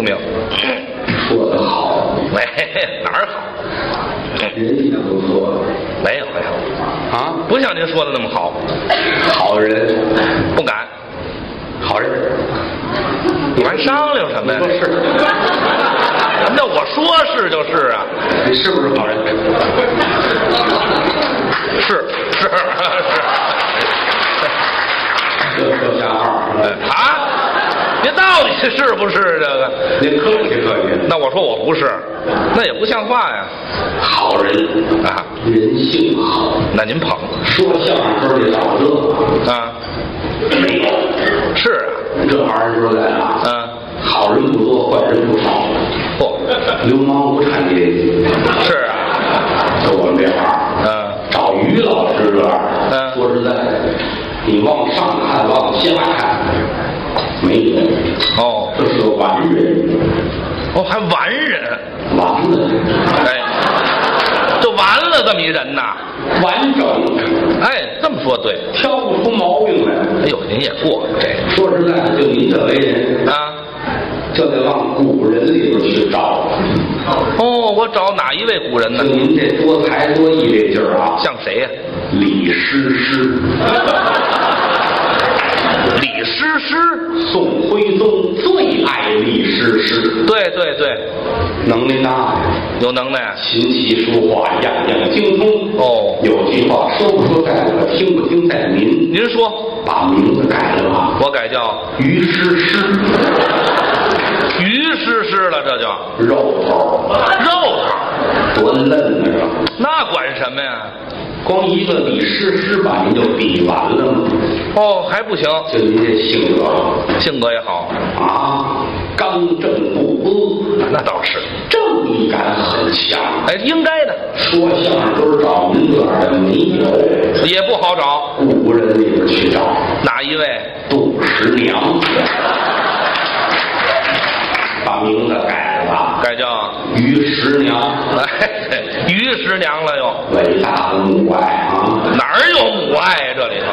不著名。说的好，没，哪儿好？人也不错没有没有，啊，不像您说的那么好，好人，不敢。好人。你还商量什么呀？是？那我说是就是啊，你是不是好人？是是是。这说瞎话，啊，您到底是不是这个？您客气客气。那我说我不是，那也不像话呀！好人啊，人性好，那您捧说相声时候得找这啊？没有。是啊，这玩意儿说在啊，嗯，好人不多，坏人不少，不，流氓无产阶级。是啊，就我们这行，嗯，找于老师这样，嗯说实在的，你往上看，往下看，没有，哦。这是个完人，哦，还完人，完了，哎，就完了这么一人呐！完整，哎，这么说对，挑不出毛病来。哎呦，您也过这。说实在的，就您这为人，啊？就得往古人里边去找。哦，我找哪一位古人呢？就？您这多才多艺这劲儿啊，像谁呀、李师师、李师师。宋徽宗最爱李师师，对对对，能耐大呀，有能耐。琴棋书画样样精通。哦有句话说不说在我，听不听在您。您说，把名字改了吧，我改叫于师师，于师师了，这叫肉头，肉头，多嫩啊这。那管什么呀？光一个李师师把您就比完了吗？哦，还不行，就您这性格性格也好，啊，刚正不阿，那倒是。正义感很强。哎，应该的，说相声都是找您这样的，没有。也不好找。古人里边去找哪一位？杜十娘，把名字改了吧，改叫于十娘，哎，于十娘了又。伟大的母爱啊！哪儿有母爱呀、这里头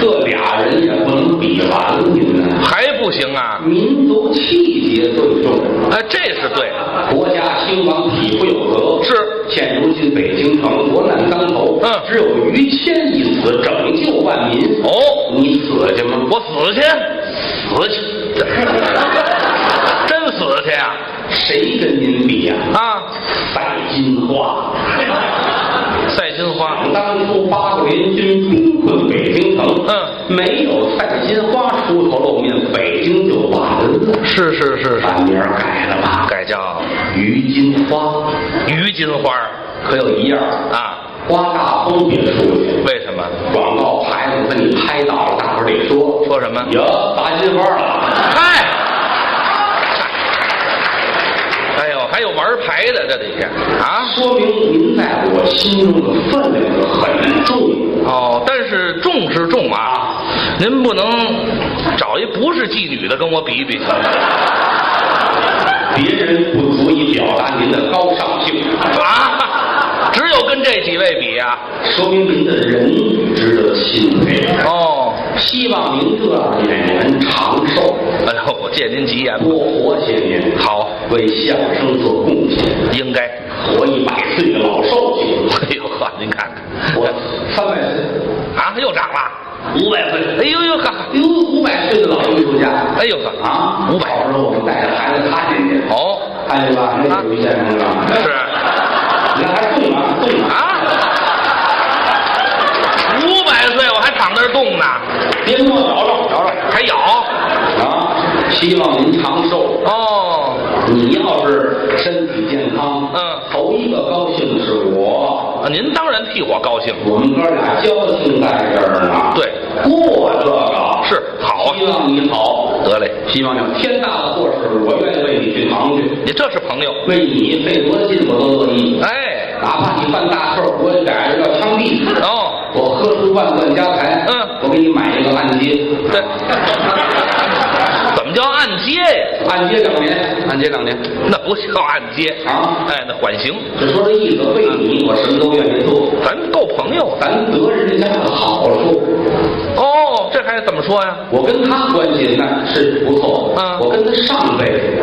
这俩人也不能比完了您呢。还不行啊？民族气节最重，哎，这是对。国家兴亡匹夫有责。是现如今北京城国难当头，嗯只有于谦一死，拯救万民。哦你死去吗？我死去，死去。真死去呀、谁跟您比呀、啊？赛金花。赛金花，当初八国联军兵困北京城，嗯，没有赛金花出头露面，北京就完了。是是是是，把名儿改了吧，改叫于金花，于金花可有一样，啊？刮大风别出去。为什么？广告牌子被你拍倒了，大伙得说说什么哟，大金花了。嗨，哎呦，还有玩牌的，这底下啊？说明您在我心中的分量很重。哦，但是重是重啊，您不能找一不是妓女的跟我比一比？别人不足以表达您的高尚性，啊，只有跟这几位比呀、说明您的人值得钦佩。哦，希望您这样的演员长寿，哎呦，我借您吉言。多活些年，好，为相声做贡献，应该。活一百岁的老寿星。哎呦呵，您看看，我三百岁，啊，又涨了。五百岁，哎呦呦呵，哟，五百岁的老艺术家，哎呦呵。啊，五百。到时候我们带着孩子看见去，哦，看见吧？那有一先生是。吧？是动啊五百岁我还躺那儿动呢，别摸咬着咬着还咬。啊！希望您长寿。哦，你要是身体健康，嗯头一个高兴的是我，啊，您当然替我高兴。我们哥俩交情在这儿呢。对，过这个是好啊希望你好，得嘞，希望有天大的祸事，我愿意为你去扛去，你这是朋友。为你费多劲我都乐意。哎，哪怕你犯大错，我也改着要枪毙。哦，我喝出万贯家财，嗯我给你买一个按揭，对怎么叫按揭呀？按揭两年，按揭两年。那不叫按揭啊哎，那缓刑，就说这意思，为你我什么都愿意做，咱够朋友。咱得人家的好处。哦，这还怎么说呀？我跟他关系那是不错，嗯我跟他上辈，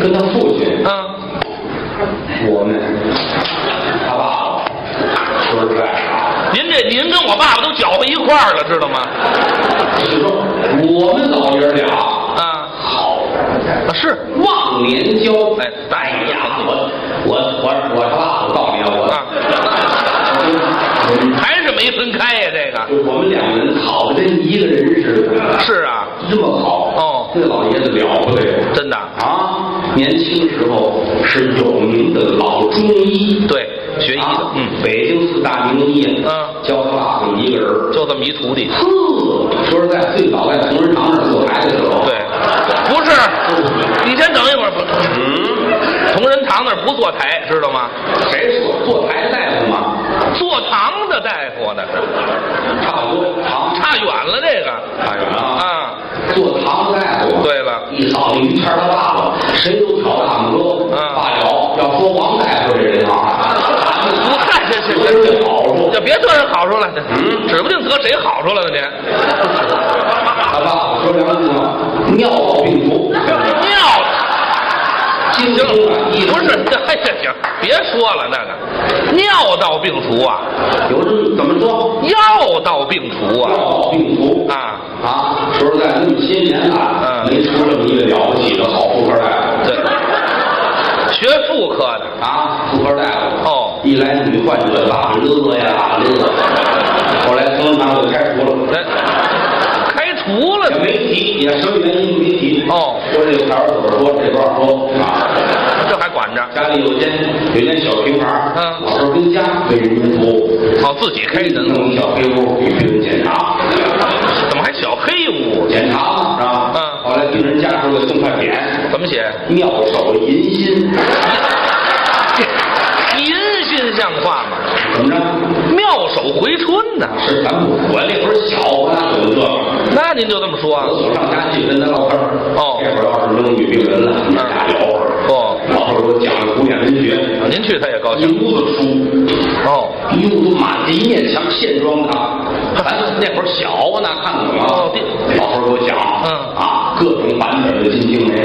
跟他父亲，嗯，我们他爸爸，说实在啊，您这您跟我爸爸都搅和一块儿了，知道吗？你说我们老爷俩啊，好，啊是，忘年交，哎哎呀，我我我我他爸，我告诉你啊，我啊，我还是没分开呀、这个。就我们两个人好的跟一个人似的，是啊，这么好哦。这老爷子了不得真的，啊！年轻时候是有名的老中医，对，学医的啊，，嗯，北京四大名医，嗯。教他爸爸一个人。就这么一徒弟。呵，说实在，最早在同仁堂那儿做孩子的时候，对，不是，你先等一会儿，不，嗯，同仁堂那儿不坐台，知道吗？谁说坐台大夫嘛？坐堂的大夫那是，差不多，堂差远了这个差远了啊！啊。做堂大夫，对了一扫于谦儿他爸爸，谁都挑大拇哥。嗯罢了，要说王大夫这人啊，不嗨，这这得这好处就别得人好处了，这嗯指不定得谁好处了呢，您。他爸爸说两句话，尿道病毒，尿，精行通啊，医不是，这哎呀行，别说了那个，尿道病除啊，有这怎么说？药到病除啊，尿道病除啊，啊！说实在，那么些年啊，嗯没出这么一个了不起的好妇科大夫对，学妇科的，啊，妇科大夫哦一来女患者爸爸乐呀乐，后来同仁堂就开除了。那开除了也没提，也什么原因没提。哦说这个派出所说这段说啊，这还管着？家里有间有间小平房，嗯老头跟家为人民服务，哦，自己开的弄一小黑屋给病人检查，怎么还小黑屋？检查嘛是吧？嗯后来病人家属给送块匾，怎么写？妙手银心，银心像话吗？怎么着？妙手回春呐！是咱们我那会儿小，我哪懂这个？那您就这么说啊？我总上家去跟他唠嗑儿哦这会儿要是扔女病人了，你们俩聊会儿。哦，老头儿给我讲了古典文学，您去他也高兴一兴屋子书。哦。一屋子满地一面墙线装的，咱那会儿小我，哪看得懂啊？老头儿给我讲，嗯啊，各种版本的《金瓶梅》，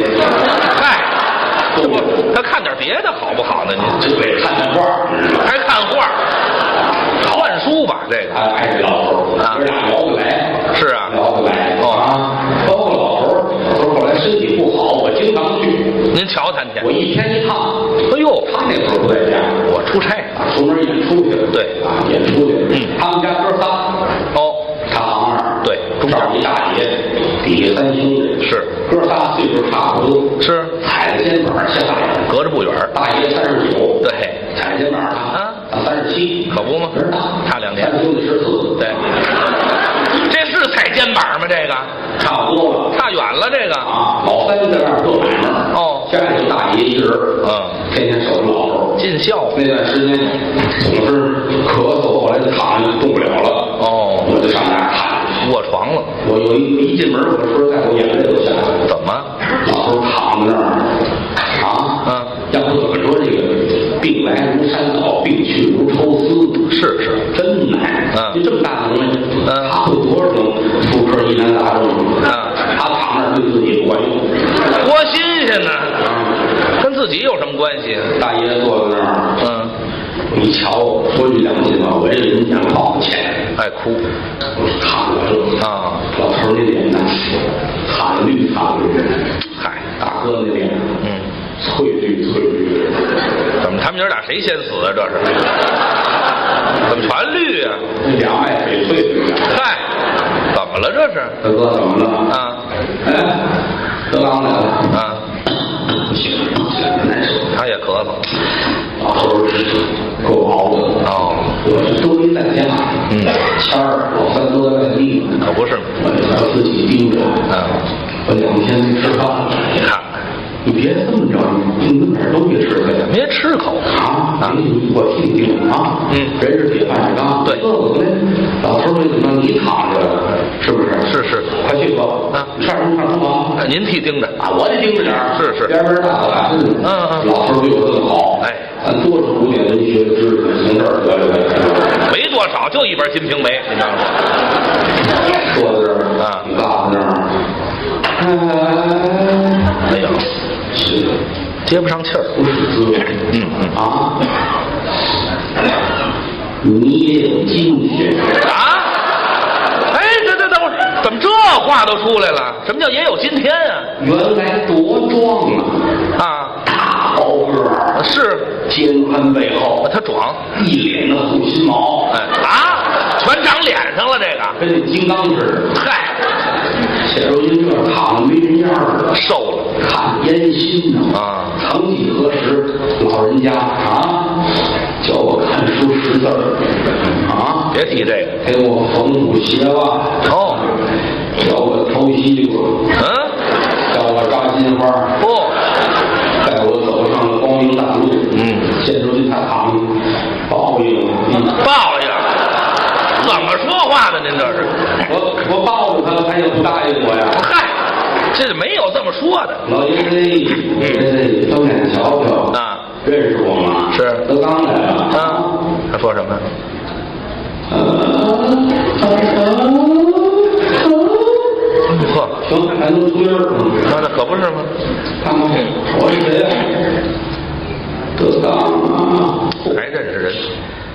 嗨，他看点别的好不好呢？您这对看看画还看画吧，这个哎老头儿，啊哥俩聊得来，是啊聊得来哦啊。包括老头儿，老头儿后来身体不好，我经常去，您瞧他去我。一天一趟。哎呦，他那会儿不在家，我出差啊，出门演出去了，对啊，演出去了。嗯他们家哥仨，哦，他行那儿，对中间上一大爷，底下三兄弟，是哥仨岁数差不多，是踩着肩膀下大爷，隔着不远儿大爷三十九，对踩着肩膀啊他三十七，可不吗，差两年三兄弟十四，对，这是踩肩膀吗？这个？差不多了。差远了，这个。啊，老三在那儿做买卖。哦。家里就大爷一人儿嗯。天天守着老头儿。尽孝。那段时间总是咳嗽，后来就躺下就动不了了。哦。我就上那儿看。卧床了，我有一一进门，我说实在，我眼泪都下来了。怎么？老头躺在那儿啊，嗯，要不病去如抽丝？是是，真难。嗯就这么大能耐，嗯他会多少种妇科疑难杂症？嗯他躺那儿对自己不管用。多新鲜呢！啊，跟自己有什么关系？大爷坐在那儿，嗯，你瞧，说句良心话，我这人讲抱歉，爱哭看我这啊！老头儿那脸呐，惨绿惨绿，嗨，大哥那脸，嗯，翠绿翠绿的，怎么他们爷俩谁先死啊？这是？怎么全绿啊？那俩爱翡翠的。嗨，怎么了？这是？大哥怎么了？啊哎，德郎来了。啊！不行，不行，难受。他也咳嗽。老头够熬的。哦，我是周一在家，嗯谦儿老三都在外地呢，可不是嘛。我自己盯着，嗯，我两天没吃饭了。你看看，你别这么着，你你哪儿都别吃去别吃口啊！啊你我听听啊，嗯人是铁，饭是钢，对饿不嘞？老头儿没怎么着，你躺着，是不是？是是快去吧，啊上什么上什么哎您替盯着。啊！我得盯着点儿，是是边边大的来，嗯嗯老头儿比我更好，哎，咱多少古典文学知识从这儿得来的。没多少，就一本《金瓶梅》，你知道吗。坐在这儿啊你告诉那儿，接不上气儿。不是滋味，嗯嗯啊，你也有今天，啊！哎，等等等会儿，怎么这话都出来了？什么叫也有今天啊？原来多壮啊，啊，大高个儿，是肩宽背厚，他壮。一脸的护心毛，哎啊，全长脸上了，这个。跟那金刚似的。嗨，现如今这躺着没人样儿了，瘦了。看烟熏呐啊曾几何时，老人家啊，教我看书识字儿啊，别提这个。给我缝补鞋袜，哦，教我偷西瓜，嗯，教我扎金花，不，带我走上了光明大路。嗯，现如今他躺着，报应，嗯报应。怎么说话的？您这是？我我抱着他，他也不答应我呀。嗨，这没有这么说的。老爷子，嗯，睁眼瞧瞧啊，认识我吗？是德刚来了啊，他说什么？呵，行，还能出音儿吗？那那可不是吗？我是谁呀？德刚啊！还认识人？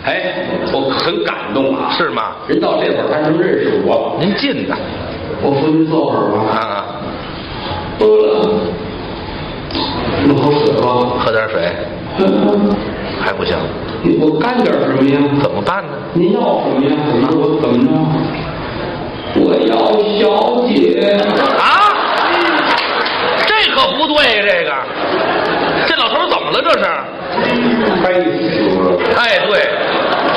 哎，我很感动啊！是吗？人到这会儿还能认识我，您近的我扶您坐会儿吧。啊，饿了，弄口水吧。喝点水 还不行，你我干点什么呀？怎么办呢？您要什么呀？怎么我怎么着？我要小姐。啊，这可不对呀，这个，这老头怎么了？这是？太死了，哎，对，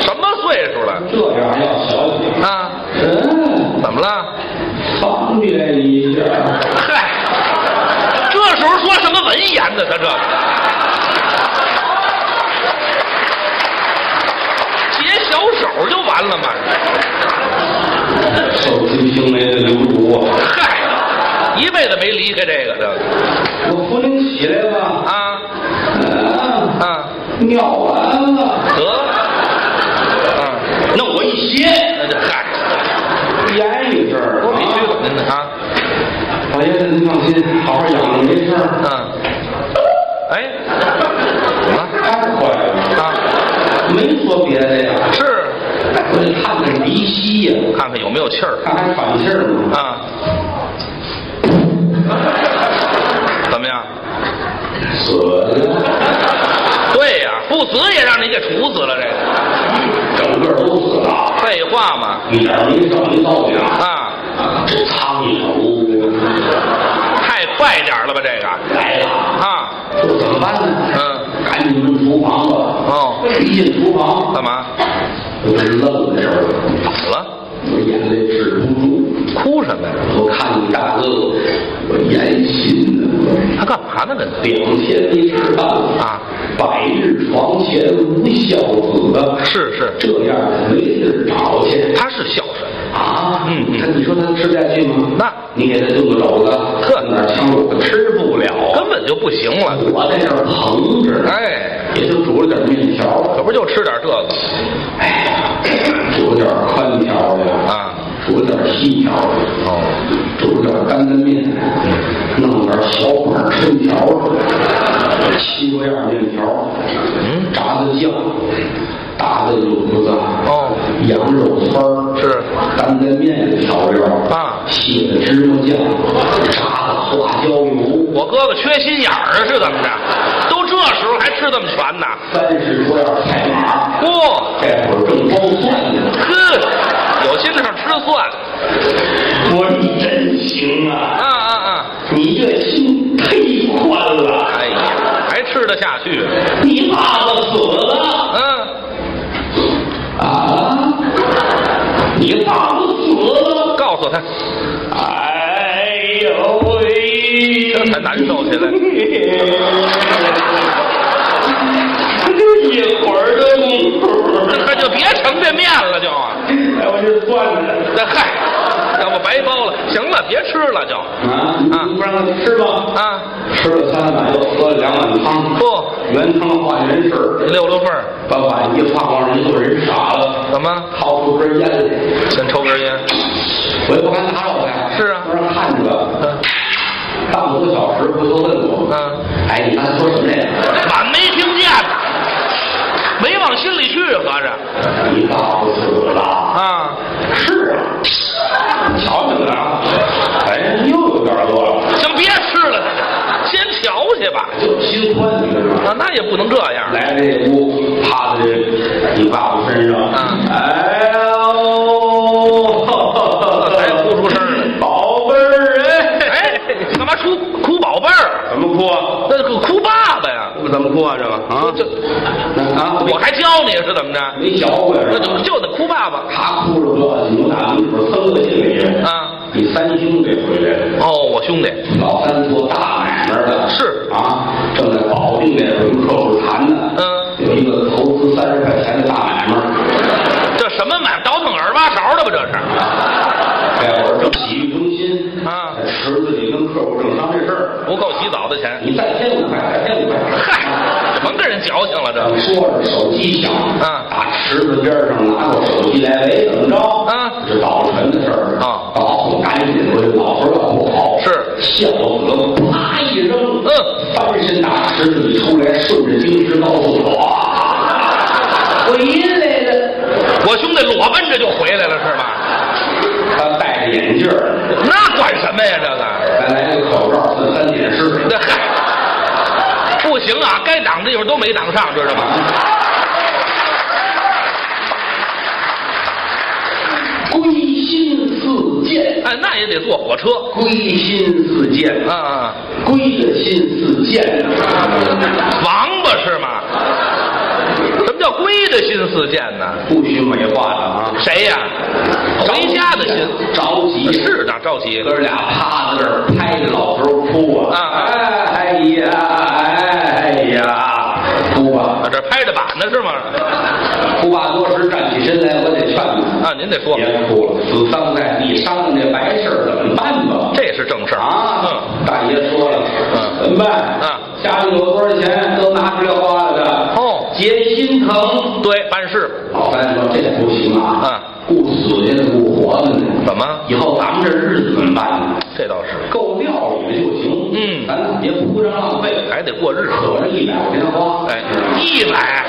什么岁数了？这样要小点。啊，嗯，怎么了？方便一下。嗨，这时候说什么文言呢？他这个，解小手就完了嘛？受金瓶梅的流毒啊！嗨，一辈子没离开这个这个我扶您起来吧。啊啊，啊，尿完了。得，啊，那我一歇，那就嗨，严一阵儿。必须的，您的啊，老爷子，您放心，好好养着，没事儿。嗯，哎，怎么了？太坏了啊，没说别的呀，是，我得看看鼻息呀，看看有没有气儿看还喘气儿吗？啊？怎么样？死了，对呀，不死也让你给处死了，这个整个都死了，废话嘛一点儿没上没道理啊！啊，这苍蝇太快点了吧？这个来了，啊，这怎么办呢？嗯，赶紧进厨房吧。哦，一进厨房，干嘛？我这愣在这儿了，怎么了？我眼泪止不住。哭什么呀？我看你大哥，我严心呐。他干嘛呢？跟他两天没吃饭啊，百日床前无孝子啊！是是，这样没地儿找去他是孝顺，啊！嗯嗯那你说他能吃得下去吗？那你给他炖个肘子，呵弄点枪肉，吃不了。根本就不行了。我在这儿捧着，哎，也就煮了点面条，可不就吃点这个哎呀，煮了点宽条的啊？煮了点细条的，哦，煮了点担担面，弄点小碗春条，七八样面条，嗯。炸的酱，大的卤子，哦，羊肉串儿是。担担面的调料啊。蟹的芝麻酱，炸的花椒油，我哥哥缺心眼儿啊，是怎么着？都这时候还吃这么全呢？三十多样菜码，嚯、这会儿正包蒜我说你真行啊。啊啊啊。你这心忒宽了。哎呀还吃得下去。你爸爸死了。啊？你爸爸死了。告诉他。哎呦喂。这才难受起来。一会儿的功夫，那就别盛这面了，就哎，我就算着那嗨，要不白包了。行了，别吃了就啊，你不让他吃吧？啊，吃了三碗，又喝了两碗汤。不原汤化原食儿，溜溜缝儿把碗一放，往上一坐，人傻了，怎么？掏出根烟来。先抽根烟。我也不敢打扰他呀。是啊在那儿看着，嗯半个多小时，回头问我，嗯，哎，你刚才说什么来着？满没听见呢，没往心里去，合着你告诉了。啊。是啊，你瞧瞧啊，哎，又有点饿了，行，别吃了，先瞧去吧。就心宽，你知道吗？啊，那也不能这样。来这屋，趴在这你爸爸身上，嗯 哎呦，还哭出声来宝贝儿哎，干嘛哭哭宝贝儿？怎么哭啊？怎么哭啊？这个啊？这啊？我还教你是怎么着？没学过呀？那就就得哭爸爸他哭着说：“牛打门口僧个进来啊！你三兄弟回来了。哦，我兄弟老三做大买卖的，是啊，正在保定那有一客户谈呢，嗯有一个投资三十块钱的大买卖，这什么买倒腾耳挖勺的吧？这是哎，我说正洗浴中心啊池子里跟客户正商这事儿，不够洗澡的钱。你再添五块，再添五块，矫情了，这说着手机响，啊打池子边上拿过手机来，喂，怎么着？啊这早晨的事儿啊告诉赶紧回去，老头儿要不好，是笑死了，啪一扔，嗯翻身打池子里出来，顺着京师高速走啊，回来了。我兄弟裸奔着就回来了是吧？他戴着眼镜儿，那管什么呀？这个再来个口罩，四三点式。那嗨，不行啊，该挡的地方都没挡上，知道吗？归心似箭，哎，那也得坐火车。归心似箭啊，啊，归的心似箭。王八是吗？什么叫归的心似箭呢？不许美化的啊！谁呀？回家的心着急，是的，着急。哥俩趴在这儿拍着老头哭啊！啊哎呀，哎呀，哭吧啊，，这拍着板呢是吗？哭吧多时站起身来，我得劝他。啊，您得说，别哭了，死丧在地，商量这白事儿怎么办吧？这是正事儿啊，嗯，大爷说了，嗯怎么办？啊家里有多少钱都拿出来花了的。哦姐心疼。对，办事。老三说这不行啊，嗯顾死的顾活的呢。怎么以后咱们这日子怎么办呢？这倒是，够料理的就行。嗯咱俩别铺张浪费，还得过日子。可这一百块钱花。哎，一百，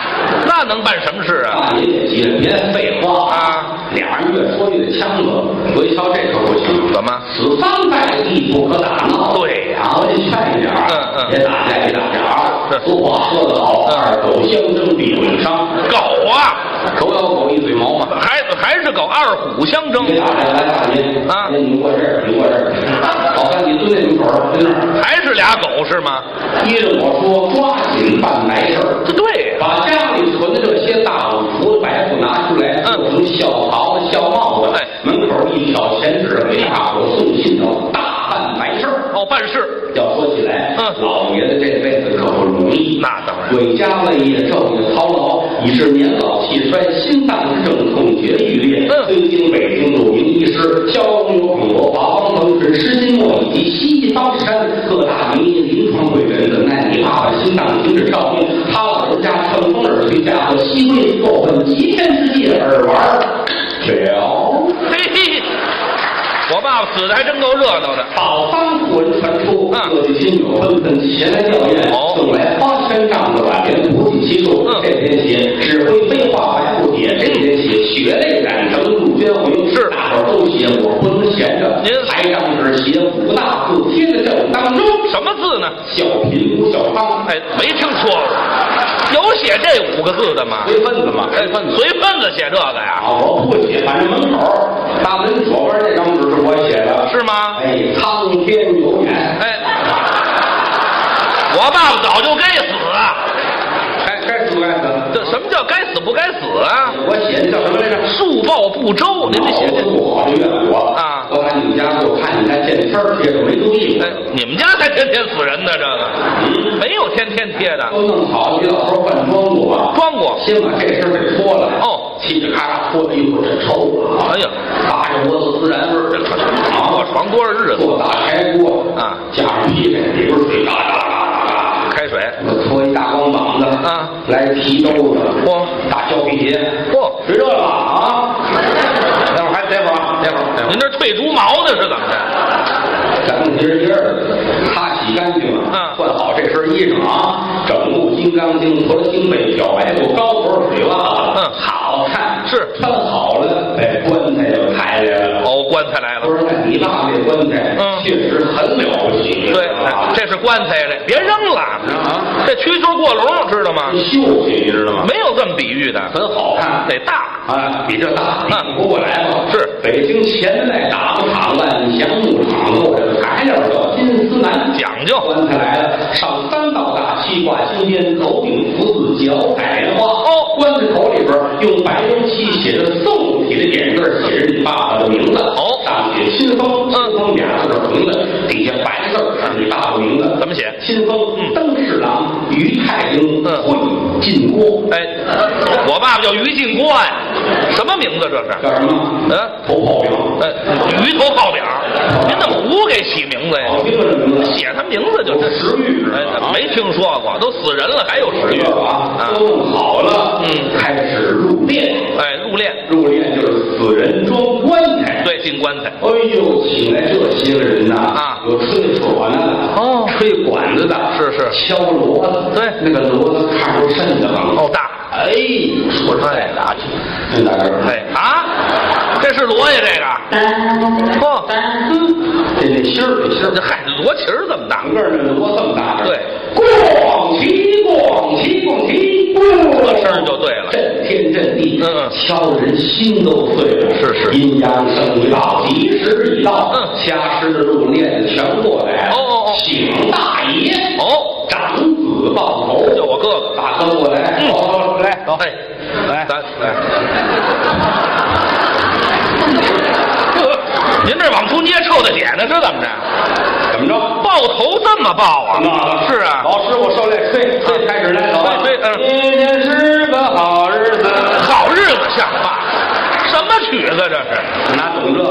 那能办什么事啊？大爷也急了，别废话啊！俩人越说越呛了。我一瞧这可不行，怎么死丧在地不可打闹。对呀啊，我得劝一点儿嗯嗯别打架，别打架啊！是俗话说得好，嗯二狗相争必有一伤。狗啊，狗咬狗一嘴毛嘛。还还是狗二虎相争，别打架，来大爷啊哎你过这儿，你过这儿。老三，你蹲那门口儿，蹲那儿。还是俩狗是吗？依着我说，抓紧办白事儿。这对呀，把家里存的这些大五福、白布拿出来，嗯做成孝袍子、孝帽子。哎门口一挑钱纸，给大伙送信头，大办白事儿。哦，办事，要说起来，嗯老爷子这辈子可不容易。那当然为家为业，昼夜操劳，以致年老气衰，心脏之症痛绝欲裂。嗯东京、北京著名医师，交工有品国，华方腾水、施金墨以及西方山爸爸心脏停止跳动，他老人家乘风而去，驾鹤西归，过奔极天之界而玩儿了。嘿嘿，我爸爸死的还真够热闹的。宝当古人传出，嗯各地亲友纷纷前来吊唁，哦送来花圈帐子挽联不计其数。嗯这天写指挥飞花白不帖，这天写血泪染成杜鹃红。写，我不能闲着。您台上纸写五个大字贴在正当中，什么字呢？小贫不小康。哎，没听说过，有写这五个字的吗？随份子嘛，哎随份子。随份子写这个呀？啊，我不写，反正门口儿大门左边这张纸是我写的。是吗？哎，苍天有眼。哎，我爸爸早就该死？这什么叫该死不该死啊？我写的叫什么来着？树报不周，您这写的不好就怨我啊我来你们家就，看你家见天儿贴的没注意哎，你们家才天天死人呢，这个嗯没有天天贴的，都弄好，你老头换装过吧？装过。先把这身给脱了。哦嘁哩咔嚓脱了一会儿，这臭啊！哎呀，打着窝子孜然味儿，这可卧床多少日子？做大柴锅啊加上劈柴，里边水嘎嘎嘎嘎嘎。开水。我搓一大光膀子啊，来提兜子，嚯大胶皮鞋，嚯水热了吧啊？待会儿还待会儿啊，待会儿，待会儿您这退猪毛的是怎么着？咱们一人一人的，擦洗干净了，嗯换好这身衣裳啊，整部金刚经，除了经被，小白布，高头水袜子，嗯好看，是穿好了，哎，棺材就抬来了。哦，棺材来了。你爸这棺材，嗯确实很了不起，对，这是棺材这别扔了啊这蛐蛐过笼，知道吗？秀气，你知道吗？没有这么比喻的，很好看，得大。啊，比这大，比嗯不过来了？是北京前代打木厂、万祥木厂做这个材料叫金丝楠，讲究棺材来了，上三道大，漆挂金边，头顶福字，脚踩莲花。哦棺材口里边用白油漆写着宋体的点字，写着你爸爸的名字。哦上写清风，清风俩字儿红的，底下白字是你爸爸名字。怎么写清风，登侍郎于太英，嗯。会进郭。哎，我爸爸叫于进锅呀，什么名字这是？叫什么？嗯，头炮兵。哎，鱼头炮饼，您怎么胡给起名字呀？写他名字就有这食欲哎，没听说过，都死人了还有食欲这个啊，都弄好了，嗯开始入殓。哎，入殓，入殓就是死人装棺材。对，进棺材。哎呦，请来这些个人呐，啊有吹唢呐的，哦吹管子的，是是敲锣的，对那个锣子看出瘆得慌。哦，大。哎，说实在的啊，真大个儿。哎啊，这是锣呀，这个。嚯，这这心儿，这心儿这，嗨，锣旗儿这么大整。个那锣这么大个儿。对，咣齐咣齐咣齐，这声儿就对了震天震地，嗯嗯敲的人心都碎了。是是阴阳生一道，吉时已到，嗯瞎师的入殓的全过来了。哦哦哦请大爷，哦，长子抱头，就我哥哥。大哥过来，嗯走走来，走，哎，来咱来。您这往出捏臭的姐呢，是怎么着？怎么着？抱头这么抱啊？是啊。老师傅受累，吹吹开始来，走嗯今天是个好日子，好日子像话，什么曲子这是？哪懂这个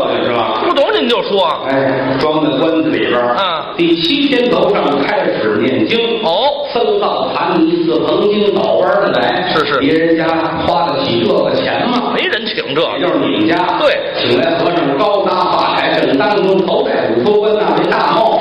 就说。哎，装在棺材里边儿嗯第七天早上开始念经。哦僧道盘尼寺横经倒弯的来。是是别人家花得起这个钱吗？没人请这也就是你们家。对请来和尚高搭法台正当中，头戴五头冠，那位大帽，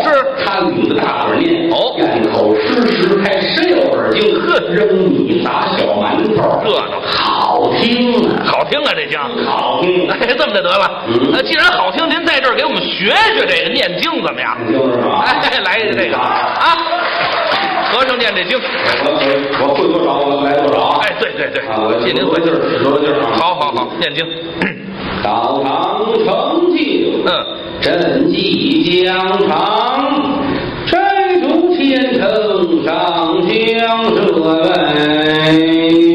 大伙儿念。哦咽口诗时开十六本经，呵扔米撒小馒头，热闹好听啊，好听啊，这经。好听。哎，这么就得了。嗯那既然好听，您在这儿给我们学学这个念经怎么样？你就是吧？哎，来这个啊，和尚念这经。我会多少我来多少。哎，对对对啊，我，借您会多劲儿，使多劲儿啊！好好好，念经。道堂成就，嗯，赈济疆场，摘边城上香设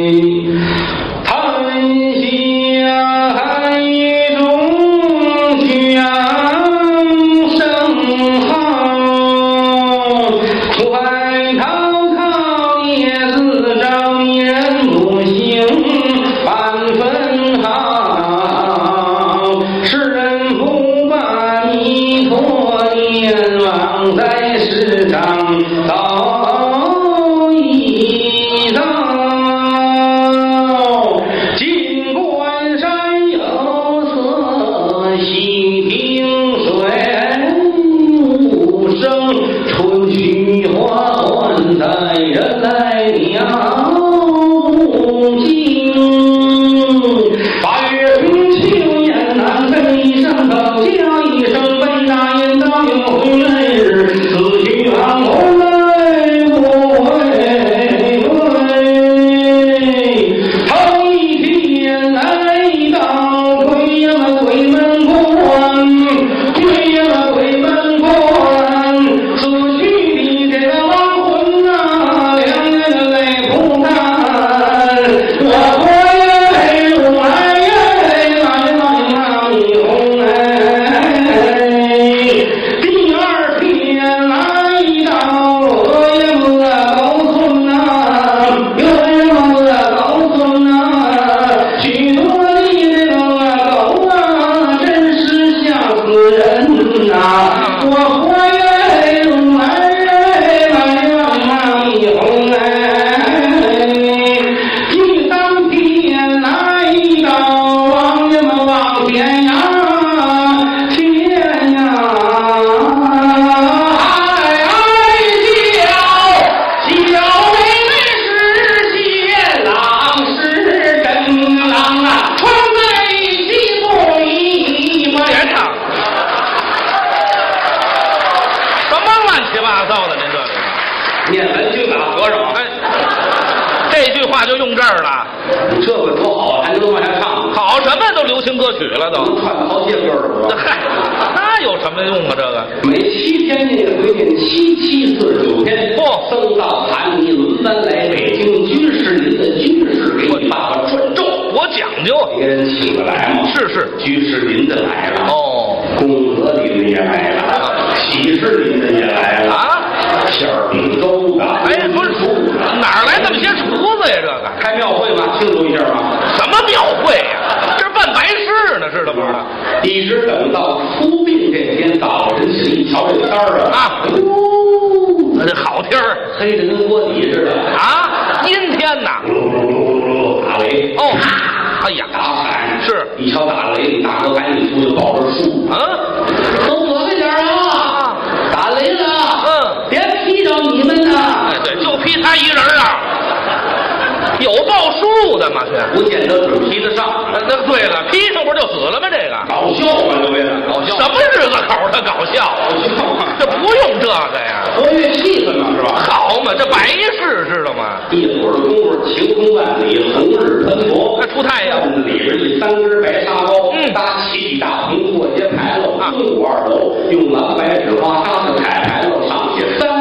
报数的吗？这不见得准劈得上，那那对了，批上不是就死了吗？这个搞笑嘛，就为了搞笑，什么日子口儿的搞笑啊？搞笑嘛，这不用这个呀，活跃气氛嘛，是吧？好嘛，这白事知道吗？一会儿的功夫，晴空万里，红日喷薄。那出太阳里边一三根白沙包，嗯搭起一大棚，过街牌楼，啊东五二楼，用蓝白纸花搭的彩牌楼，上写三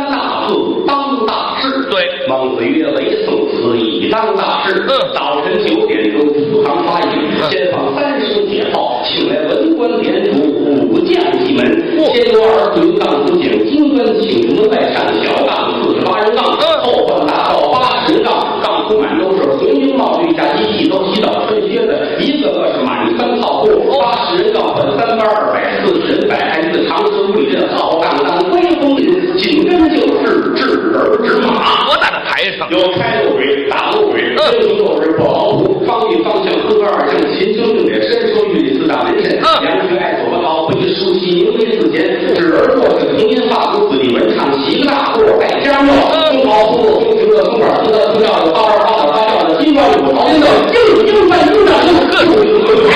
孟子曰：“为宋此以当大事。”嗯早晨九点钟，祠堂发引，嗯先放三声铁炮，请来文官点主，武将进门。先由二队杠主讲金官请门外上小杠四十八人杠，嗯后换大道八十人杠，杠铺满都是红缨帽绿甲衣，一头洗澡穿靴子，一个个是满穿炮布。八十人杠分三班二百四十人摆开一个长蛇五里阵，浩荡荡威风凛，紧跟就是智儿之马。有开路鬼、打路鬼，嗯。英雄斗士不好补，方一方向喝个二将，秦京正也伸缩玉里四大门神，嗯。杨学爱左个好回书记名为自贤，智儿过是同音发出子弟文唱，齐个大过百家庙，嗯。中好父中行乐东管中德中教有高二高小高教的金冠五朝天的英英范英战英，各种各台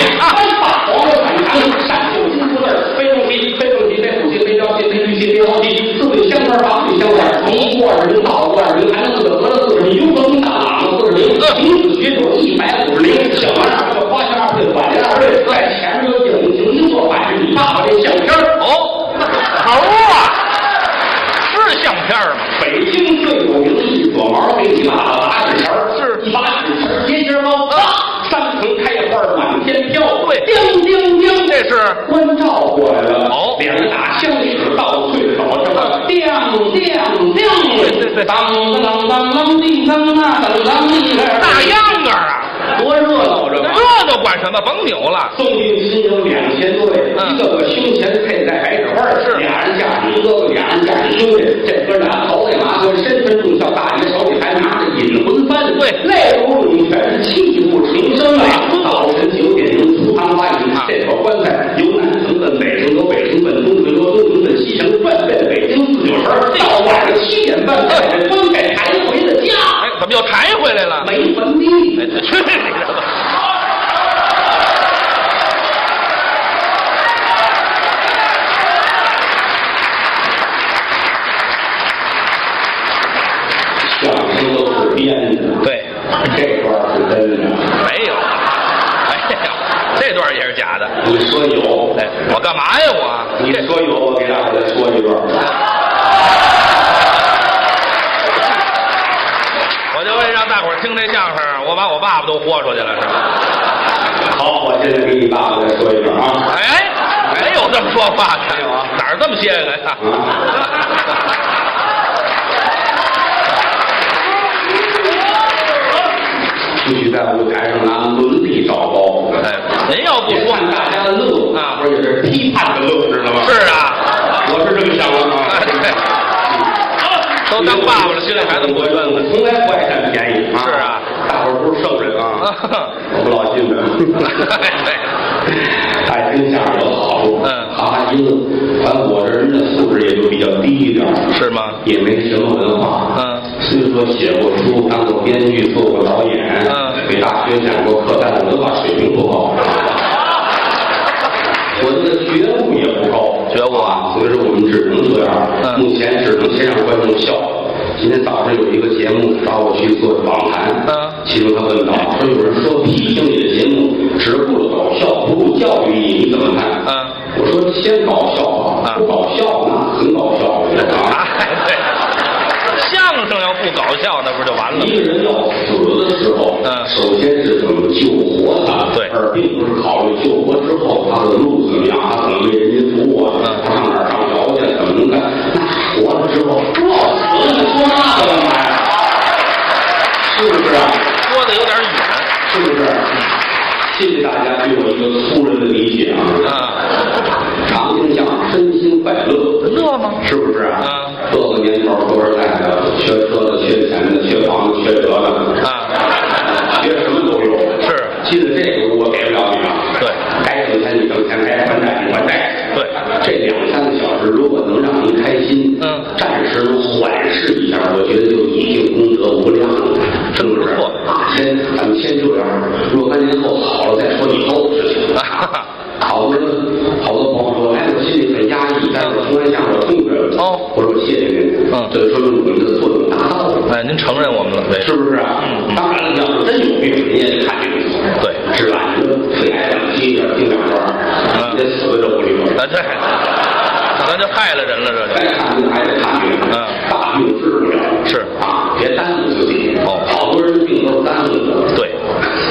四十名，名字学九一百五十名，小王二队花钱二队管家二队，在前面有影景星座摆着你爸爸这相片儿哦，头啊，是相片吗？北京最有名的一撮毛给你爸爸打纸钱儿是一把纸钱儿节节高，啊三层开花满天飘，对叮叮叮，这是关照过来了，哦两个大枪使倒退手，亮亮亮，对对对当当当当当叮当啊，当当一个大秧歌啊，多热闹这个。热闹管什么？甭扭了。送进新有两千多位，一个个胸前佩戴白纸花，是俩人架着一哥哥，俩人架着兄弟，这哥俩头戴麻冠，身穿重孝，大爷手里还拿着引魂幡，对那屋里全是泣不成声啊！早晨九点钟，出堂发引，啊这口棺材由南城奔北城，由北城奔东城，由东城奔西城，转遍到晚上七点半，带着棺材抬回了家，哎，怎么又抬回来了？没坟地。哎，去你的吧！相声都是编的，对，这段是真的。没有，这段也是假的。你说有，哎，我干嘛呀我？你说有，我给大伙再说一段。听这相声，我把我爸爸都豁出去了，是吧？好，我现在给你爸爸再说一段啊。哎，没有这么说话的，没有啊哪儿这么些个呀？出去在舞台上拿伦理找包，哎，您要不说，看大家的乐啊或者是批判的乐，知道吗？是啊，我是这么想的哎啊。对，都当爸爸了，心里还这么过分我从来不爱占便宜啊。是啊，大伙儿都是圣人啊，我不老信的。爱听相声有好处，嗯哈哈一乐。反正我这人的素质也就比较低一点，是吗？也没什么文化。嗯，虽说写过书，当过编剧，做过导演，嗯给大学讲过课，但是文化水平不高。我这个不高，觉悟啊，所以说我们只能这样。嗯目前只能先让观众笑。今天早上有一个节目找我去做访谈，嗯其中他问到：“说有人说批评你的节目只顾着搞笑，不顾教育意义，你怎么看？”嗯我说先搞笑啊，不搞笑那很搞笑 啊。不搞笑，那不就完了？一个人要死的时候，嗯首先是怎么救活他，对而并不是考虑救活之后他的路怎么样，他怎么为人民服务啊，嗯他上哪儿上窑去，怎么能干？那活了之后，不要死了，你说那个干嘛呀？是不是啊？说的有点远是不是？谢谢大家对我一个粗人的理解啊！啊，常听讲身心快乐，乐吗？是不是啊？嗯各个年头说实在的，缺车的、缺钱的、缺房子、缺德的，啊，缺什么都有。是记得这个屋我给不了你了。对该挣钱你挣钱，该还债你还债。对这两三个小时如果能让您开心，嗯暂时能缓释一下，我觉得就已经功德无量了，真不错啊，先咱们先这样，若干年后好了再说以后的事情。啊好多好多朋友说，哎，我心里很压抑，但是我从来向我痛快了。哦我说谢谢您，嗯这就说明我们的作用达到了。哎，您承认我们了，对，是不是啊？嗯当然了，要是真有病，您也得看病。对是吧？你说肺癌两期，要听两段，嗯你得死在这屋里头。啊对，咱就害了人了，这该就看病还得看病，嗯大病治不了。是啊，别耽误自己。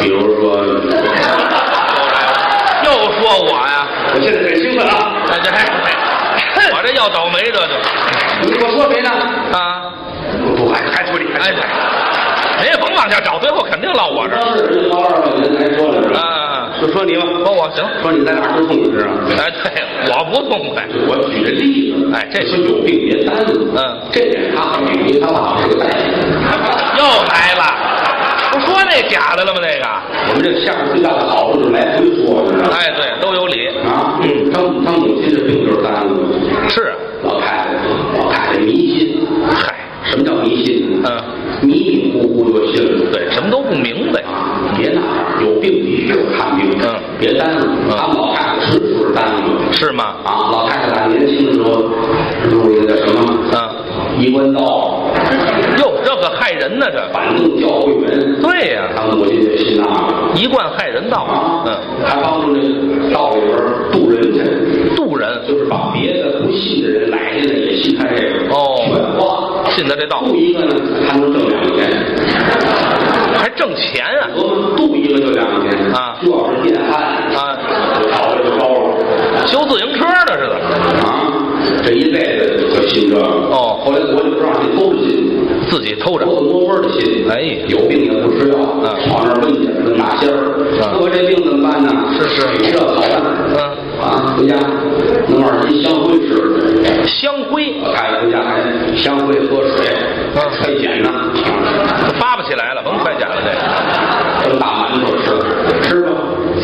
比如说，又说我呀，我现在很兴奋啊！哎这，我这要倒霉这就。你我说谁呢？啊，不，还还说你，哎对，您也甭往下找，最后肯定落我这儿。当时二了，人还说了是吧？啊，就说你吧，说我行，说你在哪儿都痛快是吧？哎对，我不痛快，我举个例子，哎这说有病别耽误。嗯。这点他很明，因为他爸爸是个大夫。又来了，不说那假的了吗？那个，我们这个相声最大的好处就是来回说，知道吗？哎对，都有理，啊，嗯，他他母亲这病就是耽误的。是啊，老太太，老太太迷信。嗨，什么叫迷信？嗯，迷迷糊糊就信了。对，什么都不明白，啊，别那样，有病必须得看病。嗯别耽误。他们老太太是不是耽误？是吗？啊，老太太打年轻的时候入一个叫什么？嗯，衣冠道，哟，这可害人呢，这，反动教会员。对呀。他母亲就信那个。一贯害人道。啊，，嗯，还帮助这个道里边渡人去，渡人，就是把别的不信的人来进来也信他这个，哦。劝化。信他这道。渡一个呢，他能挣两个钱，还挣钱啊，渡一个就两个钱啊。主要是电焊。啊，就找的就高了。修自行车的似的，啊，这一辈子就信这个。哦。后来我就不让你偷着信，自己偷着，偷偷摸摸的信，哎有病也不吃药，嗯。跑那儿问去，问大仙那我这病怎么办呢？是是。没这好办，嗯。啊，回家弄二斤香灰吃，香灰老太太回家还香灰喝水，嗯快碱呢，发不起来了，甭快捡了这个，蒸大馒头吃，吃吧，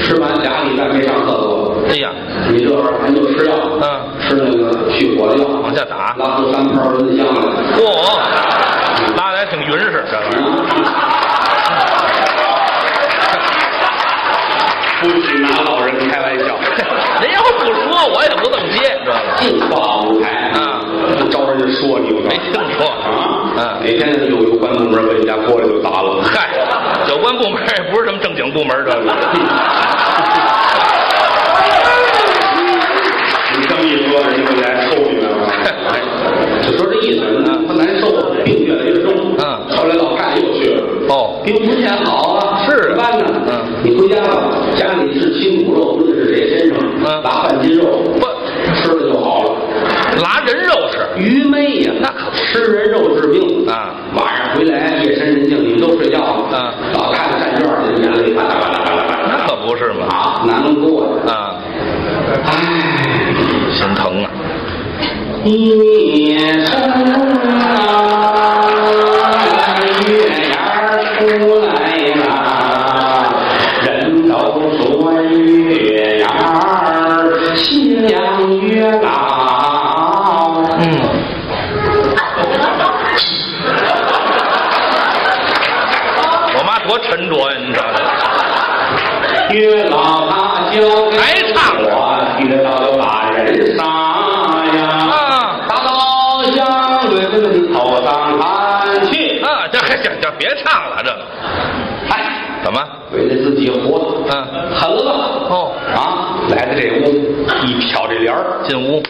吃完俩礼拜没上厕所，哎呀，你这玩意儿咱就吃药，嗯。吃那个去火的药，往下打。拉出三泡蚊香来。嚯，拉的还挺匀实，这个，不许拿老人开玩笑，您要不说，我也不这么接，知道吗？净挂舞台。啊，不招人家说你，没听说。啊，嗯。哪天有有关部门把你家玻璃就砸了，嗨，有关部门也不是什么正经部门，这个，好啊，是。怎么办呢？嗯。你回家吧，家里是亲骨肉，无论是谁身上，嗯。拿半斤肉，不。吃了就好了。拿人肉吃，愚昧呀，那可不。吃人肉治病。啊！晚上回来夜深人静，你们都睡觉了，啊。老太太站院里，眼泪哗啦哗啦哗啦哗啦，那可不是嘛，啊，难过呀，啊，唉。心疼啊，夜深啊，沉着呀，你知道吗？月老他就还唱我，月老就把人杀呀。啊大刀向人头上砍去。啊，这还行行，别唱了，这个，怎么？为了自己活，嗯狠了？哦啊，来到这屋，一挑这帘儿，进屋。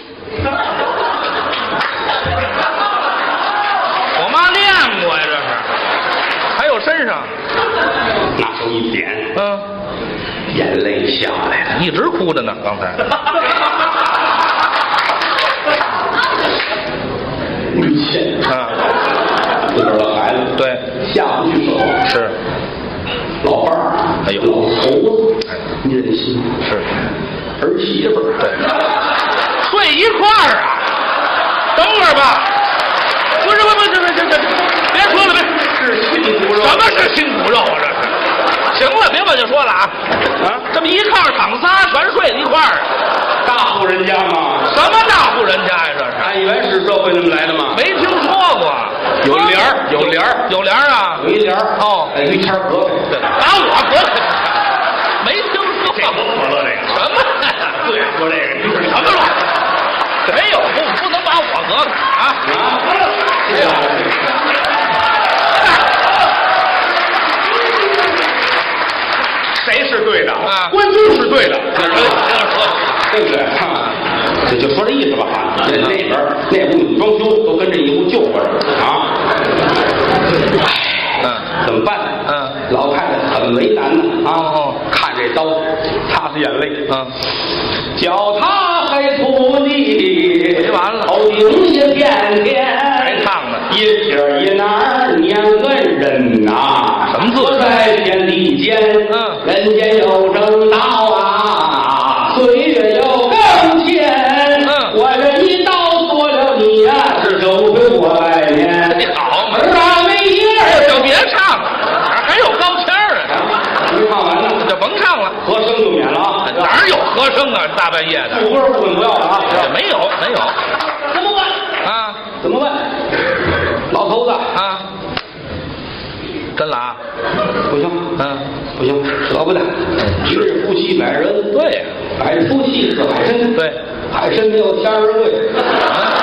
我妈练过呀，这是。还有身上，拿手一点，嗯，眼泪下来了。一直哭着呢，刚才。于谦，啊，自个儿的孩子，对，下不去手，是。老伴儿，哎呦。老头子，你忍心，是，儿媳妇儿，对，睡一块儿啊？等会儿吧，不是，不是，不是，这这这，别说了，别，是亲骨肉，什么是亲骨肉啊？这是。行了，别把就说了啊！啊这么一炕躺仨，全睡在一块儿，大户人家嘛？什么大户人家呀？这是按原始社会那么来的吗？没听说过。有帘儿有帘儿有帘儿啊！有一帘儿哦哎于谦儿隔把我隔开，没听说过。我乐这个什么？对，说这个，你是什么乱？没有，不不能把我隔开啊！啊？谁是对的啊关公是对的，这这说对不对？啊，这就说这意思吧。啊，那那边那屋有装修，都跟这一屋就合着啊。嗯怎么办？嗯，老太太很为难呢啊。哦看这刀，擦擦眼泪。嗯，脚踏黑土地，没完了头顶下片天，一撇一捺儿念个人呐、什么字？我在天地间，嗯。人间有正道啊，岁月有更迁，嗯。我这一刀剁了你呀、是周岁过来年，你好嘛儿啊没一儿就别唱了，哪儿还有高腔儿啊？没唱完呢，就甭唱了，和声就免了啊，哪儿有和声啊？大半夜的，副歌部分不要了啊，没有没有怎么办？啊怎么办？老头子，啊！真了啊？不行，嗯，不行，舍不得。一日夫妻百日恩，对，百日夫妻似海参，对，海参没有天儿贵，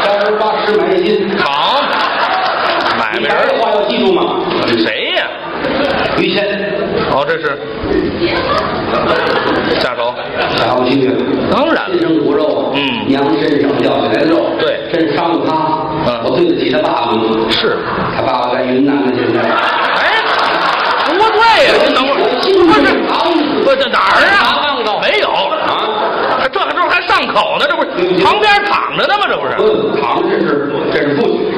天儿八十买一斤。好，买你名儿还有话要记住吗？谁呀？于谦，哦，这是下手，下不去。当然了亲生骨肉，嗯娘身上掉下来的肉，对真伤了他。嗯我对得起他爸爸吗？是。他爸爸在云南呢，现在。哎，不对呀，您等会儿，不是，不是这哪儿啊？没有啊，还这这不还上口呢？这不是旁边躺着呢吗？这不是，不，躺着这是这是父亲。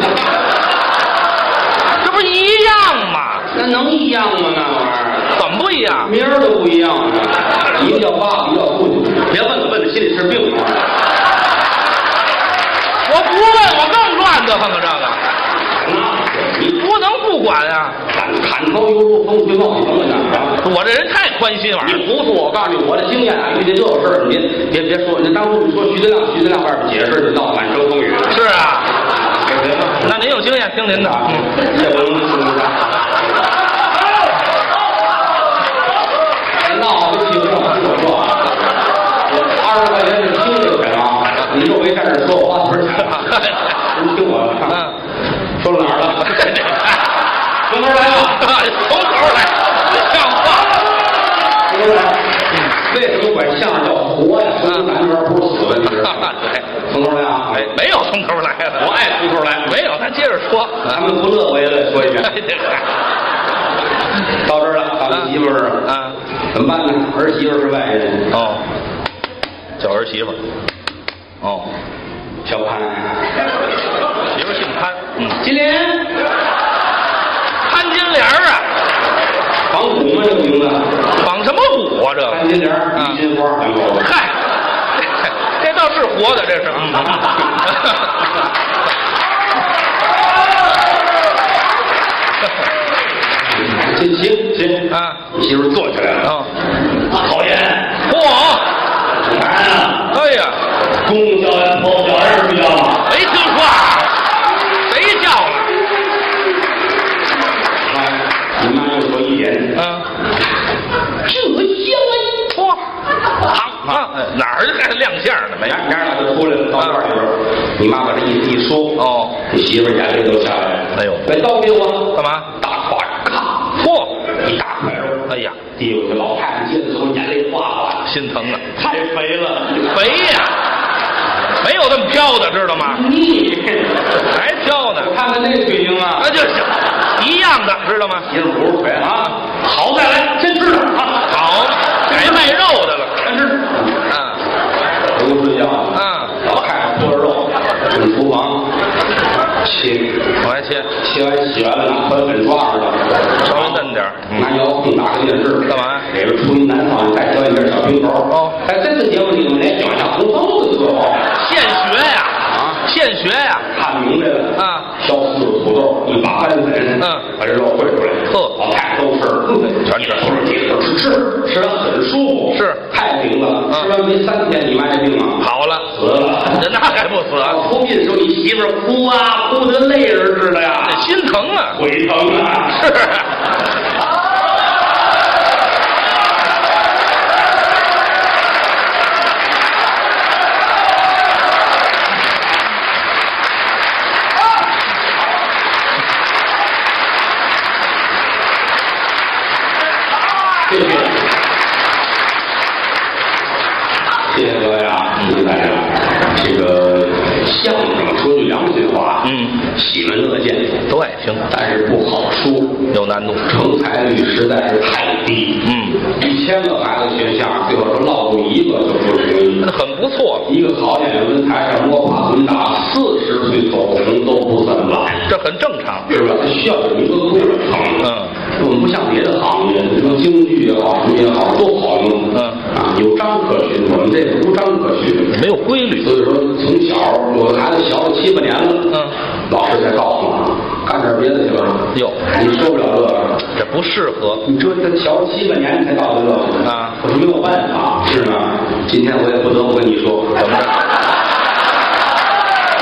这不是一样吗？那能一样吗？那玩意儿怎么不一样？名儿都不一样啊！一个叫爸爸，一个叫父亲。别问了，问了心里是病啊！我不问，我更乱得慌啊！这个你不能不管啊！砍砍头犹如风吹帽，你甭问那啊！我这人太宽心玩意儿。你不是我告诉你，我的经验啊，遇见这种事儿，您别别别说，你当初你说徐德亮，徐德亮外边解释就闹满城风雨。是啊，那您有经验，听您的。啊，嗯这不能说你啥。闹得起哄，我说啊，二十块钱是听这个啊，你若没站这说，我花多少钱？您听我的，嗯，说到哪儿了？从头来吧，从头来，不像话。从头来。为什么管相声叫活呀？说明咱这边不是死问题。从头来啊！没没有从头来的，我爱从头来。没有，咱接着说。咱们不乐，我也得说一遍。到这儿了，到你媳妇儿这儿，啊，怎么办呢？儿媳妇儿是外人，哦，叫儿媳妇儿。哦，小潘，媳妇姓潘。嗯，金莲，潘金莲儿啊，仿古吗？这个名字？绑什么鼓啊？这个？潘金莲，玉金花，两口子。嗨，这 这倒是活的，这是。嗯行行行啊你媳妇坐起来了。啊，讨厌，嚯！干啊！哎呀，公叫人，婆叫人，不叫吗？没听说啊，谁叫了？哎，你妈又说一点，嗯，这香嚯，啊，哎哪儿还亮相呢？没啊！娘娘俩就出来了，到院里边，你妈把这一一说，哦，你媳妇眼泪都下来了。哎呦把刀给我，干嘛？大胯，咔，嚯，一大块肉，哎呀，递过去，老太太接的时候眼泪哗哗，心疼啊，太肥了，肥呀，没有这么飘的，知道吗？腻。还飘呢，看看那个腿型啊那，就行，一样的，知道吗？媳妇不是肥啊，好再来，真吃了啊，好，改卖肉的了，真吃。啊不睡觉，啊，老太太搓着肉，进厨房。切，我还切，切完洗完了拿宽粉抓上了，稍微嫩点拿遥控打开电视，干嘛呀里边出一南方再端一点小平头。哦。哎，这次节目你们连小象红烧肉都做好，现学呀，啊现学呀，看明白了啊，削四个土豆，一把干粉，嗯。把这肉烩出来，呵。老太太都吃，全吃都是几个吃吃，吃完很舒服，是太平了，嗯。吃完没三天，你妈这病啊好了，死了。那还不死啊？出殡的时候，你媳妇儿哭啊，哭得泪人似的呀，这心疼啊，腿疼啊。是。谢谢，谢谢各位啊，谢谢大家。这个相声说句良心话，嗯，喜闻乐见，都爱听，但是不好说，有难度。成才率实在是太低。嗯，一千个孩子学相声，最后说落住一个就不容易那。很不错，一个好演员跟台上摸爬滚打，四十岁走红都不算晚。这很正常。是吧？他需要有一个过程。嗯，我们不像别的行业，什么京剧也好，什么也好，都好用。嗯啊，有章可循。我们这个无章可循。没有规律。所以说，从小有的孩子小了七八年了，嗯，老师才告诉我，干点别的去了。哟你受不了这个，这不适合。你这这小了七八年才到的这个啊我说没有办法，是吗？今天我也不得不跟你说，怎么着？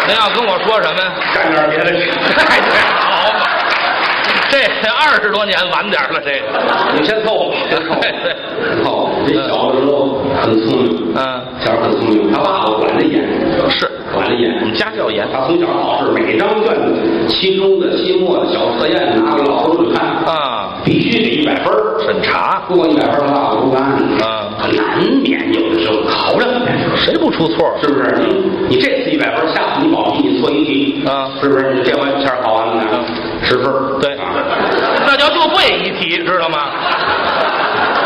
您要跟我说什么呀？干点别的去。哎，这好嘛，这二十多年晚点了，这个。你先凑合，吧凑。这小的时候很聪明，嗯。小时候很聪明，他爸爸管得严，是。管得严。我们家教严他从小考试，每张卷子，期中的、期末的、小测验拿给老师去看，啊，必须得一百分儿。审查，不过一百分儿，他爸爸不干。啊。很难免有的时候考不了一百分谁不出错？是不是？你你这次一百分儿，下次你保密，你错一题。啊。是不是？你这回前儿考完了呢，十分儿。对。啊，那叫就对一题，知道吗？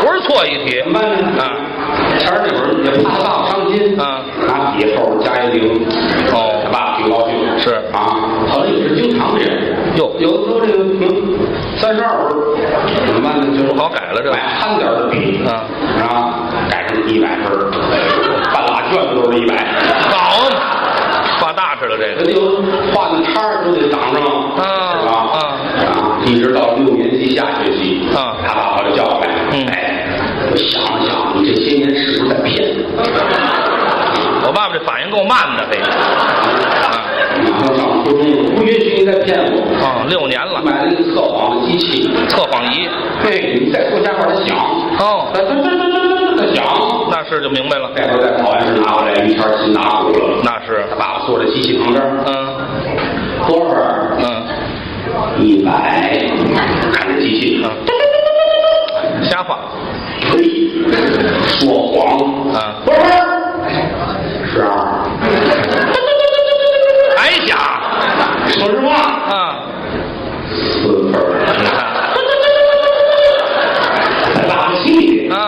不是错一题。怎么办呢？啊，前儿那会儿也怕他爸爸伤心啊。拿笔后加一零，哦。他爸爸挺高兴是。啊，好像也是经常这样，哟。有的时候这个嗯三十二分怎么办呢？就是不好改了这买憨点儿的笔啊。啊，改成一百分儿，半拉卷子都是一百。好嘛，画大事了这个。那就画的摊儿都得挡上，啊是吧？啊。啊，一直到六年级下学期，啊。他爸爸就叫过来，嗯。哎，我想了想，你这些年是不是在骗？我？我爸爸这反应够慢的，这个啊马上上初中了，不允许你再骗我。啊，六年了，买了一个测谎的机器，测谎仪，对，你再说瞎话，它响，哦。它它它它它它响。那是就明白了，这会儿在考完试拿回来，于谦儿心打鼓了。那是，他爸爸坐在机器旁边，嗯。多少分儿？嗯。一百。看着机器，嗯，瞎画，呸，说谎啊多少分儿？十二。还假说实话，啊？四分儿。你看他爸爸气的。啊，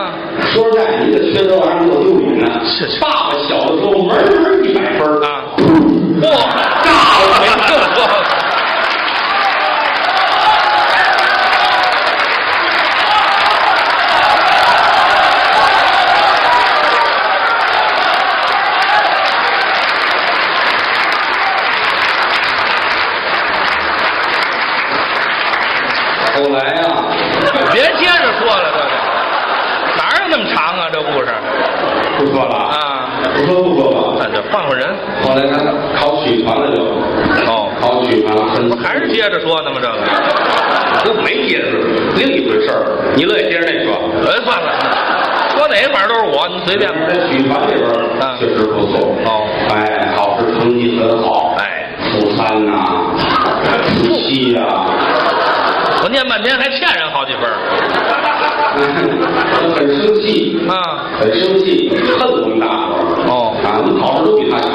说实在，你这缺德玩意儿够丢脸的。是是爸爸小的时候门门一百分儿啊，嚯，炸了，没听说。后来呀、别接着说了，这个哪有那么长啊？这故事不说了啊，不说不说吧。那就换换人后来他考曲团了就，哦。考曲团了，很不还是接着说呢吗？这个，都没接着另一回事儿。你乐意接着那说？哎，算了，说哪个反正都是我，你随便。在曲团里边嗯确实不错。哦哎，考试成绩很好。哎，初三呐、初七呀、得我念半天还欠人好几分儿我 很生气，啊！很生气，恨我们大伙儿。哦啊，我们考试都比他强，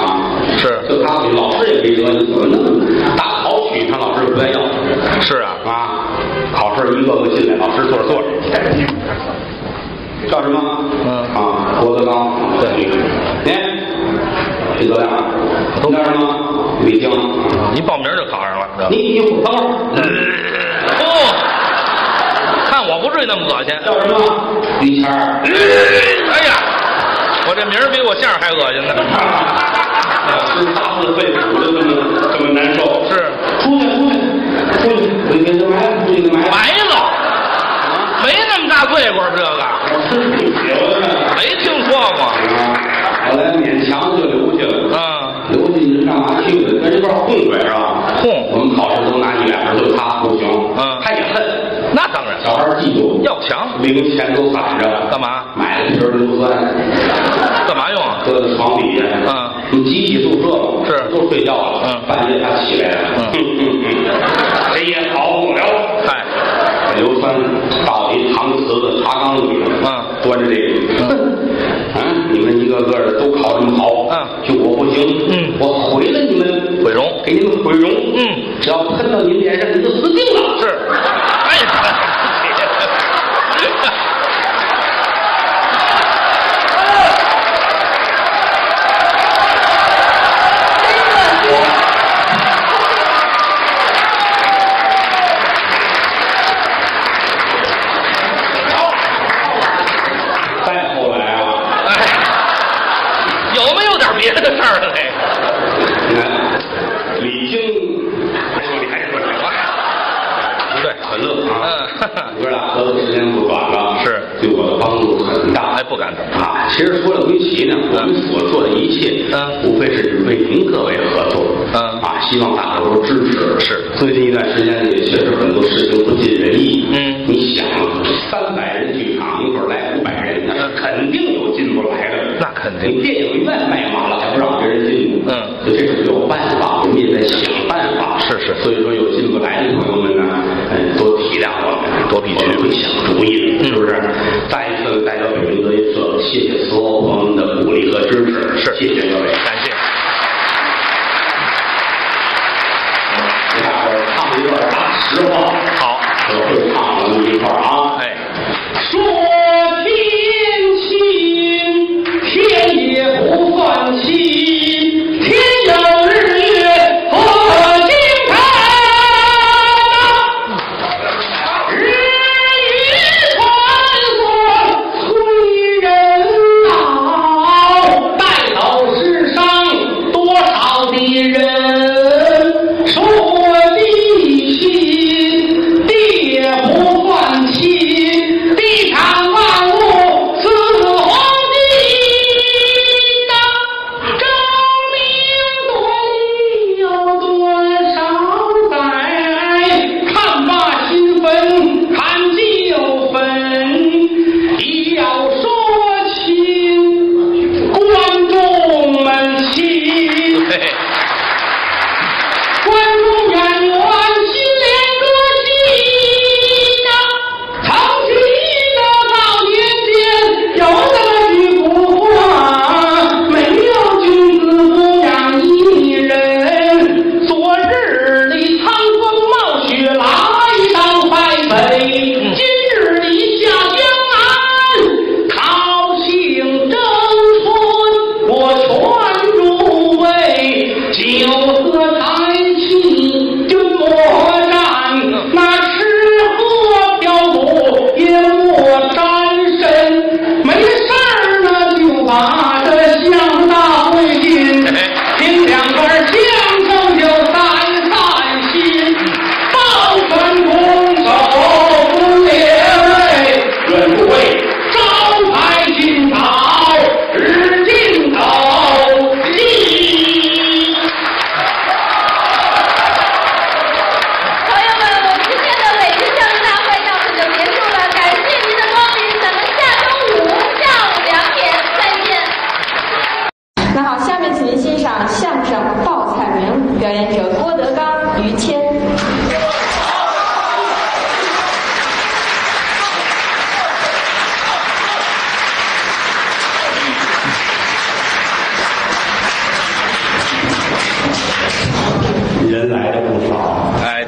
是就他比老师也没辙，你怎么弄？大考取他老师不愿要是啊，啊！考试一个个进来，老师坐着坐着。叫什么？嗯啊，郭德纲。对您，许德亮。都你叫什么？李菁。一报名就考上了。你你等会儿。哦，看我不至于那么恶心。叫什么？于谦儿。哎呀，我这名儿比我相声还恶心呢。吃大粪肺腑就这么这么难受。是出去出去出去，你给他埋了，出去给他埋了。埋了，没那么大罪过，这个我吃不起我这。没听说过。啊，后来勉强就留下了。啊，留下你是干嘛去的？跟一块混呗是吧？混我们考试都拿一百分，就他不行。嗯他也恨。那当然，小孩儿记住，要强。零钱都攒着。干嘛？买了一瓶硫酸，干嘛用啊？搁在床底下。嗯。我们集体宿舍嘛是。都睡觉了。嗯。半夜他起来了。嗯。哼哼哼，谁也跑不了。嗨，硫酸倒一搪瓷的茶缸里，嗯。端着这个，啊，你们一个个的都考这么好，嗯。就我不行，嗯。我毁了你们，毁容。给你们毁容，嗯。只要喷到你脸上，你就死定了。是，不敢当。啊，其实说了归齐呢，我们所做的一切，嗯无非是为您各位合作，嗯啊，希望大伙儿都支持。是最近一段时间也确实很多事情不尽人意。嗯你想啊，三百人剧场，一会儿来五百人，那是肯定有进不来的。那肯定你电影院卖麻了，还不让别人进嗯，所以这是有办法，我们也在想办法。是是所以说有进不来的朋友们呢，嗯，多体谅我们，我们会想主意是不是？再一次代表北京德云社，谢谢所有朋友们的鼓励和支持，是谢谢各位。感谢。给大伙儿唱一段大实话，好，我会唱，我们一块儿啊。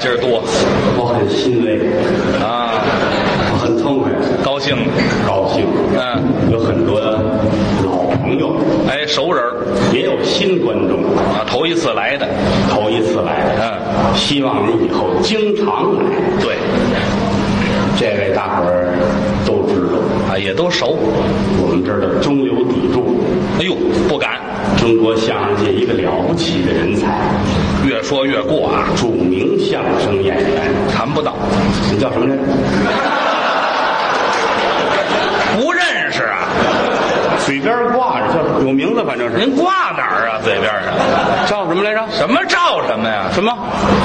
今儿多。我很欣慰，啊，我很痛快，高兴。高兴。嗯，有很多老朋友，哎，熟人儿。也有新观众，啊，头一次来的。头一次来。嗯，希望您以后经常来。对，这位大伙儿都知道，啊，也都熟。我们这儿的中流砥柱，哎呦，不敢，中国相声界一个了不起的人才，越说越过啊，著名相声演员，谈不到，你叫什么来着？不认识啊。嘴边挂着，叫有名字，反正是您挂哪儿啊？嘴边上叫什么来着？什么照什么呀？什么？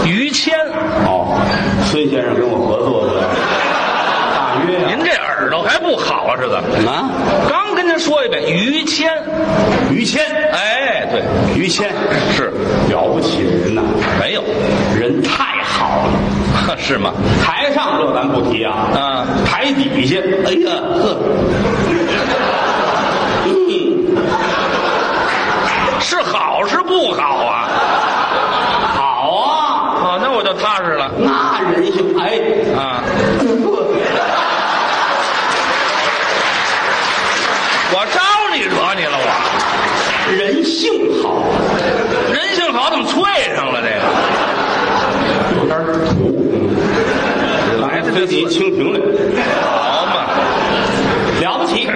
于谦，哦，孙先生跟我合作的您这耳朵还不好啊？是怎么着？啊，刚跟您说一遍，于谦。于谦，哎，对，于谦是了不起的人呐，没有，人太好了。是吗？台上这咱不提啊，啊，台底下，哎呀呵，嗯，是好是不好啊？好啊，啊，那我就踏实了那人性，哎，啊。我招你惹你了我？人性好，人性好怎么脆上了这个？有点土。来，自己清平来，好嘛，了不起。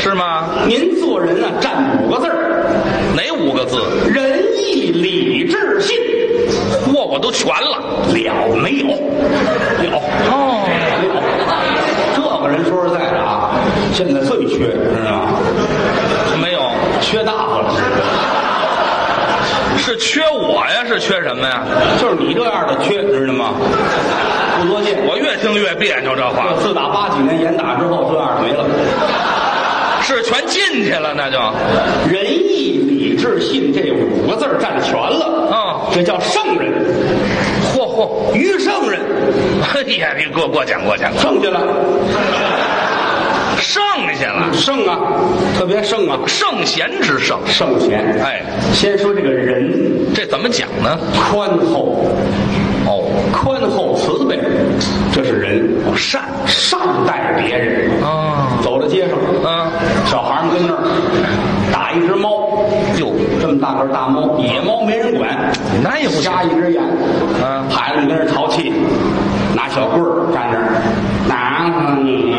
是吗？您做人啊，占五个字儿哪五个字？仁义礼智信，嚯，我都全了。了没有？有哦，没有？这个人说实在的啊，现在最缺，知道吗？没有，缺大发了，是缺我呀？是缺什么呀？就是你这样的缺，知道吗？不多见。我越听越别扭，这话自打八几年严打之后，这样的没了。是全进去了，那就仁义礼智信这五个字占全了，啊这叫圣人，嚯嚯！于圣人，哎呀，你过过奖过奖，剩下了，剩下了。剩啊，特别剩啊，圣贤之圣，圣贤。哎，先说这个人。这怎么讲呢？宽厚，哦，宽厚慈悲，这是人。善。善待别人。啊，走到街上，嗯，小孩们跟那儿打一只猫，哟，这么大个大猫，野猫没人管，那也不行。瞎一只眼，嗯孩子们跟那儿淘气，拿小棍儿站那儿，拿你，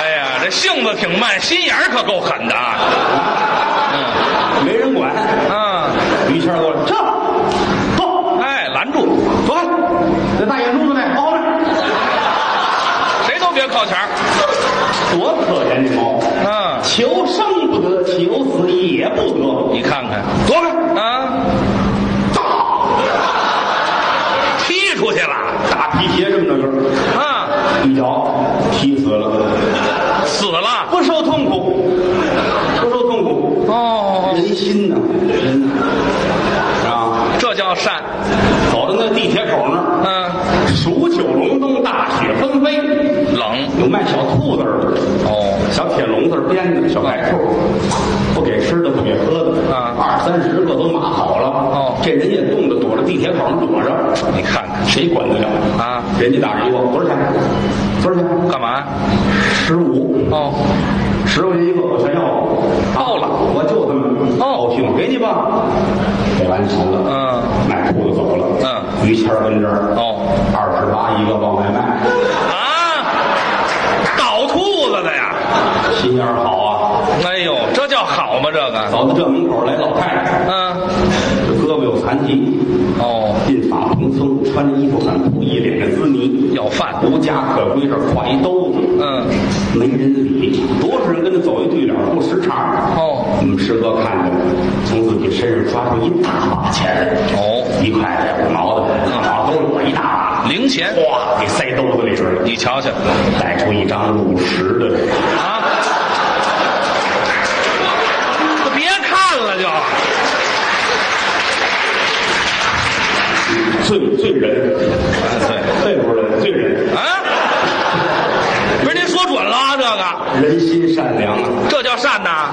哎呀，这性子挺慢，心眼儿可够狠的啊！嗯。没人管。啊，于谦过来，这走，哎，拦住，走开，这大眼珠子呢，好好的，谁都别靠前儿。多可怜这猫，啊！求生不得，求死也不得，你看看。走开，啊，踢出去了。大皮鞋这么大个儿，啊，一脚踢死了，死了不受痛苦，不受痛苦，哦，人心呐，人呐，啊，这叫善，走到那地铁口那儿，嗯，数九隆冬，大雪纷飞，冷。有卖小兔子儿的，哦，小铁笼子儿编的小白兔，不给吃的，不给喝的，啊二三十个都码好了，哦。这人也冻得躲着地铁口上躲着，你看看。谁管得了？啊？人家打人我多少钱？多少钱？干嘛？十五，哦，十块钱一个，我全要。了。到了我就这么哦高兴，给你吧，给完钱了，嗯，卖兔子走了，嗯，于谦儿跟这儿，哦，二十八一个往外卖，啊，倒兔子的呀！心眼儿好啊。哎呦，这叫好吗？这个，走到这门口来，老太太，嗯，残疾，哦，鬓发蓬松，穿着衣服很布，一脸的滋泥，要饭，无家可归，这挎一兜子，嗯，没人理，多少人跟他走一对脸不识茬。哦，我们师哥看着，从自己身上抓出一大把钱。来，哦，一块的、五毛的，脑兜里我一大把，零钱，哗，给塞兜子里边了。你瞧瞧，带出一张五十的来，啊，别看了就，最最人，对，这不是罪，人。啊，不是您说准了啊这，个，人心善良啊，这叫善呐。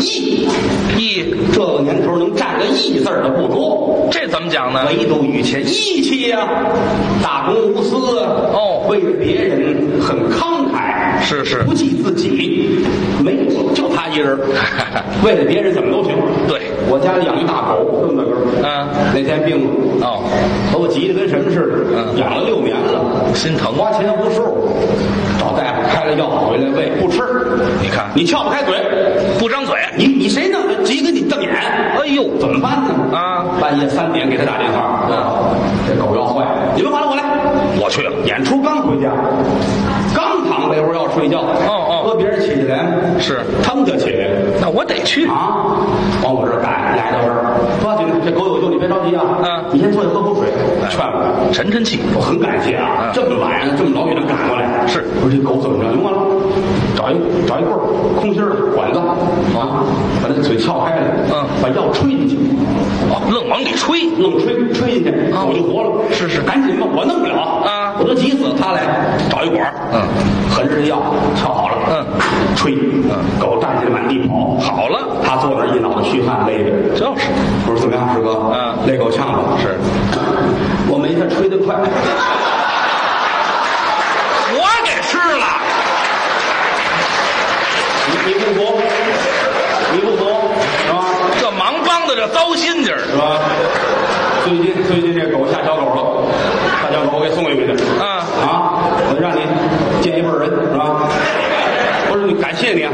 义，义，这个年头能占个义字儿的不多，这怎么讲呢？唯独于谦义气呀、大公无私啊，哦为了别人很慷慨，是是不计自己，没有就他一人，为了别人怎么都行。对我家里养一大狗，这么大个儿，嗯，那天病了，哦，把我急得跟什么似的，嗯养了六年了，心疼花钱无数，开了药回来喂不吃，你看你撬不开嘴，不张嘴。你你谁弄的？急跟你瞪眼，哎呦，怎么办呢？啊半夜三点给他打电话，啊，这狗要坏了，你们完了我来。我去了。演出刚回家，刚躺那会儿要睡觉，哦哦和别人起来，是他们就起来了。那我得去。啊，往我这儿赶，来到这儿，不要紧，这狗有救，你别着急啊。嗯你先坐下喝口水，劝我。沉沉气。我很感谢啊，嗯这么晚上这么老远赶过来。是我说这狗怎么着？用完了，找一找一棍儿，空心儿的管子啊，把那嘴撬开了，嗯把药吹进去，哦，愣往里吹。愣吹吹进去，啊狗就活了。是是赶紧吧，我弄不了啊我都急死了。他来找一管儿嗯，横着这药撬好了，嗯，吹，嗯，狗站起来满地跑，好了，他坐那儿一脑袋虚汗累着。就是。我说怎么样，师哥？嗯累够呛吧？是，我没他吹得快。我给吃了。你你不服？你不服是吧？这忙帮的这糟心劲儿。是吧？最近最近这狗下我给送回去的。嗯啊，我让你见一辈人是吧？不是你感谢你啊，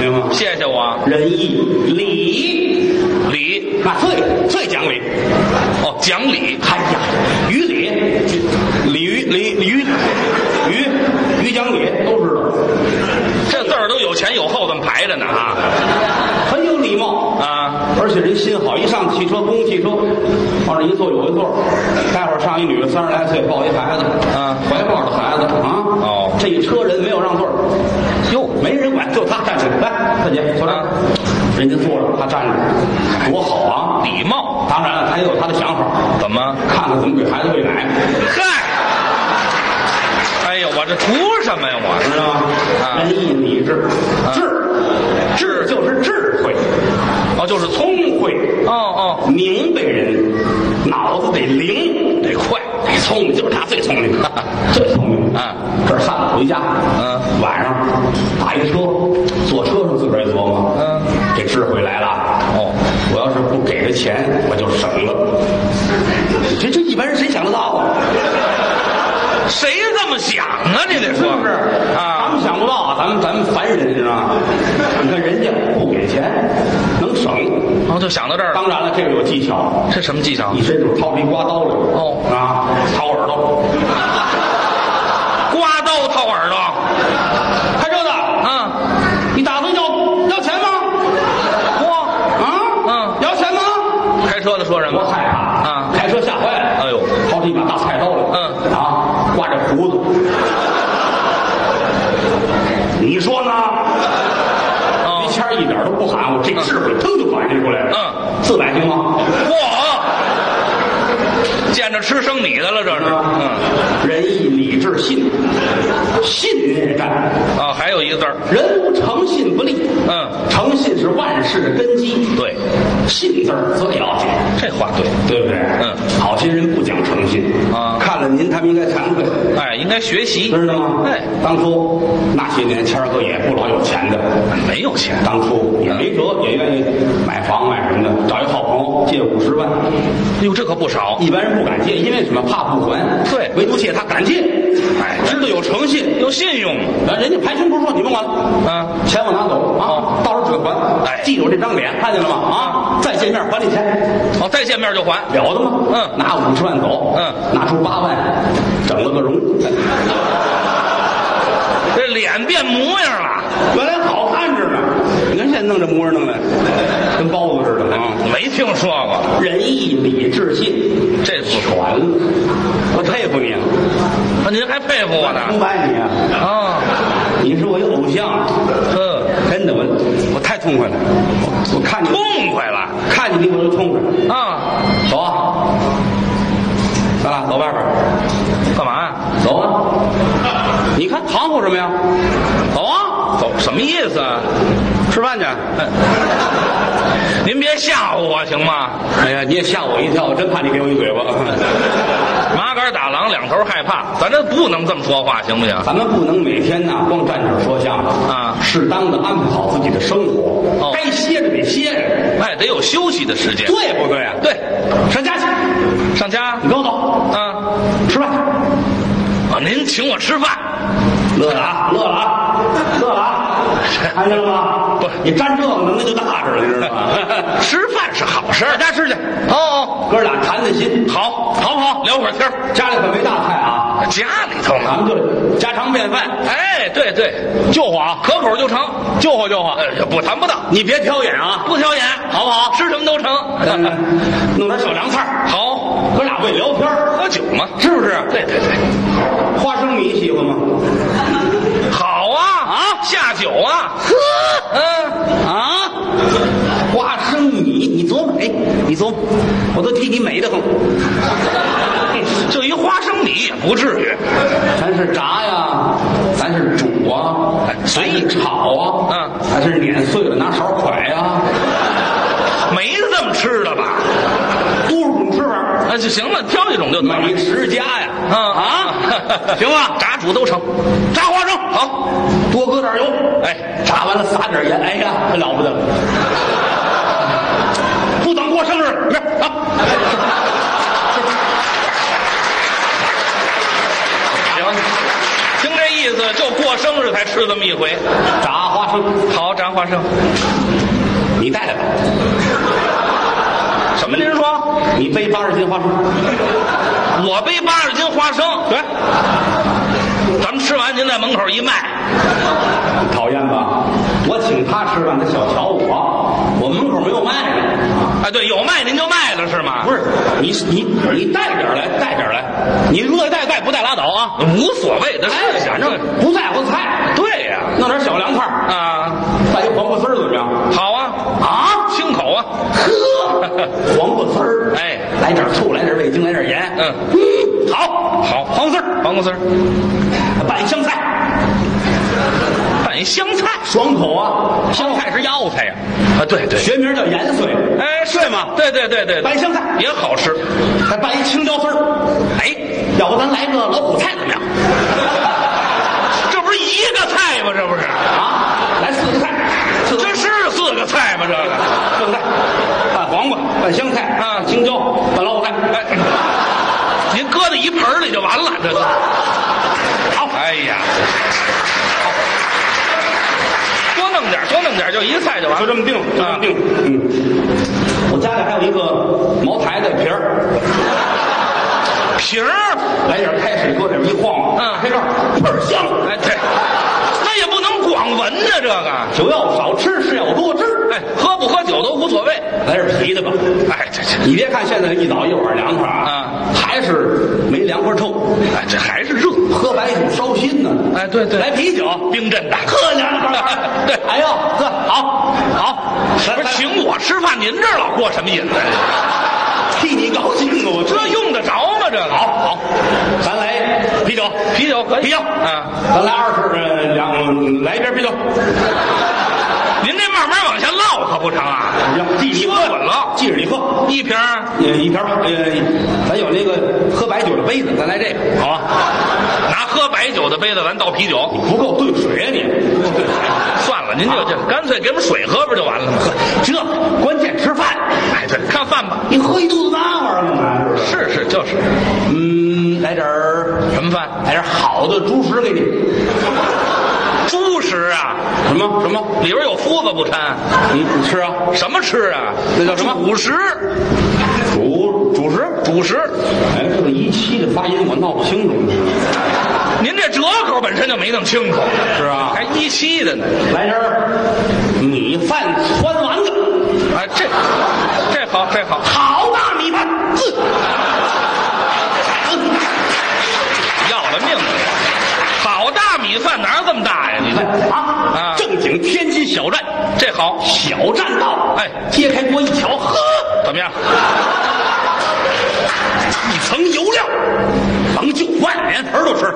明白吗？谢谢我。仁义礼，礼那最最讲理。哦，讲理。哎呀，于理，鲤鱼鲤鲤鱼于于讲理都知道，这字儿都有前有后怎么排着呢啊很有礼貌。啊！而且人心好，一上汽车，公共汽车，往这一坐有一座，待会儿上一女的三十来岁，抱一孩子，嗯怀抱着孩子啊，哦。这一车人没有让座儿，哟，没人管，就他站起来，来，大姐坐这儿，人家坐着，他站着，多好啊！礼貌。当然了，他也有他的想法，怎么？看看怎么给孩子喂奶，嗨！哎呀，我这图什么呀？我？知道仁义礼智，智，智就是智慧，哦，就是聪。慧，哦哦，明白人，脑子得灵，得快。得聪明，就是他最聪明，最聪明。啊，这儿上午回家，嗯，晚上打一车，坐车上自个儿一琢磨，嗯，这智慧来了。哦，我要是不给他钱，我就省了。这这一般人谁想得到啊？谁这么想啊？你得说是啊？不到啊，咱们咱们凡人知道吗？你看人家不给钱，能省。哦，就想到这儿了。当然了，这个有技巧，这什么技巧一？伸手掏出一刮刀来，哦啊，掏耳朵，刮刀掏耳朵。开车的，啊，你打算要要钱吗？嚯！啊，嗯要钱吗？开车的说什么？我害怕啊开车吓坏了。哎呦掏出一把大菜刀来，嗯啊，挂着胡子。你说呢？哦于谦儿一点都不含糊，这智慧嗯，四百行吗？嚯！见着吃生米的了，这是。嗯，仁义礼智信，信您也占。啊，还有一个字儿。人无诚信不立。嗯，诚信是万事的根基。对，信字儿最要紧，这话对。对不对？嗯，好心人不讲诚信啊看了您，他们应该惭愧，哎，应该学习。知道吗？哎，当初那些年，谦儿哥也不老有钱的，没有钱。当初也没辙，也愿意买房买什么的，找一好朋友借五十万，哟，这可不少。一般人不敢借，因为什么？怕不还。对唯独借他敢借，哎知道有诚信。有信用。啊，人家排胸脯说你甭管，啊，钱我拿走啊，到时候准还。哎记住这张脸，看见了吗？啊，再见面还你钱，哦，再见面就还。了得吗？嗯拿五十万走，嗯，拿出八万，整了个容，这脸变模样了。原来好看着现弄这模样弄的，跟包子似的啊。没听说过。仁义礼智信，这字全了，我佩服你，啊，您还佩服我呢崇呢？拜你啊！啊，你是我一偶像，嗯，真的，我我太痛快了，我我看你痛快了看见你我就痛快。啊！走啊，咱俩走外边儿，干嘛呀？走啊！你看含糊什么呀？走啊！走，什么意思啊？吃饭去。您别吓唬我行吗？哎呀，你也吓我一跳，我真怕你给我一嘴巴。麻杆打狼，两头害怕，咱这不能这么说话，行不行？咱们不能每天呐光站着说相声啊适当的安排好自己的生活，哦该歇着得歇着，哎，得有休息的时间。对不对啊？对，上家去，上家你跟我走，啊吃饭。啊，您请我吃饭，乐了啊，乐了啊，乐了啊，看见了吗？不你沾这个能耐就大着了，你知道吗？吃饭是好事上儿。家吃去，哦，哥俩谈谈心，好，好不好？聊会儿天儿家里可没大菜啊，家里头咱呢？们就家常便饭，哎，对对，就火啊，可口就成，就火就火，呃，不谈不到，你别挑眼啊，不挑眼，好不好？吃什么都成。嗯弄点小凉菜儿，好，哥俩为聊天儿喝酒嘛。是不是？对对对，花生米喜欢吗？下酒啊，呵，嗯，啊，花生米，你琢磨，哎，你琢磨，我都替你美得很。就一花生米也不至于。咱是炸呀，咱是煮啊，随意炒啊，嗯咱是碾碎了拿勺㧟呀，没这么吃的吧？那就行了，挑一种就得了。美食家呀，啊啊，行吧？炸煮都成。炸花生好，多搁点油，哎，炸完了撒点盐，哎呀，可了不得了。不等过生日，不是啊，行，听这意思，就过生日才吃这么一回。炸花生，好，炸花生。你带来吧？你背八十斤花生，我背八十斤花生，对，咱们吃完您在门口一卖，讨厌吧？我请他吃饭，他小瞧我，我门口没有卖的。哎，对，有卖您就卖了是吗？不是你你你带点儿来，带点儿来，你乐意带带，不带拉倒啊！无所谓的事反正不在乎菜，对呀、弄点小凉菜，啊，拌一黄瓜丝儿怎么样？好啊，啊，清口啊，呵，黄瓜丝儿，哎。来点醋，来点味精，来点盐，嗯。嗯，好，好。黄瓜丝儿，黄瓜丝儿，拌一香菜，拌一香菜。爽口啊！香菜是药材呀，啊，对对，学名叫盐碎，哎，是吗？对对对对，拌香菜。也好吃，再拌一青椒丝儿，哎，要不咱来个老虎菜怎么样？这不是一个菜吗？这不是，啊，来四个菜，这是四个菜吗？这个，四个菜，拌黄瓜，拌香菜啊青椒，拌老虎菜，哎，您搁在一盆里就完了，这都。好，哎呀，多弄点儿，多弄点，就一菜就完了。就这么定，就这么定。嗯，我家里还有一个茅台的瓶儿，瓶儿，来点开水，搁里边一晃，嗯开盖儿，倍儿香。哎，对，那也不能光闻着这个。酒要少吃，是要多吃。哎，喝不喝酒都无所谓。来点啤的吧。哎，这这，你别看现在一早一晚凉快啊，啊还是没凉快透。哎，这还是热。喝白酒烧心呢。哎，对对，来啤酒，冰镇的。喝凉快儿。对哎呦，喝，好，好，来不是请我吃饭，您这老过什么瘾呢？替你高兴啊！我这用得着吗？这个好好，咱来啤酒，啤酒可以啤酒啊。咱来二十两，来一瓶啤酒。慢慢往下唠可不成啊？行，记你说喝稳了，记着你喝。一瓶儿呃，一瓶吧，呃，咱有那个喝白酒的杯子，咱来这个，好吧？拿喝白酒的杯子，咱倒啤酒。你不够兑水啊你！算了，您就就干脆给我们水喝不就完了吗？这关键吃饭，哎，对，看饭吧。你喝一肚子那玩意儿干嘛？是不是？是是就是，嗯，来点儿，什么饭？来点儿好的猪食给你。猪食啊，什么什么？里边有麸子不掺？嗯，你吃啊？什么吃啊？那叫什么主食，主主食？主食。哎，这个一期的发音我闹不清楚。您这折口本身就没弄清楚，是啊还一期的呢。来人儿米饭汆丸子，哎，这这好，这好，好大米饭，要了命了！好大米饭哪有这么大呀？啊啊。正经天津小站，这好，小站到，哎。揭开锅一瞧，呵，怎么样？一层油料，甭就饭，连盆儿都吃。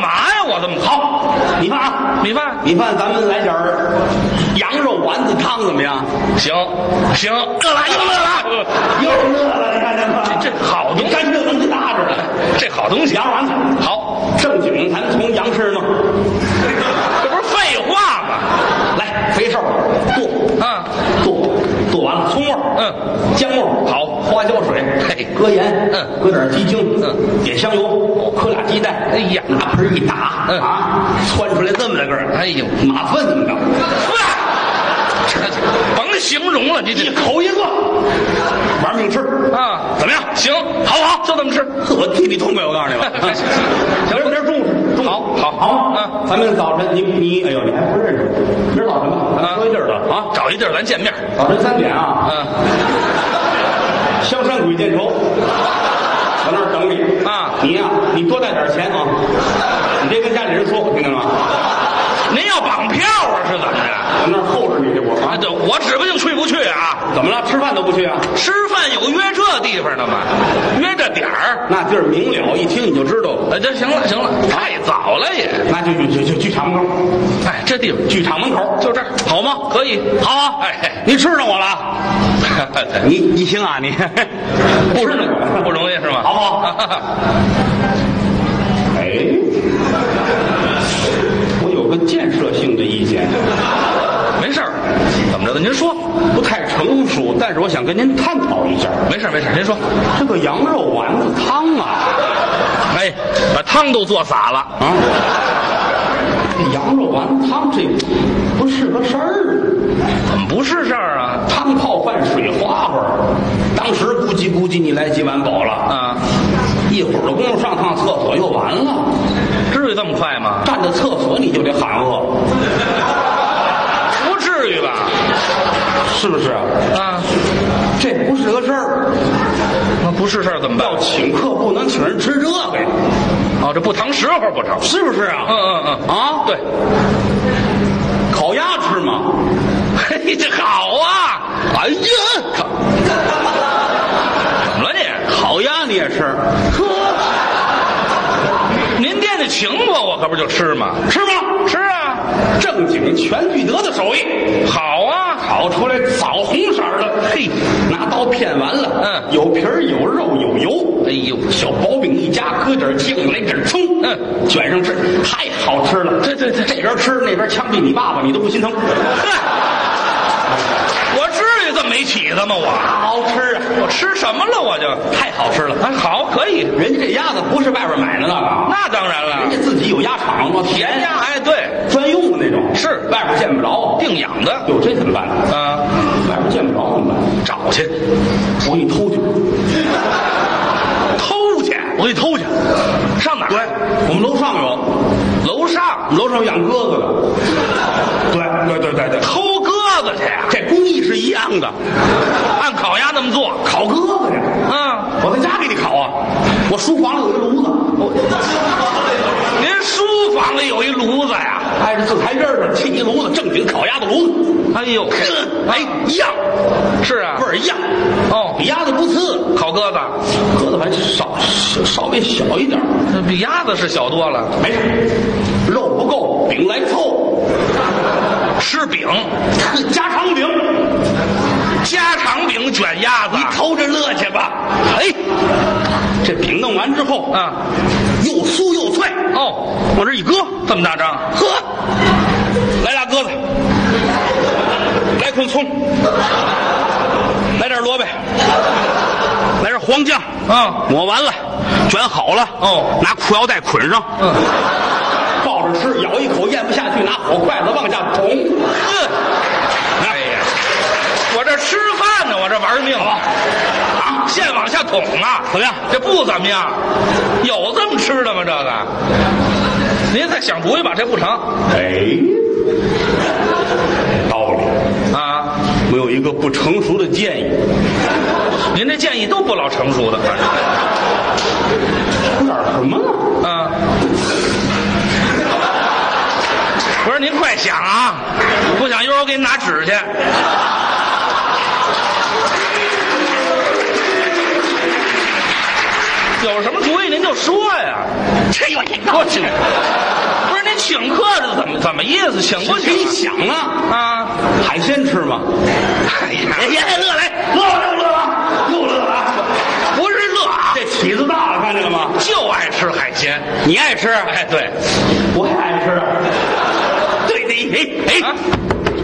嘛呀？我这么好，米饭啊，米饭，米饭咱们来点儿羊肉丸子汤怎么样？行行，乐了又乐了，又乐了，你看见吗？这这好东西。干这东西搭着了。这好东西，羊肉丸子。好，正经，咱从羊身上弄。这不是废话吗？来，肥瘦剁。啊，剁剁完了，葱末，嗯，姜末，好花椒水，嘿搁盐，嗯搁点鸡精，嗯，点香油，磕俩鸡蛋，哎呀拿盆一打，嗯啊，窜出来这么大个儿，哎呦马粪怎么着，这甭形容了，你这一口一个，玩命吃啊，怎么样？行，好不好？就这么吃。我替你痛快，我告诉你吧。行明儿中午，中午好好好吗？嗯咱们早晨你你，哎呦，你还不认识我？明儿早晨吧，咱们说一地儿的啊。找一地儿咱见面。早晨三点啊，嗯，香山鬼见愁，我那儿等你啊你呀、你多带点钱啊，你别跟家里人说，听见吗？您要绑票啊？是怎么着？我那儿候着你去，我啊，我指不定去不去啊？怎么了？吃饭都不去啊？吃饭有约这地方的吗？约这点儿。那地儿明了，一听你就知道，哎，这行了行了，太早了也。那就就就就剧场门口，哎，这地方剧场门口就这儿，好吗？可以。好啊，哎，你吃上我了啊，你你行啊你，不吃上我不容易是吗？好不好？哎，我有个建设性的意见，么着的？您说。不太成熟，但是我想跟您探讨一下。没事儿没事儿，您说。这个羊肉丸子汤啊，哎，把汤都做洒了。啊，这羊肉丸子汤这不是个事儿，怎么不是事儿啊？汤泡饭水花花。当时咕叽咕叽你来几碗饱了，啊，一会儿的功夫上趟厕所又完了，至于这么快吗？站在厕所你就得喊饿，不至于吧？是不是啊？啊，这不是个事儿，那不是事儿怎么办要？请客不能请人吃这个呀，哦，这不堂时候不成？是不是啊？嗯嗯嗯，啊，对，烤鸭吃吗？嘿，这好啊！哎呀，怎么了你？烤鸭你也吃？呵，您惦记请我，我可不就吃吗？吃吗？吃啊，正经全聚德的手艺，好啊，烤出来枣红色的，嘿，拿刀片完了，嗯有皮儿有肉有油，哎呦小薄饼一夹，搁点酱，来点葱，嗯，卷上吃，太好吃了。对对对这边吃那边枪毙你爸爸，你都不心疼。我至于这么没起子吗？我好吃啊，我吃什么了？我就太好吃了。哎，好，可以，人家这鸭子不是外边买的那个啊，那当然了人家，自己有鸭场，往甜鸭，哎，对，专用的那种，是外边见不着。定养的，哟，这怎么办呢？啊，外边见不着怎么办？找去，我给你偷去。偷去，我给你偷去。上哪儿？对，我们楼上有，楼上楼上有养鸽子的。对对对对对，偷鸽子去呀？这工艺是一样的，按烤鸭那么做，烤鸽子去。嗯，我在家给你烤啊，我书房里有一炉子，您书房里有一炉子呀？挨着自台边上砌一炉子，正经烤鸭的炉子。哎呦，哎，一样，是啊味，儿一样。哦比鸭子不次，烤鸽子，鸽子还少稍稍微小一点比鸭子是小多了。没事，肉不够，饼来凑，吃饼，家常饼，家常饼卷鸭子。你，偷着乐去吧。哎，这饼弄完之后，啊，又酥又脆，哦，往这一搁，这么大张，呵，来俩鸽子，来捆葱，来点萝卜，来点黄酱，啊，抹完了，卷好了，哦。拿裤腰带捆上，嗯，抱着吃，咬一口咽不下去，拿火筷子往下捅，呵，哎呀，我这吃饭呢，我这玩命啊，啊，现往下捅啊，怎么样？这不怎么样，有这么吃的吗？这个，您再想主意吧，这不成哎，道理。啊。我有一个不成熟的建议，您这建议都不老成熟的，反正说点什么呢？啊。不是您快想啊，不想一会儿我给你拿纸去。有什么主意您就说呀。这有你我去，不是您请客是怎么怎么意思？请不给你想啊，啊？海鲜吃吗？哎呀，乐来，乐了又乐了，又乐了。不是乐啊，这起子大了，看见了吗？就爱吃海鲜。你爱吃？哎，对，我也爱吃。哎哎啊，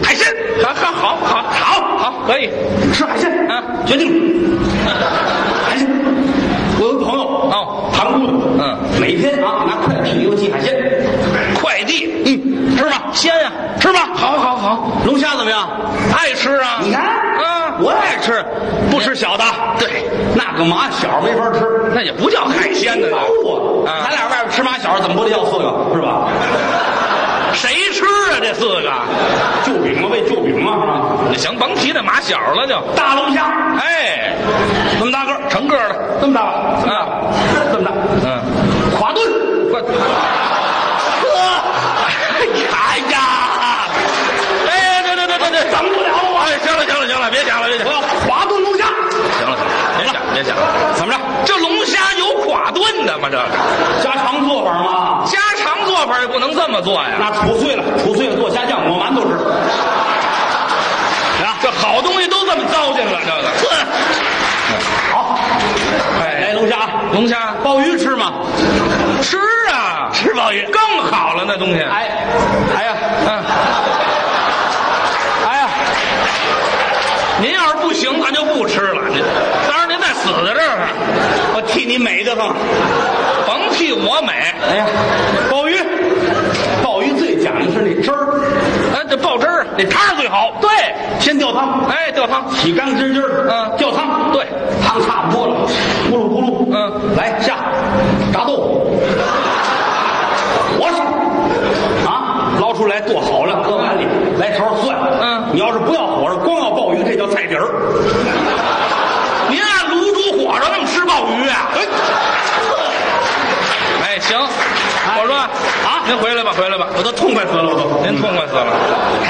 海鲜，好好好好好好，可以。吃海鲜啊决定。海鲜，我有个朋友啊，塘沽的，嗯，每天啊拿快递给我寄海鲜，快递，嗯，吃吧？鲜呀，吃吧？好好好，龙虾怎么样？爱吃啊。你看，啊，我爱吃，不吃小的。对，那个马小没法吃。那也不叫海鲜的呢。啊！啊咱俩外边吃马小，怎么不得要四个是吧？谁吃啊？这四个？救饼嘛，为救饼嘛，是吧？行，甭提那马小了就。大龙虾，哎，这么大个儿，成个儿的。这么大啊，这么大，嗯，华顿。我，呵，哎呀，哎，对对对对对，等不了我。哎，行了行了行了，别讲了别讲了，我要华顿龙虾，行了行了，别讲了。怎么着？这龙虾有垮炖的吗？这个家常做法吗。家常做法也不能这么做呀。那杵碎了，杵碎了做虾酱，抹馒头吃。啊，这好东西都这么糟践了，这个。好，哎来龙虾，龙虾鲍鱼吃吗？吃啊，吃鲍鱼。更好了那东西。哎，哎呀，嗯，哎呀，您要是不行，咱就不吃了。您，当然您再死在这儿，我替你美的慌。甭替我美。哎呀，鲍鱼，鲍鱼最讲究是那汁儿，哎，这爆汁儿，那汤最好。对，先吊汤，哎，吊汤，洗干净净儿，嗯。吊汤，对，汤差不多了，咕噜咕噜，嗯，来下。炸豆。腐，我手啊，捞出来剁好了，搁碗里，来勺蒜，嗯。你要是不要火烧，光要鲍鱼，这叫菜底儿。您按卤煮火烧那么吃鲍鱼啊？哎，行，我说啊您回来吧，回来吧，我都痛快死了，我都。您痛快死了，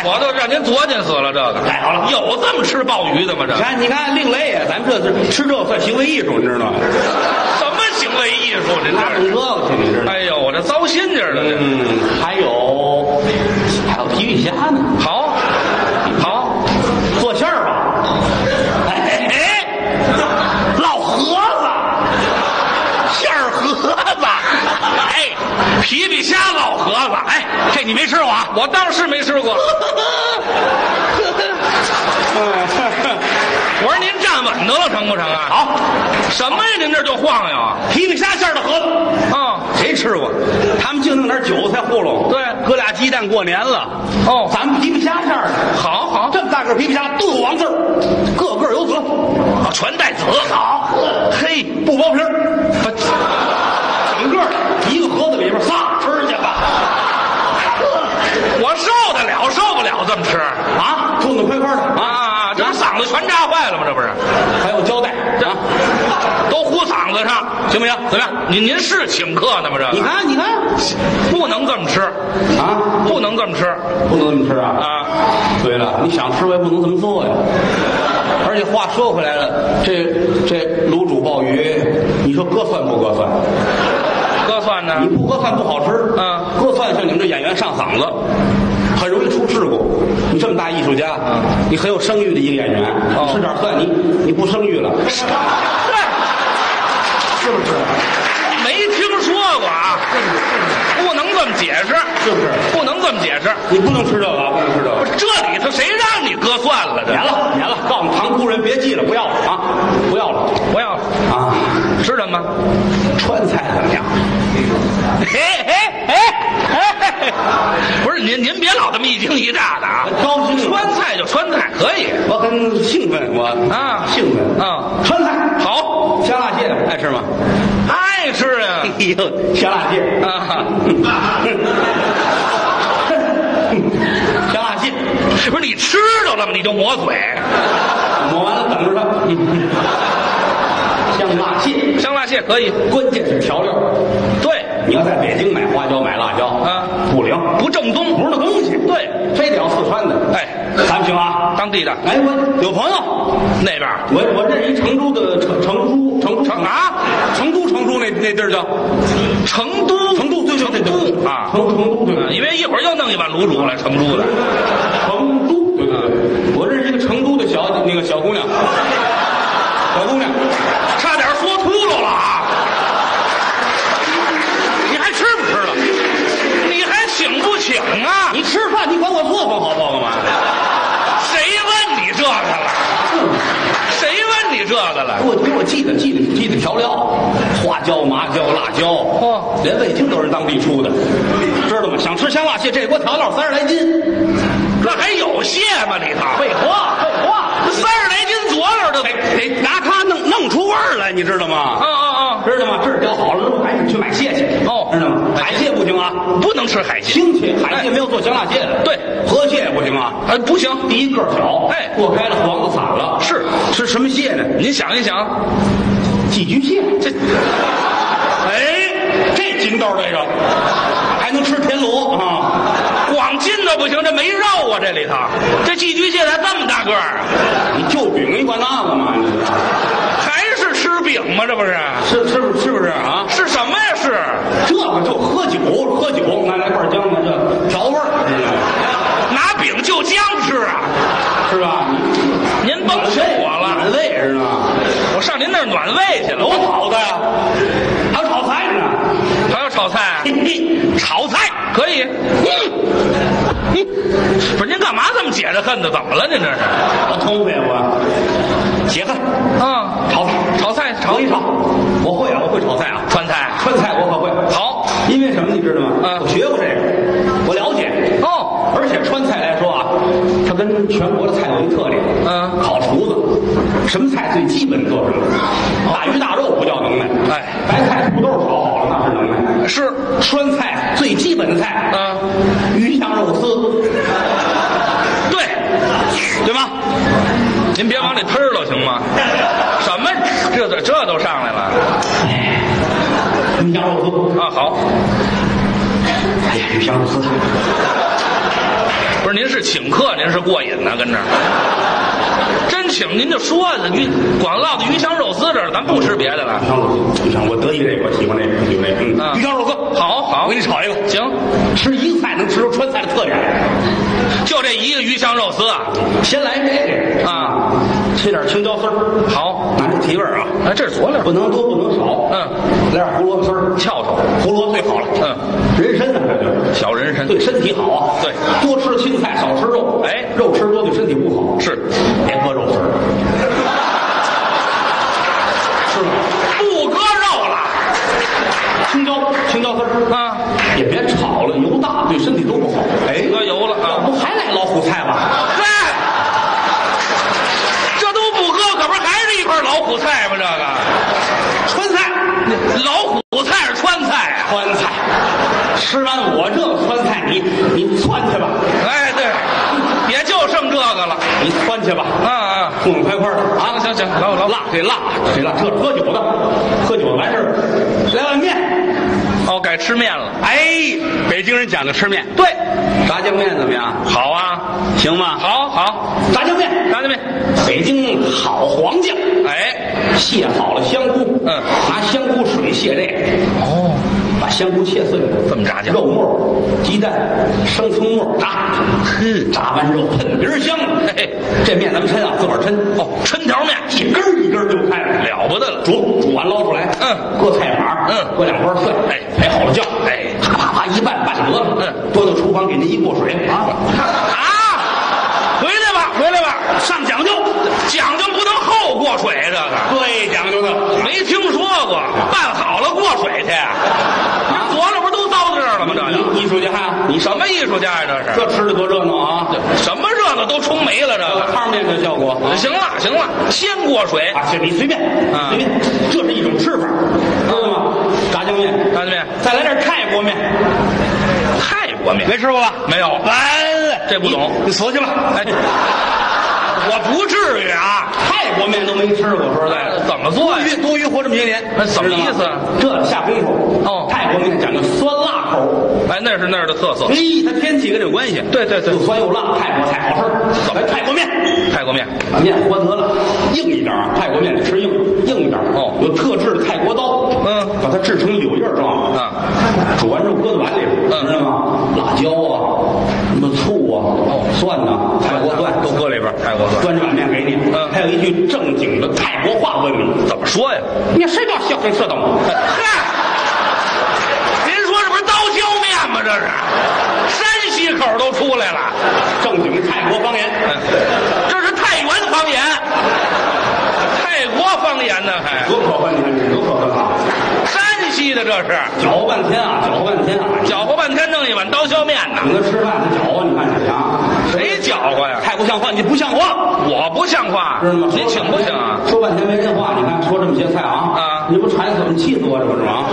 我都让您作践死了。这个太好了有这么吃鲍鱼的吗？这你看，你看，另类啊，咱们这是吃这算行为艺术，你知道吗？什么行为艺术？这哪懂这这个去？你知道？哎呦，我这糟心劲儿的这。嗯，还有还有皮皮虾呢，好，好，做馅儿吧。哎哎，烙盒子，馅儿盒子。哎，皮皮虾烙盒子，哎，这你没吃过啊？我当时没吃过。我说您站稳得了成不成啊？好，什么呀？您这就晃悠啊？皮皮虾馅的盒子，啊，谁吃过？他们净弄点韭菜糊弄，对搁俩鸡蛋过年了。哦咱们皮皮虾馅的，好好，这么大个皮皮虾都有王字，个个有籽，全带籽。好，嘿，不剥皮儿，里边仨吃去吧。我受得了，受不了这么吃啊，痛痛快快的啊！这不嗓子全扎坏了吗？这不是，还有胶带啊，都糊嗓子上，行不行？怎么样？您您是请客呢吗？这你看，你看不能这么吃，啊，不能这么吃不能这么吃啊！啊！对了，你想吃我也不能这么做呀。而且话说回来了，这这卤煮鲍鱼，你说搁蒜不搁蒜？搁蒜呢你？不搁蒜不好吃。嗯搁蒜像你们这演员上嗓子，很容易出事故。你这么大艺术家，你很有声誉的一个演员，哦吃点蒜，你你不声誉了，对，是不是？没听说过啊，不能这么解释，是不是？不能这么解释。你不能吃这个啊，不能吃这个。这里头谁让你搁蒜了？这免了，免了，告诉你塘沽人别记了，不要了啊，不要了不要了，啊！吃什么？川菜怎么样？嘿嘿嘿嘿，不是您您别老这么一惊一乍的啊！高兴川菜就川菜，可以我很兴奋，我啊兴奋啊！川菜好，香辣蟹爱吃吗？爱吃啊哎呦，香辣蟹啊！香辣蟹，不是你吃着了吗？你就抹嘴，抹完了等着它。香辣蟹，香辣蟹可以，关键是调料。对，你要在北京买花椒、买辣椒啊。不灵，不正宗，不是那东西。对，非得要四川的。哎，咱们行啊。当地的。哎，我有朋友，那边我我认识一成都的成成都成都。成啊，成都成都那那地儿叫？成都，成都，对对对对。成都。啊。成成都对？因为一会儿又弄一碗卤煮来，成都的。成都。对对对，我认识一个成都的小那个小姑娘，小姑娘，差点说秃噜了啊！你还吃不吃了？你还请不请啊？你我做饭好不好？干嘛？谁问你这个了？谁问你这个了？给我给我记得记得记得调料，花椒、麻椒、辣椒，哦连味精都是当地出的，知道吗？想吃香辣蟹，这锅调料三十来斤，那还有蟹吗？里头废话废话，三十来斤佐料都得得拿它弄弄出味儿来，你知道吗？啊！知道吗？这儿调好了，赶紧去买蟹去。哦知道吗？海蟹不行啊，不能吃海蟹。青蟹、海蟹没有做香辣蟹的。对河蟹也不行啊，哎，不行，第一个儿小，哎过开了黄子散了。是吃什么蟹呢？您想一想，寄居蟹。这哎，这筋道对着，还能吃田螺啊？光筋都不行，这没肉啊，这里头这寄居蟹才这么大个儿，你就饼一管那个嘛？你还饼吗？这不是？是是不是不是啊？是什么呀？是这个就喝酒，喝酒，拿来块姜呢，这调味儿，拿饼就姜吃啊？是吧？您甭说我了，暖胃知道吗？我上您那儿暖胃去了。有炒的呀，还有炒菜呢。还有炒菜，炒菜可以。不是您干嘛这么解着恨呢？怎么了？您这是？我通呗，我解恨。啊，炒菜，炒菜炒炒一炒，我会啊，我会炒菜啊，川菜。川菜我可会。好因为什么你知道吗？嗯我学过这个，我了解。哦，而且川菜来说啊，它跟全国的菜有一特点。嗯烤厨子，什么菜最基本做什么？大鱼大肉不叫能耐，哎，白菜土豆炒好了那是能耐。是川菜最基本的菜，嗯，鱼香肉丝，对，对吗？您别往里忒了行吗？什么这这这都上来了鱼香肉丝，啊？好，哎呀，鱼香肉丝，不是您是请客，您是过瘾呢，跟这儿。真请您就说鱼，光唠到鱼香肉丝这儿，咱不吃别的了鱼。香肉丝，鱼香，我得意这个，我喜欢这个，喜欢这个，嗯，啊鱼香肉丝，好好我给你炒一个。行，吃一个菜能吃出川菜的特点来。就这一个鱼香肉丝啊。先来这个啊，切点青椒丝儿，好，拿这提味儿啊，哎，这是佐料不能多，不能少。嗯，来点胡萝卜丝儿，翘头，胡萝卜最好了。嗯，人参呢，这就是小人参。对身体好啊。对多吃青菜，少吃肉。哎肉吃多对身体不好。是别搁肉丝儿，是吗？不搁肉了青椒，青椒丝儿啊，也别炒了，油大对身体都不好。哎，搁油了啊。不还来老虎菜吗？嗨，这都不搁，可不是还是一块老虎菜吗？这个川菜，老虎菜是川菜啊。川菜。吃完我这个川菜，你你窜去吧，哎，对，也就剩这个了。你窜去吧。啊啊，痛痛快快的啊！行行行老老辣这辣这辣，这是喝酒的，喝酒完事儿，来碗面。哦，该吃面了。哎，北京人讲究吃面，对，炸酱面怎么样？好啊，行吗？，好好，炸酱面，炸酱面。北京好黄酱，哎，卸好了香菇，嗯拿香菇水卸这个，哦，把香菇切碎了，这么炸酱肉末、鸡蛋、生葱末炸，哼炸完肉喷鼻儿香。嘿嘿，这面咱们抻啊，自个儿抻哦，抻条面一根儿一根儿就开了，了不得了。煮煮完捞出来，嗯搁菜码，嗯搁两块蒜，哎配好了酱，哎啪啪啪一拌拌得了，嗯端到厨房给您一过水啊，啊，回来吧，回来吧，上讲究，讲究过水，这个对讲究的，没听说过，办好了过水去。您佐料不都糟在这儿了吗？这就艺艺术家呀，你什么艺术家呀？这是这吃的多热闹啊！什么热闹都冲没了，这个。汤面的效果啊行了行了，先过水，啊，这你随便，啊随便，这是一种吃法，知道吗？炸酱面，炸酱面，再来点泰国面，泰国面没吃过吧？没有，完了，这不懂你死去吧。哎，我不至于啊！泰国面都没吃过，说实在的，怎么做呀多余多余活这么些年，那什么意思这下功夫哦泰国面讲究酸辣口，哎，那是那儿的特色。咦，它天气跟这有关系。对对对又酸又辣，泰国菜好吃。怎么来泰国面？泰国面，把面和得了，硬一点啊！泰国面得吃硬，硬一点。哦有特制的泰国刀，嗯把它制成柳叶状。啊，煮完之后搁在碗里边，嗯知道吗？辣椒啊，什么哦，蒜呢，泰国蒜都搁里边，泰国蒜。端着碗面给你。嗯还有一句正经的泰国话问你：怎么说呀？你谁叫小黑色的？嗨，您说这不是刀削面吗？这是，山西口都出来了。正经的泰国方言。这是太原方言，泰国方言呢还多可半天，你多可恨啊！山西的这是，搅和半天啊，搅和半天啊！搅和半天弄一碗刀削面呢，请他吃饭，和，你看谁啊？谁搅和呀？太不像话，你不像话，我不像话，知道吗？您请不请啊？说半天没人话，你看说这么些菜啊，啊你不馋死我，你气死我，这不是吗？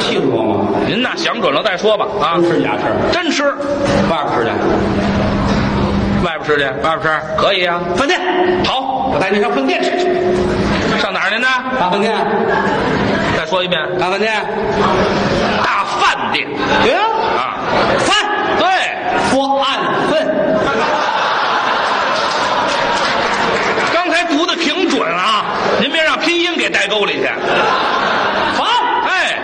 气死我吗？您呐想准了再说吧啊真！吃假吃，真吃，外边吃去，外边吃去，外边吃可以啊。饭店，好，我带您上饭店吃去。上哪儿去呢？大饭店，再说一遍，大饭店，大饭店对呀，啊。饭对，说按份，刚才读的挺准啊，您别让拼音给带沟里去。饭哎，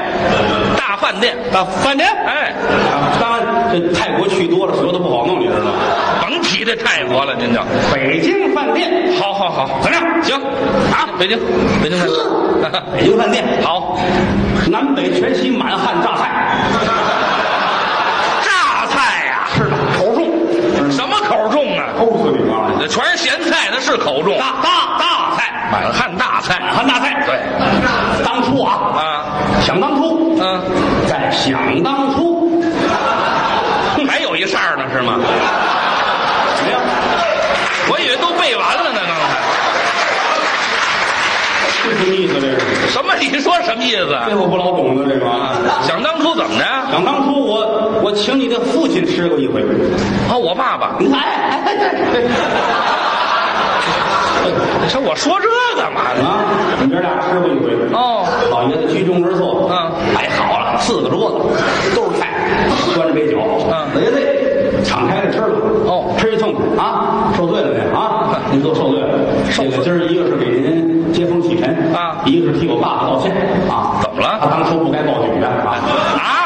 大饭店，大饭店，哎，啊当然这泰国去多了，舌头不好弄，你知道吗？甭提这泰国了，您就。北京饭店，好好好，怎么样？行。啊，北京，北京菜，北京饭店，好，南北全席满汉榨菜，榨菜呀、是的，口重，什么口重啊？齁死你妈！这全是咸菜，那是口重，大大大菜，满汉大菜，满汉大菜。对，当初啊，啊，想当初，嗯，在想当初，还有一扇儿呢是吗？怎么样？我以为都背完了呢，刚才这什么意思？这是？什么？你说什么意思？这我不老懂的这个啊。想当初怎么着？想当初我我请你的父亲吃过一回，哦，我爸爸，哎哎哎这我说这干嘛呢？啊，你们俩吃过一回。哦，老爷子居中而坐，嗯，摆好了，四个桌子都是菜，端着杯酒，嗯老爷子敞开了吃了，哦吃一痛快啊，受罪了没啊？您都受罪了。这个今儿一个是给您接风洗尘啊一个是替我爸爸道歉啊。怎么了他当初不该报警的啊，啊，给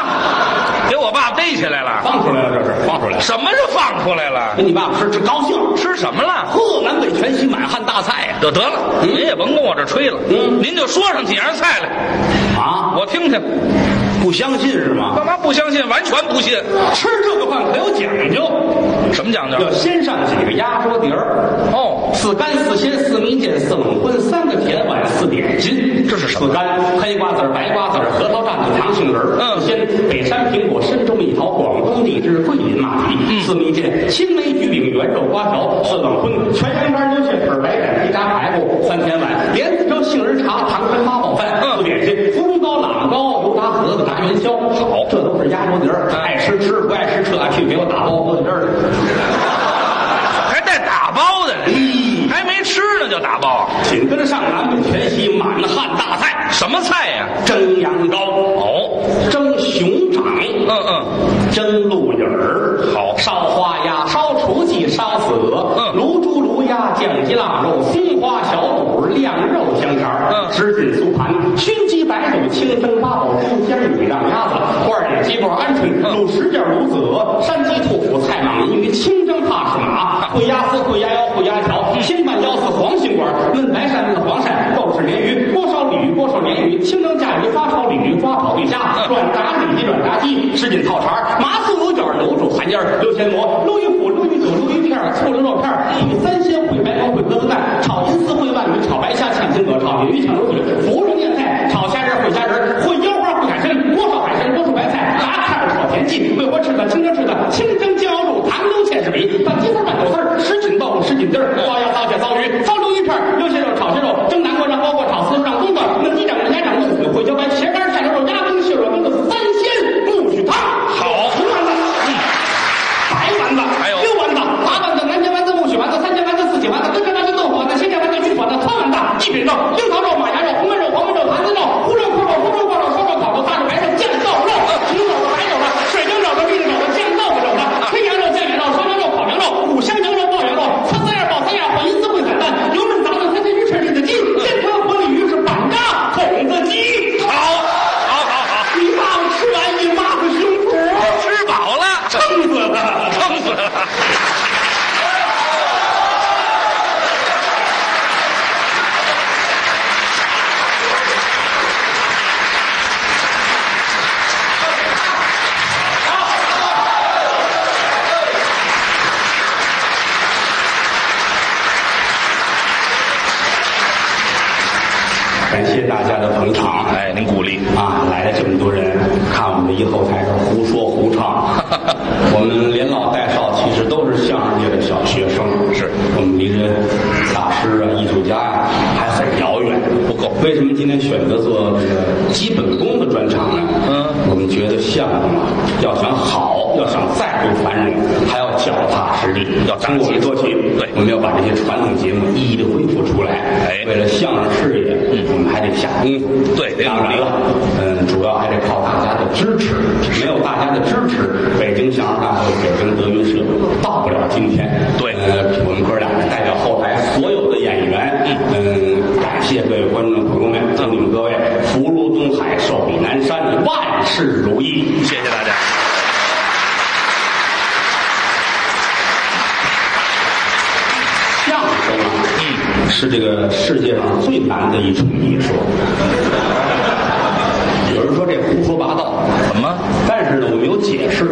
我爸逮起来了。放出来了，这是放出来了。什么是放出来了？跟你爸爸吃吃高兴，吃什么了？呵，南北全席满汉大菜呀！就得了，您也甭跟我这吹了，嗯您就说上几样菜来，啊，我听听。不相信是吗？干嘛不相信？完全不信。吃这个饭可有讲究，什么讲究？要先上几个压桌碟儿，哦，四干四鲜四蜜饯四冷荤三个甜碗四点心，这是什么？四干黑瓜子儿白瓜子儿核桃蘸子糖杏仁儿。嗯。四鲜北山苹果深州蜜桃广东荔枝桂林马蹄，嗯。四蜜饯青梅橘饼圆肉瓜条四冷荤全羊肝牛血腿白斩鸡炸排骨三甜碗。莲子杏仁茶糖汾八宝饭嗯点心芙蓉糕喇嘛糕油炸盒子炸元宵，好，这都是鸭脖底儿，爱吃吃不爱吃撤下去给我打包搁在这儿。还带打包的呢，咦还没吃呢就打包，紧跟着上南北全席满汉大菜，什么菜呀？蒸羊羔，哦，蒸熊掌，嗯嗯，蒸鹿尾儿，好烧花鸭，烧雏鸡，烧死鹅，嗯卤猪卤鸭，酱鸡腊肉，松花小肚，晾肉香肠儿，嗯。什锦酥盘，熏鸡白肚，清蒸八宝猪，香米让鸭子，罐鸡脖鹌鹑，卤什件卤子鹅，山鸡兔脯，菜蟒银鱼，清蒸帕式马，烩鸭丝，烩鸭腰，烩鸭条，清拌腰丝，黄心管，焖白鳝，焖黄鳝，豆豉鲢鱼，锅烧鲤鱼，锅烧鲢鱼，清蒸甲鱼，发烧鲤鱼，抓烤对虾，软炸里脊，软炸鸡，什锦套肠，麻酥牛角，卤煮寒烟儿，溜鲜蘑，鲈鱼脯，鲈鱼肚，鲈鱼片，醋溜肉片儿，烩三鲜，烩白毛，烩鸽子蛋，炒银丝，烩万鱼，炒白虾，炝青蛤，炒鲤鱼，炝流水，芙蓉燕菜，炒虾仁，烩虾仁，烩腰。多少海参，多少白菜，拿菜炒田鸡，为我吃的清蒸吃的清蒸煎熬肉，糖都芡是米，到鸡丝拌豆丝儿，十斤豆腐，十斤丁儿，花鸭糟蟹糟鱼，烧溜鱼片，溜蟹肉，炒蟹肉，蒸南瓜，让包括炒丝，让冬瓜，焖鸡掌，鸭掌，焖死，烩椒白，茄干，菜牛肉，鸭羹，蟹肉羹的三鲜，不许汤。好，红丸子，嗯，白丸子，还有六丸子，八丸子，南煎丸子，木须丸子，三鲜丸子，四喜丸子，跟着丸子，豆腐丸子，鲜鲜丸子，鱼丸子，汤丸子，一品肉，樱桃肉。今天选择做这个基本功的专场呢？嗯，我们觉得相声啊，要想好，要想再度繁荣，还要脚踏实地，要打从我们做起。对我们要把这些传统节目一一的恢复出来。哎为了相声事业，嗯，我们还得下功夫。对当然了，嗯，主要还得靠大家的支持。没有大家的支持，北京相声大会、北京德云社到不了今天。对呃，我们哥俩代表后台所有的演员，嗯，感谢各位观众朋友们，祝你们各位福如东海，寿比南山，万事如意。谢谢大家。相声啊，嗯，是这个世界上最难的一种艺术。有人说这胡说八道，怎么？但是呢，我们有解释。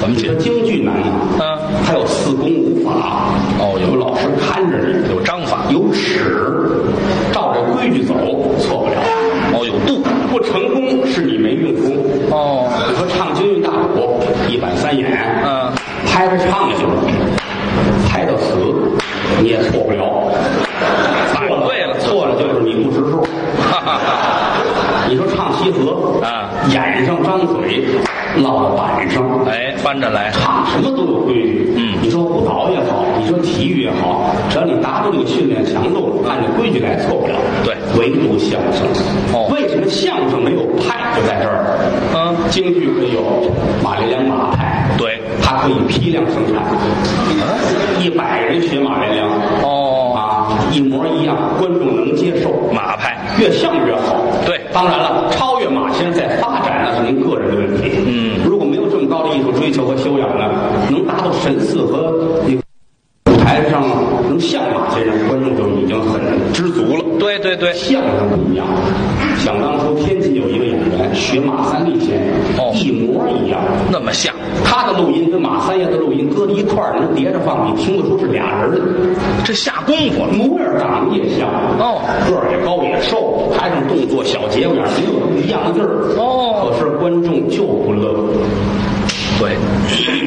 怎么解释京剧难啊？嗯它有四功五法。哦有有老师看着你，有章法，有尺，照着规矩走，错不了。哦，有度，不成功是你没用功。哦，你说唱京韵大鼓，一板三眼，嗯，拍着唱下去了，拍到死你也错不了。摆错了对了错了就是你不识数。哈哈哈。你说唱西河啊，眼上张嘴，落到板上，哎，翻着来，唱什么都有规矩。嗯。你说舞蹈也好，你说体育也好，只要你达到这个训练强度了，按照规矩来，错不了。对。唯独相声。哦。为什么相声没有派就在这儿？嗯，京剧可以有马连良马派，对，它可以批量生产，一百人学马连良，哦，啊，一模一样，观众能接受，马派，越像越好。对当然了，超越马先生在发展那是您个人的问题。嗯，如果没有这么高的艺术追求和修养呢，能达到神似和那个舞台上能像马先生，观众就已经很知足了。对对对，相声不一样，想当初天津有一个演员学马三立先生，哦一模一样。那么像，他的录音跟马三爷的录音搁在一块儿，能叠着放，你听得出是俩人的。这下功夫了，模样长得也像，哦个儿也高也瘦，小节骨眼儿没有不一样的地儿。哦可是观众就不乐，对，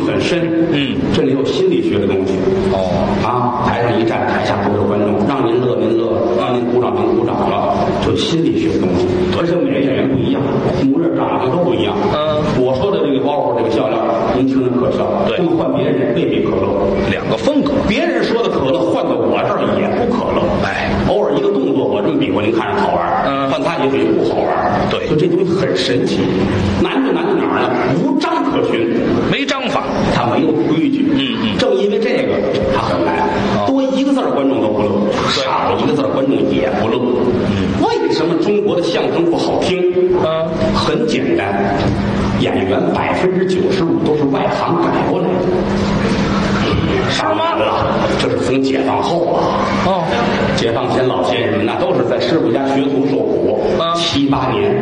很深。嗯，这里有心理学的东西。哦，啊，台上一站，台下都是观众，让您乐您乐，让您鼓掌您鼓掌了，就心理学的东西。而且每个演员不一样，模样长得都不一样。嗯，我说的这个包袱这个笑料，您听着可笑，对那么换别人未必可乐。两个风格，别人说的可乐，换到我这儿也不可乐。哎，偶尔一个动作，我这么比划，您看着好玩儿嗯换他也许不好玩儿对就这东西很神奇，难就难在哪儿呢？无章可循，没章法，它没有规矩。嗯嗯正因为这个，它很难。哦多一个字儿观众都不乐，少一个字儿观众也不乐。为什么中国的相声不好听？嗯，很简单，演员百分之九十五都是外行改过来的。上晚了，这是从解放后啊。哦，解放前老先生们那都是在师傅家学徒受七八年，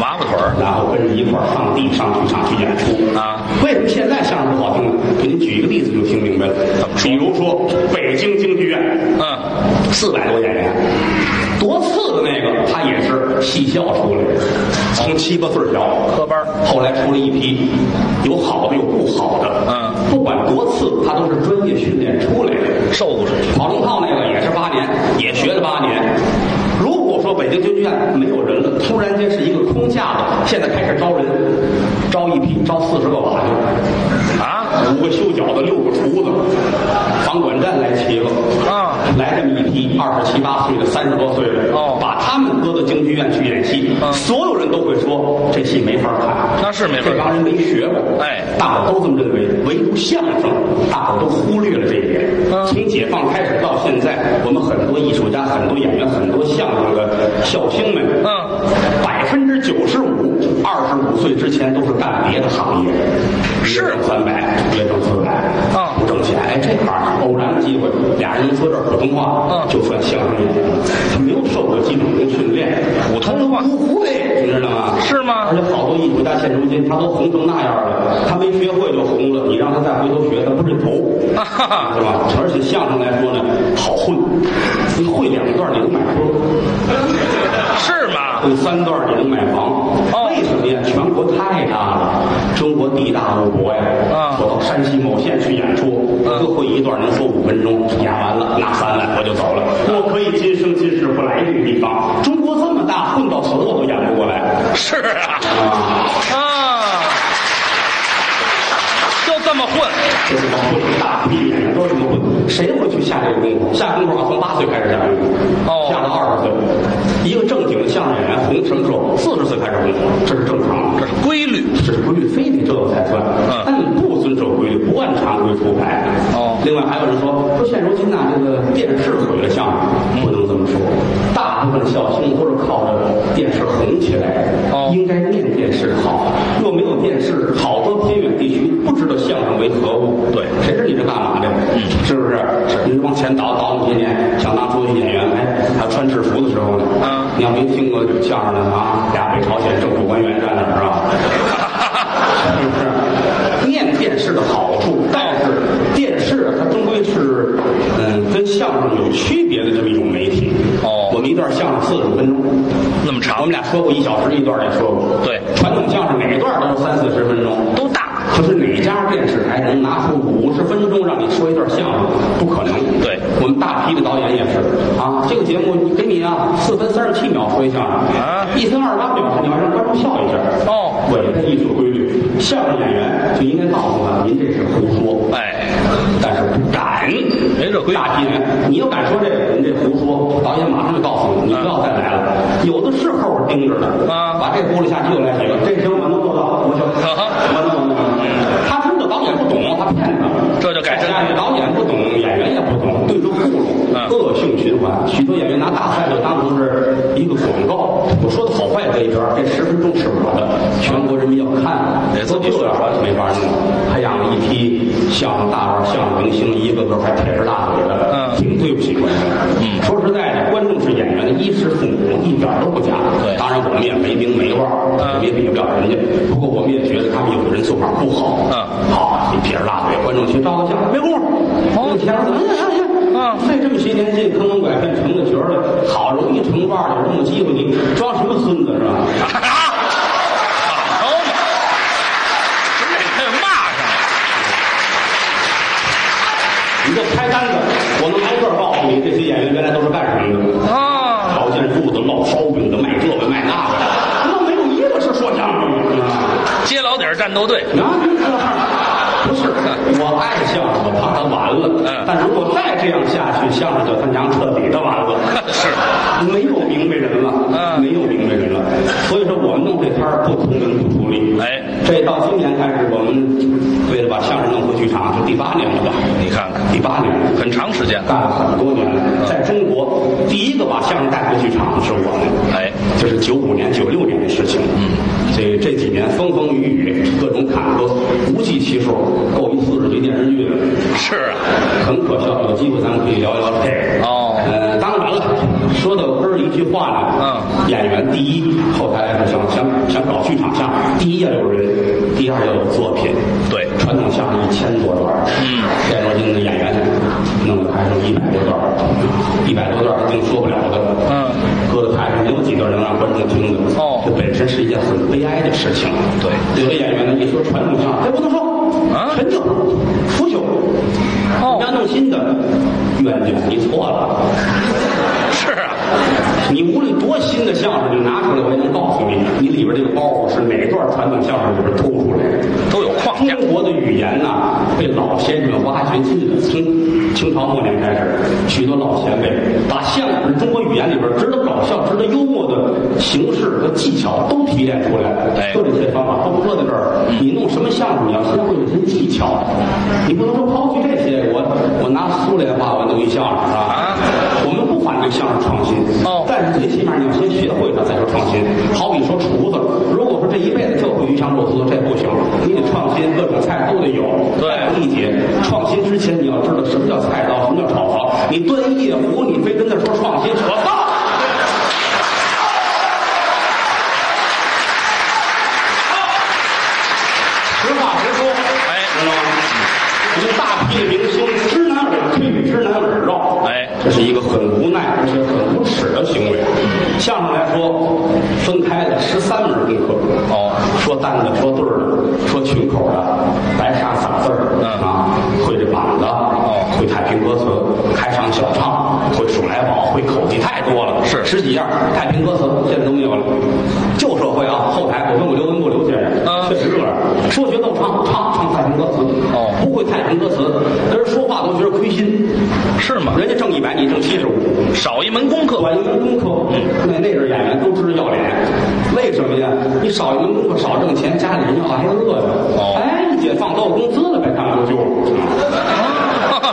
娃娃腿儿，然后跟着一块儿上地上剧场去演出啊。为什么现在相声不好听呢？给您举一个例子就听明白了。比如说北京京剧院，嗯，四百多演员，多次的那个他也是戏校出来的，从七八岁小科班儿后来出了一批，有好的有不好的，嗯，不管多次，他都是专业训练出来的。受过跑龙套那个也是八年，也学了八年。北京军剧院没有人了，突然间是一个空架子，现在开始招人，招一批，招四十个瓦匠，啊，五个修脚的，六个厨子，房管站来齐了，啊，来这么一批二十七八岁的、三十多岁的，哦把他们搁到京剧院去演戏，嗯所有人都会说这戏没法看，那是没法看这帮人没学过，哎大伙都这么认为，唯独相声，大伙都忽略了这一点。嗯从解放开始到现在，我们很多艺术家、很多演员、很多相声的笑星们，嗯，百分之九十五，二岁之前都是干别的行业，是月挣三百，月挣四百，啊不挣钱。哎，这行偶然的机会，俩人能说点普通话，嗯就算相声演员了。他没有受过基本功训练，普通话不会，你知道吗？是吗而且好多艺术家现如今他都红成那样了，他没学会就红了，你让他再回头学，他不认头，是吧？而且相声来说呢，好混，你会两段你能买车，是吗？啊会三段你能买房。哦为什么呀？全国太大了，中国地大物博呀。啊我到山西某县去演出，嗯各会一段能说五分钟，演完了拿三万我就走了。我可以今生今世不来这个地方。中国这么大，混到死我都演不过来是啊啊！啊，就这么混。就这么混，大批演员都这么混，谁会去下这个功夫？下功夫啊，从八岁开始下功夫，哦下到二十岁。一个正经的相声演员红什么时候？四十岁开始红，这是正常的，这是规律。这是规律，非得这个才算。嗯但你不遵守规律，不按常规出牌。哦另外还有人说，说现如今呐、这个电视毁了相声，不能这么说。大部分笑星都是靠着电视红起来，哦应该念电视好。若没有电视，好多偏远地区不知道相声为何物。对谁知道你这干嘛的？是不是？是。你往前倒倒那么些年，想当初的演员，哎，他穿制服的时候呢。啊你要没听过相声的啊，俩北朝鲜政府官员站那儿是吧？是不是？念电视的好处，但是电视啊它终归是嗯跟相声有区别的这么一种媒体。哦我们一段相声四十五分钟，那么长我们俩说过一小时一段也说过。对传统相声每段都是三四十分钟，都大。可是哪家电视台能拿出五十分钟让你说一段相声？不可能。对我们大批的导演也是啊，这个节目给你啊，四分三十七秒说一相声啊一分二十八秒你要让观众笑一下。哦违背艺术相声演员就应该告诉他，您这是胡说。哎，但是不敢，没这规矩大批人，你要敢说这个，您这胡说，导演马上就告诉你，你不要再来了。有的是后边盯着呢，啊。把这轱辘下去又来几个，这行我能做到，我行，我能我能。他知道导演不懂，他骗他，这就改导演不懂，演员也不懂，对着糊弄，嗯恶性循环。许多演员拿大赛就当成是一个广告，我说的好坏在一边儿，这十分钟是我的，全国人民要看，得自己说这样没法弄。培养了一批相声大腕、相声明星，一个个还撇着大腿的，嗯挺对不起观众。嗯说实在的，观众是演员的衣食父母，一点都不假。对当然我们也没名没望，嗯我们也比不了人家。不过我们也觉得他们有的人做法不好。嗯好，你撇着大腿，观众去照个相，没工夫。哦这钱儿怎么样样样？嗯费这么些年进，坑蒙拐骗成了角儿了，好容易成腕儿，有这么机会，你装什么孙子是吧？好嘛，这还有骂上了。你就开单子，我能挨个儿告诉你，这些演员原来都是干什么的。啊，烤建筑的、烙烧饼的、卖这个卖那个，那没有一个是说相声的啊！接老底儿战斗队。不是，我爱相声，我怕他完了。嗯但如果再这样下去，相声就他娘彻底的完了。是，没有明白人了，嗯没有明白人了。所以说，我们弄这摊儿不图文不图利。哎，这到今年开始，我们为了把相声弄回剧场，就第八年了吧？你看看，第八年了。很长时间。干了很多年了，在中国第一个把相声带回剧场的是我们。哎，这是九五年、九六年的事情。嗯，这这几年风风雨雨，各种坎坷，无计其数，够一四十集电视剧了。是啊，很可笑，有机会咱们可以聊一聊这个。哦呃，当说到根儿一句话呢，嗯，演员第一，后台想想想搞剧场相声，第一要有人，第二要有作品。对传统相声一千多段，嗯，现如今的演员弄的还剩一百多段，一百多段是并说不了的。嗯，搁在台上没有几个人让观众听的。哦这本身是一件很悲哀的事情。对有的演员呢，一说传统相声，哎不能说，啊陈旧。哦你要弄新的，冤家，你错了。是啊，你无论多新的相声，你拿出来，我也能告诉你，你里边这个包袱是哪段传统相声里边偷出来的。都有框架。中国的语言呐，被老先生们挖掘进了。从清朝末年开始，许多老前辈把相声中国语言里边值得搞笑、值得幽默的形式和技巧都提炼出来。哎就这些方法都搁在这儿。你弄什么相声，你要先会这些技巧，你不能说抛弃这些。我我拿苏联话我弄一相声？啊我们不反对相声创新，哦但是最起码你要先学会它，再说创新。好比说厨子，如果说这一辈子就会鱼香肉丝，这不行，你得创新，各种菜都得有。对再理解创新之前，你要知道什么叫菜刀，什么叫炒房。你端一夜壶，你非跟他说创新，扯淡。分开了十三门功课。哦，说单的，说对儿的，说群口的，白沙撒字儿嗯啊，会这膀子，哦会太平歌词，开场小唱，会数来宝，会口技，太多了，是十几样。太平歌词现在都没有了。会啊，后台我问我刘文步刘先生，嗯确实这样，说学逗唱，唱唱太平歌词，哦不会太平歌词，人说话都觉得亏心，是吗？人家挣一百，你挣七十五。少一门功课。少一门功课，嗯，那那阵演员都知道要脸，为什么呀？你少一门功课，少挣钱，家里人要挨饿呀。哦哎，一解放都有工资了，该干嘛就救了，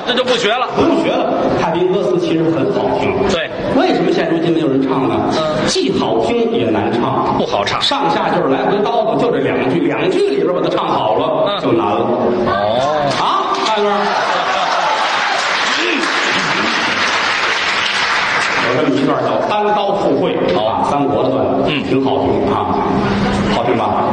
这就不学了。不用学了。太平歌词其实很好听，对，为什么现如今没有人唱呢？嗯既好听也难唱，不好唱上下就是来回叨叨，就这两句，两句里边把它唱好了，嗯就难了。哦，啊，大哥。有这么一段叫“单刀赴会”，啊，三国的段子，嗯挺好听啊，好听吧？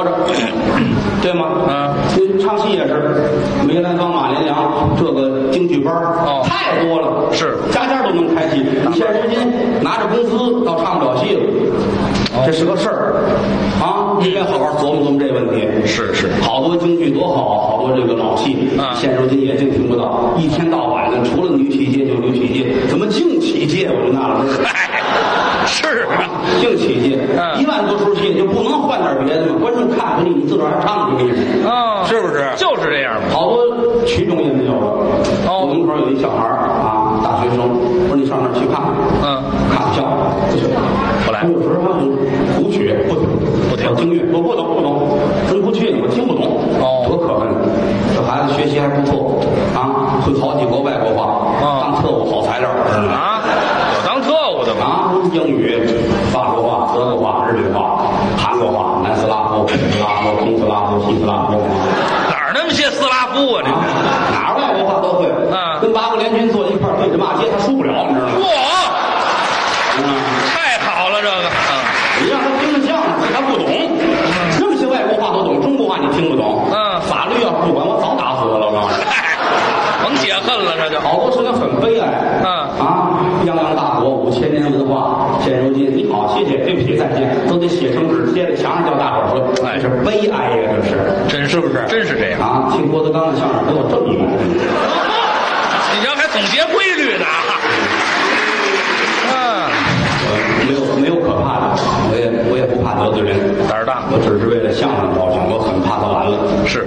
活着，对吗？嗯，这唱戏也是，梅兰芳、马连良这个京剧班儿哦太多了，是家家都能开戏。你现如今拿着工资倒唱不了戏了，哦这是个事儿啊！应该好好琢磨琢磨这问题。是是好多京剧多好，好多这个老戏，嗯现如今也净听不到。一天到晚的，除了女曲界就女曲界，怎么净曲界？我就纳了闷是啊，净起劲，嗯一万多出戏就不能换点别的吗？观众看不腻，你自个儿还唱去，嗯是不是？就是这样嘛。好多曲种也没有了。哦我门口有一小孩儿啊，大学生，我说你上那儿去看看，嗯，看不像，不行。不来我有时候还有胡曲，不听，不听京剧，我不懂，不懂，真不去，我听不懂。哦多可恨！这孩子学习还不错啊，会好几国外国话，哦当特务好材料？啊，有当特务的吗？啊，英语、法国话、德国话、日本话、韩国话、南斯拉夫、北斯拉夫、东斯拉夫、西斯拉夫，哪儿那么些斯拉夫啊？这啊，哪儿外国话都会。嗯跟八国联军坐一块儿对着骂街，他输不了，你知道吗？嚯，嗯，太好了，这个。嗯你让他听着相声，他不懂。那么些外国话都懂，中国话你听不懂。嗯法律要是不管，我早打死他了，我告诉你。甭解恨了，这就。好多事情很悲哀。嗯啊，泱泱好，谢谢，对不起，再见，都得写成纸贴在墙上，叫大伙儿说，哎这是悲哀呀，这是，真是是不是？真是这样啊！听郭德纲的相声都有这么一个。你这还总结规律呢？嗯，我没有没有可怕的，我也我也不怕得罪人，胆儿大我只是为了相声高兴，我很怕他完了。是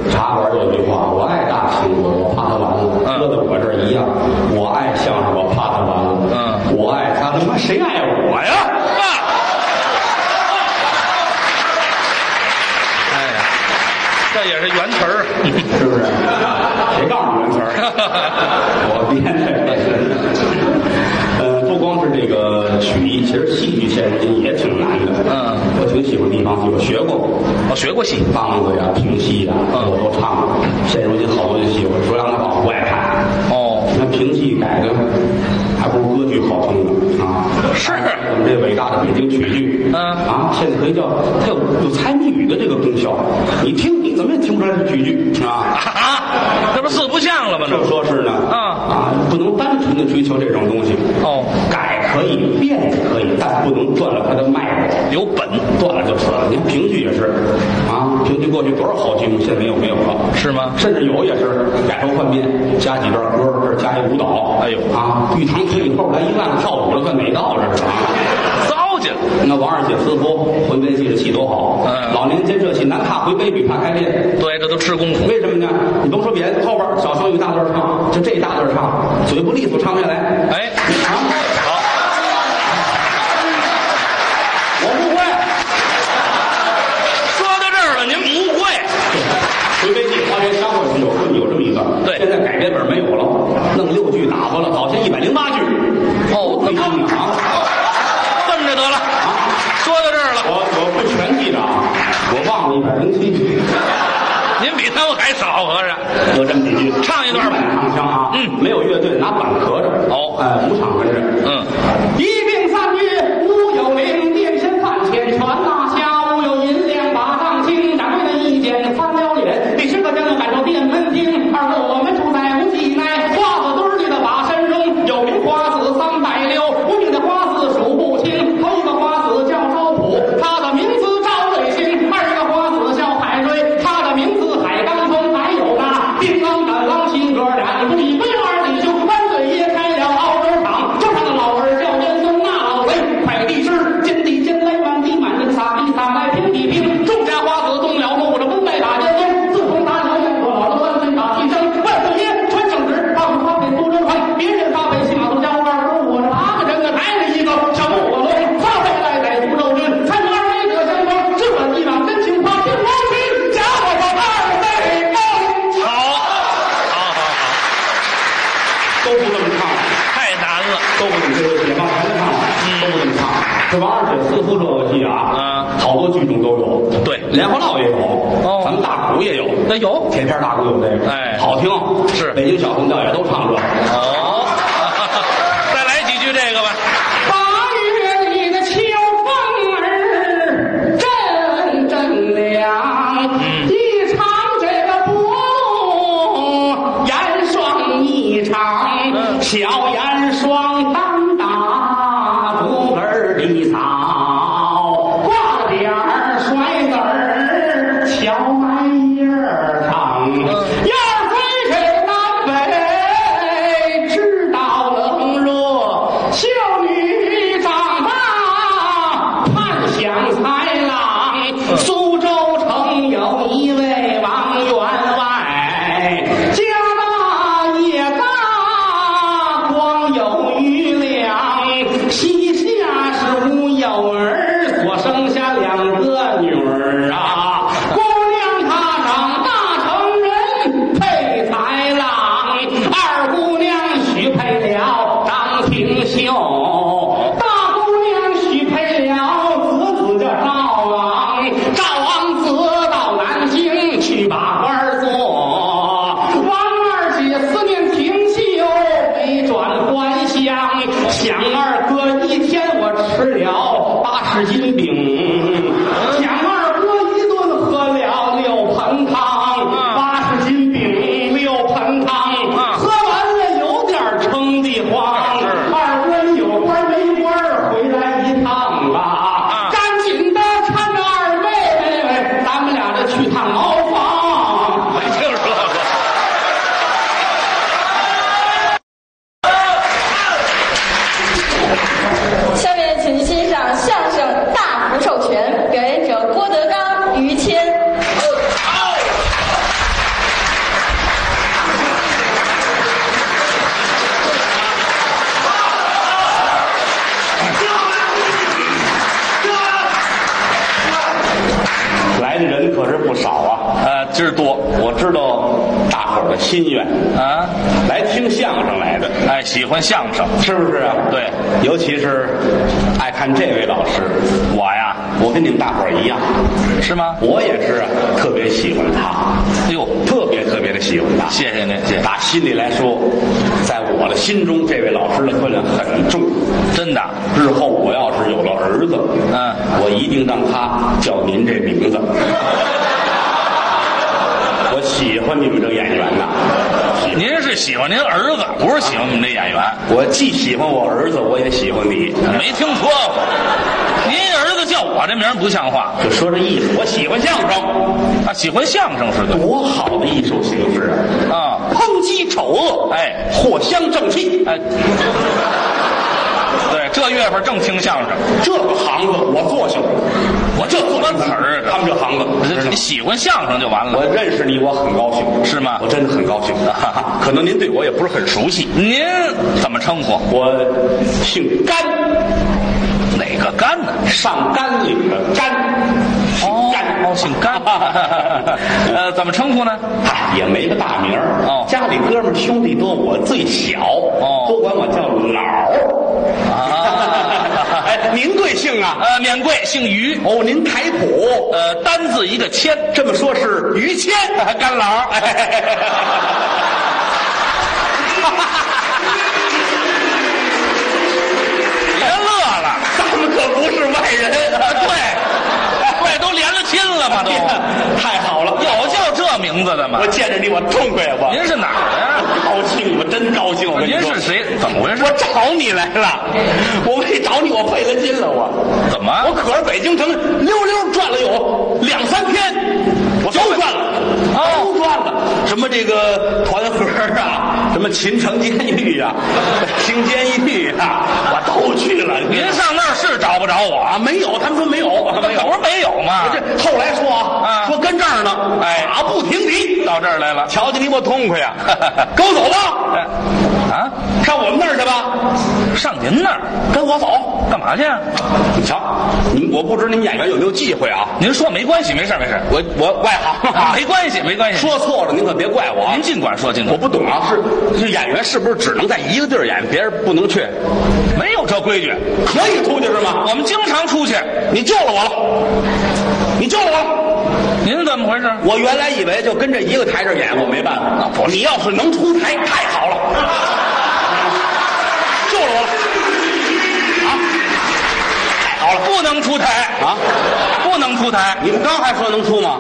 有学过，我学过戏，梆子呀，评戏呀，嗯，我都唱过。现如今好多戏，我中央的宝不爱看。哦，那评戏改的，还不如歌剧好听呢。啊，是，我们这伟大的北京曲剧。嗯，啊，现在可以叫，它有有猜谜语的这个功效。你听，你怎么也听不出来是曲剧。啊，啊，那不四不像了吗？就说是呢。啊，啊，不能单纯的追求这种东西。哦，改可以，变可以，但不能断了他的脉。有本，断了就死了。您评剧也是，啊，评剧过去多少好剧目，现在没有没有了，是吗？甚至有也是改头换面，加几段歌，这加一舞蹈，哎呦啊，玉堂退以后来一万个跳舞了，算美到这是啊？糟践了。那王二姐私夫回文戏的戏多好，嗯，老年间这戏难看，回杯比怕开烈。对，这都吃功夫。为什么呢？你甭说别的，后边小声一大段唱，就这一大段唱，嘴不利索唱不下来。哎。心里来说，在我的心中，这位老师的分量很重。真的，日后我要是有了儿子，嗯我一定让他叫您这名字。我喜欢你们这演员呐，喜您是喜欢您儿子，不是喜欢你们这演员，我既喜欢我儿子，我也喜欢你。没听说过。您我这名儿不像话。就说这意思，我喜欢相声，啊！喜欢相声似的多好的艺术形式啊！啊！抨击丑恶，哎。藿香正气，哎，对，这月份正听相声，这个行子我做下来，我这做什么词儿啊。他们这行子，你喜欢相声就完了。我。认识你，我很高兴，是吗？我真的很高兴。可能您对我也不是很熟悉，您怎么称呼？我姓甘，哪个甘呢？上甘岭的甘，姓甘，哦，姓甘。呃，怎么称呼呢？嗨，也没个大名儿哦家里哥们兄弟多，我最小，哦都管我叫老 哎，您贵姓啊？呃，免贵，姓于。哦，您台谱，呃，单字一个谦，这么说是于谦，干老儿。们不是外人啊。对，对，都连了亲了嘛？都 太好了，有叫这名字的吗我？见着你，我痛快啊！我您是哪儿的呀？高兴，我真高兴。我跟你说您是谁？怎么回事我？找你来了，我为找你，我费了劲了，我怎么？我可是北京城溜溜转了有两三天，我都转了，啊都转了。什么这个团河啊，什么秦城监狱啊，北京监狱啊，我都去了。您上那儿是找不着我啊，没有，他们说没有，没有。不是没有吗？这后来说啊，啊说跟这儿呢，哎马不停蹄，到这儿来了。瞧见你我痛快呀，跟我走吧，啊，上我们那儿去吧，上您那儿跟我走。干嘛去啊？你瞧，你我不知你们演员有没有忌讳啊？您说没关系，没事没事，我我外行啊，没关系没关系。说错了您可别怪我啊您。尽管说，尽管我不懂啊，是是演员是不是只能在一个地儿演，别人不能去？没有这规矩。可以出去是吗？我们经常出去。你救了我了，你救了我了。您怎么回事？我原来以为就跟这一个台这儿演，我没办法。你要是能出台，太好了，救了我了，啊，太好了不能出台啊！不能出台，你们刚还说能出吗？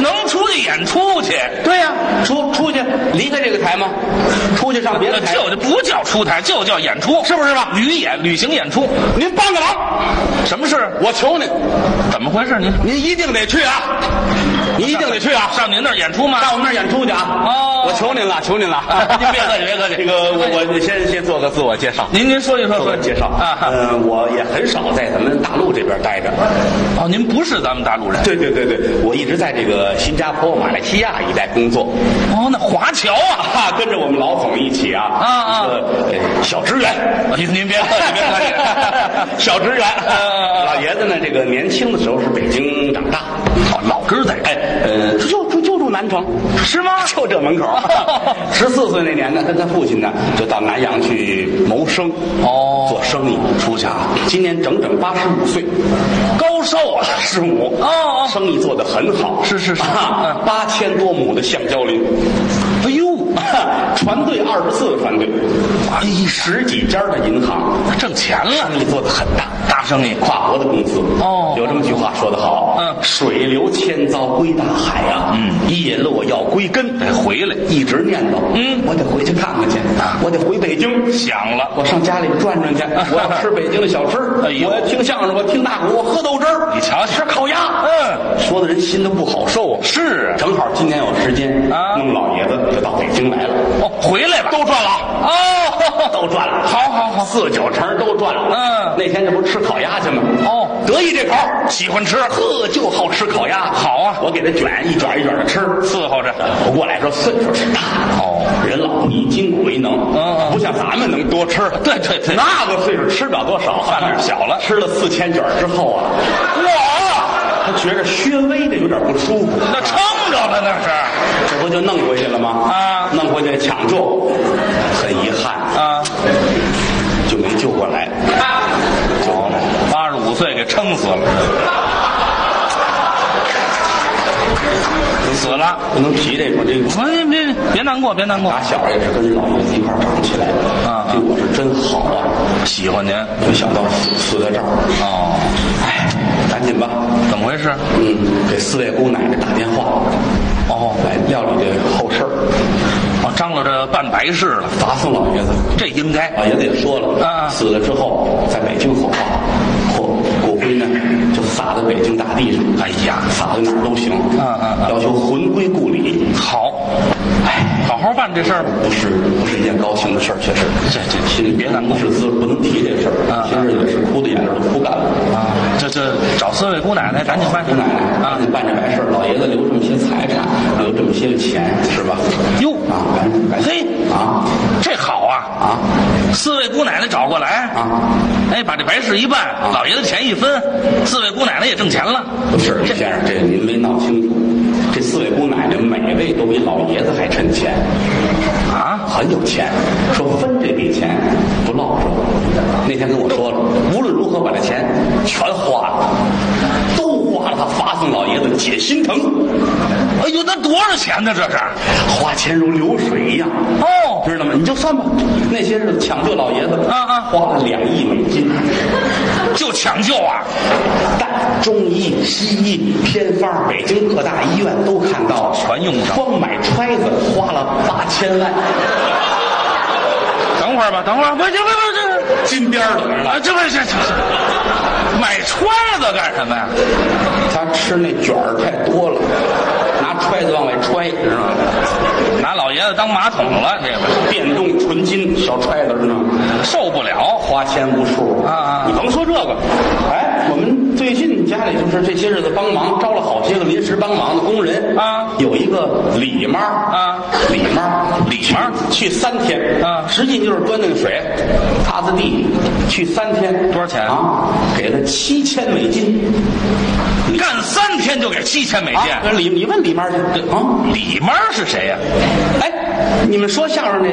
能出去演出去。对呀、出出去离开这个台吗？出去上别的台，就就不叫出台，就叫演出，是不是吧？旅演、旅行演出。您帮个忙，什么事？我求您，怎么回事？您您一定得去啊！您一定得去啊！上您那儿演出吗？上我们那儿演出去啊！哦我求您了，求您了！您别客气别客气这个我我先先做个自我介绍。您您说一说，说做个介绍啊。嗯，我也很少在咱们大陆这边待着。哦，您不是咱们大陆人。对对对对，我一直在这个新加坡、马来西亚一带工作，哦，那华侨啊。啊，跟着我们老总一起啊，啊啊小职员，您，您别客气，别客气。小职员。啊老爷子呢，这个年轻的时候是北京长大，根儿在哎，呃，就住就住南城，是吗？就这门口。十四岁那年呢，跟他父亲呢就到南阳去谋生，哦做生意出去啊。今年整整八十五岁，高寿啊。师母哦哦生意做得很好，是是是八千多亩的橡胶林，哎呦，船队二十四个船队，哎，十几家的银行，挣钱了，生意做得很大，大生意。跨国的公司。哦。有这么句话说得好，嗯水流千遭归大海啊，嗯。叶落要归根，得回来。一直念叨，嗯我得回去看看去，我得回北京。想了，我上家里转转去，我要吃北京的小吃，我要听相声，我听大鼓，我喝豆汁儿，你瞧瞧。吃烤鸭，嗯，说的人心都不好受啊。是啊，正好今年有时间啊。弄老爷子就到北京来了，哦，回来了，都赚了，哦，都赚了，好好好。四九城都赚了。嗯。那天这不是吃烤鸭去吗？哦。得意这口，喜欢吃，呵，就好吃烤鸭。好啊。我给他卷一卷一卷的吃，伺候着。我过来说岁数是大了，哦。人老你筋骨为能，不像咱们能多吃。对对对。那个岁数吃不了多少，饭量小了。吃了四千卷之后啊，哇，他觉着稍微的有点不舒服。那撑着了了，那是这不就弄回去了吗？啊弄回去抢救，很遗憾啊，就没救过来。哦，八十五岁给撑死了，死了。不能提这个，这个别别别难过，别难过打，小也是跟老爷子一块长起来的啊对我是真好啊！喜欢您。没想到死死在这儿，哦，哎，赶紧吧，怎么回事？嗯，给四位姑奶奶打电话，哦，来料理这后事儿，哦，张罗着办白事了，罚送老爷子。这应该。老爷子也说了，啊死了之后在北京火化，火骨灰呢就撒在北京大地上，哎呀撒在哪儿都行，嗯嗯嗯要求魂归故里。好，哎，好好办这事儿吧。不是不是一件高兴的事儿，确实，这这心里别难过不是滋，不能提这事儿，啊今儿也是哭的眼泪都哭干了。啊，这这找四位姑奶奶赶紧办姑奶奶啊赶！紧办这白事儿，老爷子留这么些财产，留这么些个钱，是吧？哟啊，赶紧赶紧嘿啊这好啊啊！四位姑奶奶找过来啊！哎，把这白事一办，老爷子钱一分，四位姑奶奶也挣钱了。不是，于先生，这您没闹清楚。这四位姑奶奶每位都比老爷子还趁钱，啊，很有钱。说分这笔钱不落着。那天跟我说了，无论如何把这钱全花了，都花了，他发送老爷子解心疼。哎呦，那多少钱呢？这是？花钱如流水一样，哦，知道吗？你就算吧，那些日子抢救老爷子，啊啊花了两亿美金。就抢救啊！但中医、西医、偏方，北京各大医院都看到了，全用上光买揣子花了八千万，等会儿吧，等会儿，不行，不不这金边儿等着啊，了。这不是这这买揣子干什么呀？他吃那卷儿太多了，拿揣子往外揣，知道吗？拿老爷子当马桶了，这个电动纯金小揣子，知道吗？受不了。花钱无数啊啊你甭说这个，哎，我们最近家里就是这些日子帮忙，招了好些个临时帮忙的工人啊有一个李妈啊李妈李妈去三天啊实际就是端那个水，擦擦地，去三天多少钱啊？给了七千美金。干三天就给七千美金。啊，李你问李妈去啊？李妈是谁呀、哎，你们说相声那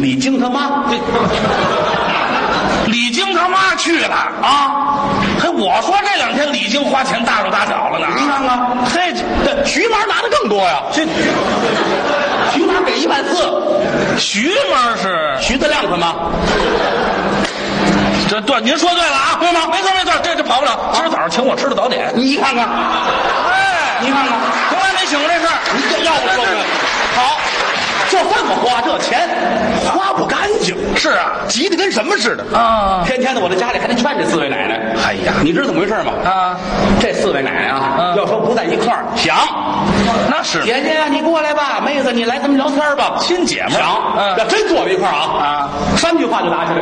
李菁他妈对 李菁他妈去了啊！嘿，我说这两天李菁花钱大手大脚了呢。你看看，嘿，这这徐妈拿的更多呀。这徐妈给一万四，徐妈是徐德亮他妈。这对，您说对了啊，对吗？没错没错，这就跑不了。今儿早上请我吃的早点，你看看，哎，你看看，从来没请过这事儿。你这要不说呢？好，就这么花，这钱花不干净，是啊，急得跟什么似的。啊天天的我在家里还得劝这四位奶奶。哎呀你知道怎么回事吗？啊，这四位奶奶啊，嗯要说不在一块儿，想那是姐姐啊，你过来吧，妹子你来，咱们聊天吧。亲姐们想，嗯要真坐在一块儿啊啊，三句话就拿起来，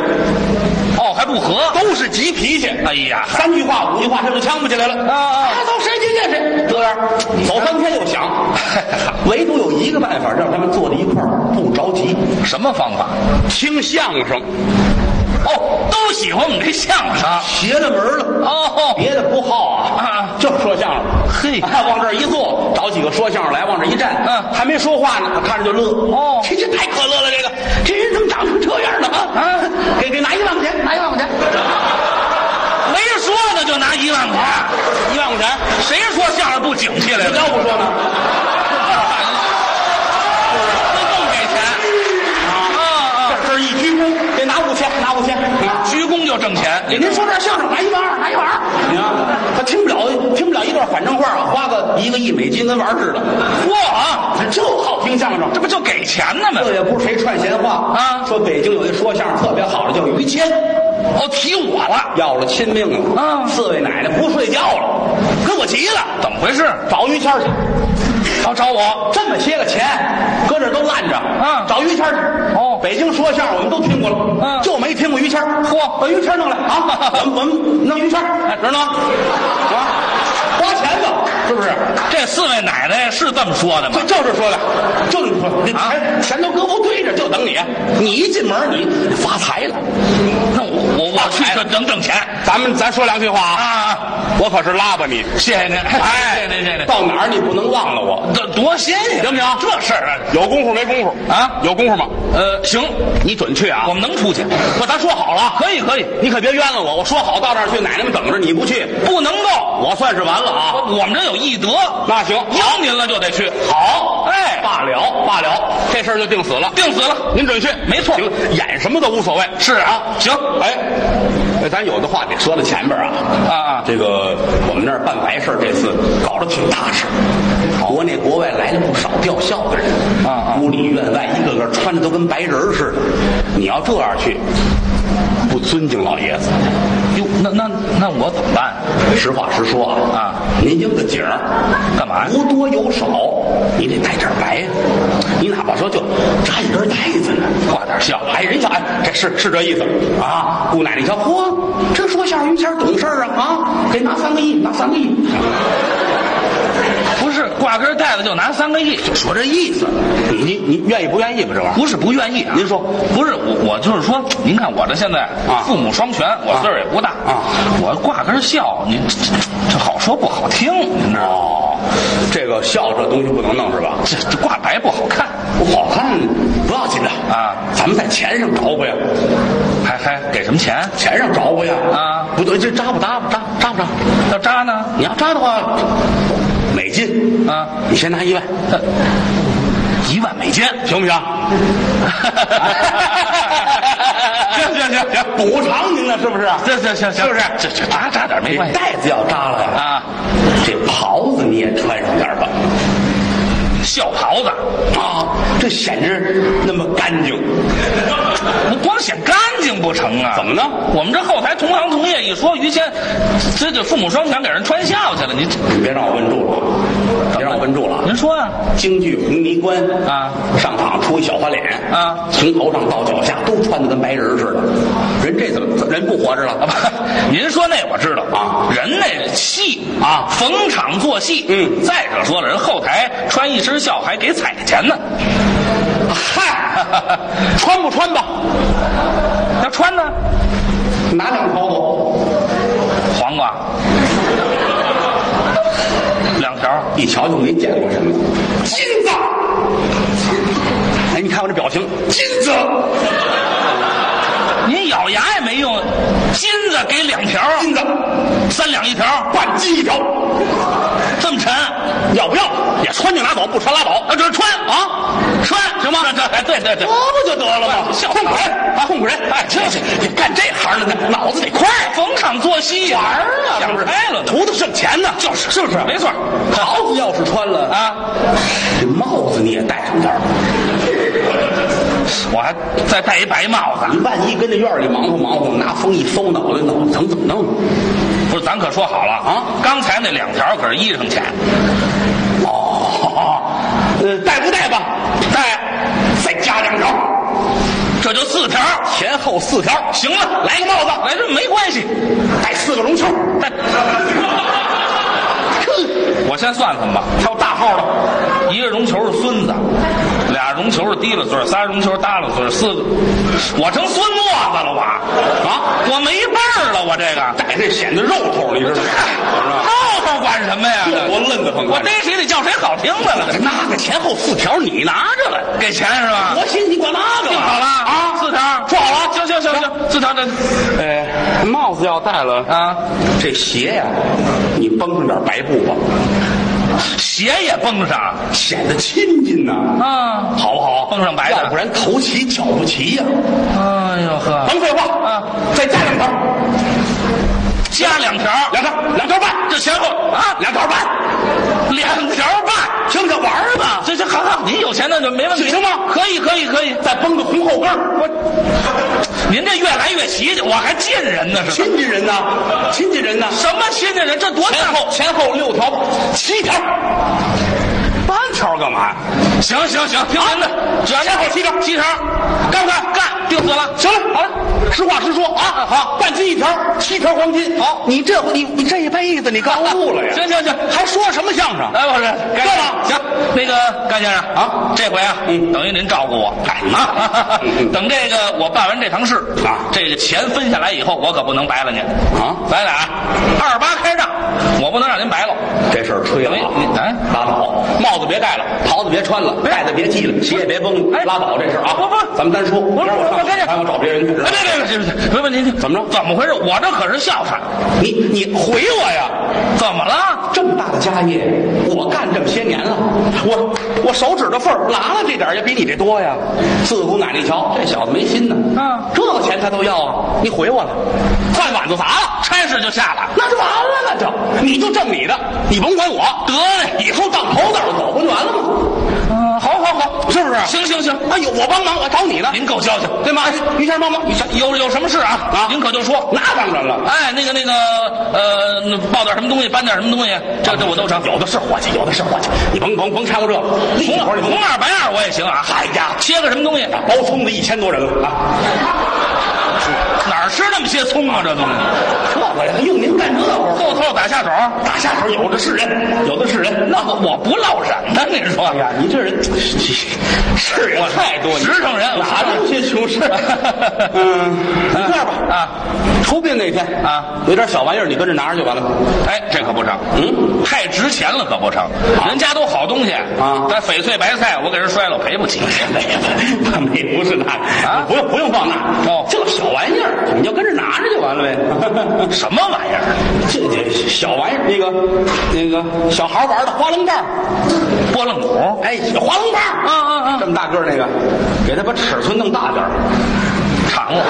哦，还不和。都是急脾气。哎呀，三句话五句话他就呛不起来了。啊啊他走谁听见谁，这样走三天又想，唯独有一个办法让他们坐在一块儿不着急，什么方法？听相声，哦，都喜欢我们这相声。邪了门了。哦，别的不好啊，啊就说相声。嘿啊往这儿一坐，找几个说相声来，往这儿一站，嗯还没说话呢，看着就乐。哦这这太可乐了，这个这人怎么长成这样呢？啊，啊给给拿一万块钱，拿一万块钱，没说呢就拿一万块，一万块钱，谁说相声不景气来了？要不说呢？那更给钱啊啊！这这一鞠躬，得拿五千，拿五千。啊鞠躬就挣钱，您说这相声拿一万二，拿一万二，听不了，一段反正话啊，花个一个亿美金跟玩儿似的。嚯啊！他就好听相声，这不就给钱呢吗？这也不是谁串闲话啊说北京有一说相声特别好的叫于谦，哦，提我了，要了亲命了。啊四位奶奶不睡觉了，跟我急了，怎么回事？找于谦去。要找我？这么些个钱，搁这儿都烂着。嗯找于谦去。哦北京说相声我们都听过了，嗯就没听过于谦。嚯，把于谦弄来啊！我们我们弄于谦，知道吗？啊，花钱吧，是不是？这四位奶奶是这么说的吗就？就是说的，就这么说，这啊钱钱都搁不对着，就等你。你一进门，你发财了。那我我我去这能挣钱咱们咱说两句话啊，啊！我可是拉巴你。谢谢您，哎，谢谢您，谢谢您。到哪儿你不能忘了我。多多新鲜，行不行？这事儿啊，有功夫没功夫啊有功夫吗？呃，行，你准去啊？我们能出去，不，咱说好了，可以可以，你可别冤了我。我说好到那儿去，奶奶们等着，你不去，不能够，我算是完了啊。我我们这有义德，那行，邀您了就得去，好，哎罢了罢了，这事儿就定死了，定死了，您准去，没错行，演什么都无所谓。是啊，行，哎，哎咱有的话得说到前边啊啊啊这个我们那儿办白事儿这次搞得挺踏实，国内国外来了不少吊孝的人啊啊屋里院外一个个穿的都跟白人似的。你要这样去，不尊敬老爷子。哟，那那那我怎么办？实话实说啊，啊您应个景儿，干嘛呀无多有少，你得带点白呀、你哪怕说就扎一根带子呢，挂点孝，哎，人家哎，这是是这意思啊。姑奶奶一瞧，嚯，这说相声于谦懂事儿啊啊，给拿三个亿，拿三个亿，挂根带子就拿三个亿，就说这意思。你你你愿意不愿意吧？这玩意儿不是不愿意啊。您说不是我我就是说，您看我这现在啊父母双全，我岁数也不大啊我挂根孝，您这这好说不好听，您知道吗？哦，这个孝这东西不能弄是吧？这这挂白不好看，不好看不要紧的啊咱们在钱上着不呀。还还给什么钱？钱上着不呀！啊不对，这扎不扎不扎扎不扎？要扎呢？你要扎的话，美金啊，你先拿一万，一万美金，行不行？行行行行，补偿您了，是不是？行行行行，是不是？这这扎扎点没关系带子要扎了呀！啊。这袍子你也穿上点吧。孝袍子，啊，这显着那么干净，不光显干净不成啊？怎么呢？我们这后台同行同业一说，于谦这这父母双全给人穿孝去了，你你别让我问住了，别让我问住了啊。您说啊、京剧红泥关啊，上场出一小花脸啊从头上到脚下都穿的跟白人似的，人这怎么人不活着了？您说那我知道啊人那戏啊逢场作戏。嗯再者说了，人后台穿一身孝还给彩钱呢。嗨，穿不穿吧？要穿呢，拿两条走，黄瓜，一瞧瞧没见过什么？金子。哎，你看我这表情，金子，您咬牙也没用，子给两条，金子，三两一条，半斤一条，这么沉，要不要？也穿就拿走，不穿拉倒。啊，这穿啊，穿行吗？这这，哎，对对对，这不就得了吗？孝痛快啊，痛快！哎，这这你干这行的，那脑子得快。逢场作戏玩儿啊，是不是？开了呢，图的挣钱呢，就是是不是？没错袍子要是穿了啊，这帽子你也戴上点儿。我还再戴一白帽子。你万一跟这院里忙活忙活，拿风一搜脑袋，脑袋疼怎么弄？不是，咱可说好了啊刚才那两条可是衣裳钱，哦，呃，戴不戴吧？戴，再加两条，这就四条。前后四条。行了，来个帽子，来这没关系。戴四个绒球。带，我先算算吧，挑大号的，一个绒球是孙子，俩绒球是提了嘴，仨绒球耷拉嘴，四个，我成孙墨子了我啊，我没辈儿了，我这个。戴这显得肉头，你知道吗？肉头管什么呀？这多愣得慌我逮谁得叫谁好听的了，那个前后四条你拿着了，给钱是吧？我信，你管那个定好了啊？四条说好了，行行行行，四条这哎，帽子要戴了，啊，这鞋呀，你绷上点白布吧，鞋也绷上显得亲近呐，啊。好不好？绷上白的。要不然头齐脚不齐呀。哎呦呵，甭废话啊，再加两条，加两条，两条，两条半，这前后。啊，两条半，两条半，吧，这这好好，您有钱那就没问题，行吗可以可以可以，再绷个红后跟儿，我您这越来越齐，我还近人呢？亲戚人呢，亲戚人呢。什么亲戚人？这多大前后前后六条，七条，八条干嘛？行行行，听您的，只要先后七条，七条，干不干？干，定死了。行了，好了，实话实说啊，好，半斤一条，七条黄金。好你这回你你这一辈子你高悟了呀？行行行，还说什么相声？哎，不是，干对了行，那个甘先生啊这回啊，嗯等于您照顾我，干什么嗯嗯等这个我办完这堂事啊这个钱分下来以后，我可不能白了您啊咱俩二八开账，我不能让您白了。这事儿吹了哎拉倒，帽子别戴了，袍子别穿了，带子别系了，鞋也别绷了，哎拉倒这事啊！不不咱们单说，不是明儿上我跟你还我找别人去。别别别别别别别，您怎么着怎么回事？我这可是孝顺，你你回我呀！怎么了？这么大的家业，我干这么些年了，我我手指的缝儿拉了这点也比你这多呀。四姑奶奶一瞧，这小子没心呢，嗯这个钱他都要啊！你回我了，饭碗子砸了，差事就下了，那就完了，那就你就挣你的，你甭管我，得嘞。以后当头道走不就完了吗？嗯，好好好，是不是？行行行，哎呦，我帮忙，我找你呢，您够交情。对吗？哎于谦帮忙，于谦有有什么事啊？啊您可就说。那当然了。哎，那个那个，呃，那抱点什么东西，搬点什么东西，这这我都成。有的是伙计，有的是伙计，你甭甭甭掺和这个，红红二白二我也行啊。哎呀切个什么东西？包葱的一千多人了啊！哪儿吃那么些葱啊？这东西这个呀，用您干这活儿后头打下手，打下手有的是人，有的是人。那我我不落忍呢。你说哎呀，你这人事也太多，实诚人哪那么些穷事？嗯，你这样吧，啊，出殡那天啊，有点小玩意儿，你跟着拿着就完了。哎，这可不成，嗯，太值钱了可不成。人家都好东西啊但翡翠白菜我给人摔了，赔不起。没没不是那不用不用放那哦就小玩意儿你就跟着拿着就完了呗。什么玩意儿？这这小玩意儿，那个那个小孩玩的花楞棒，拨浪鼓？哎，花楞棒，啊啊啊这么大个儿那个，给他把尺寸弄大点儿，长了。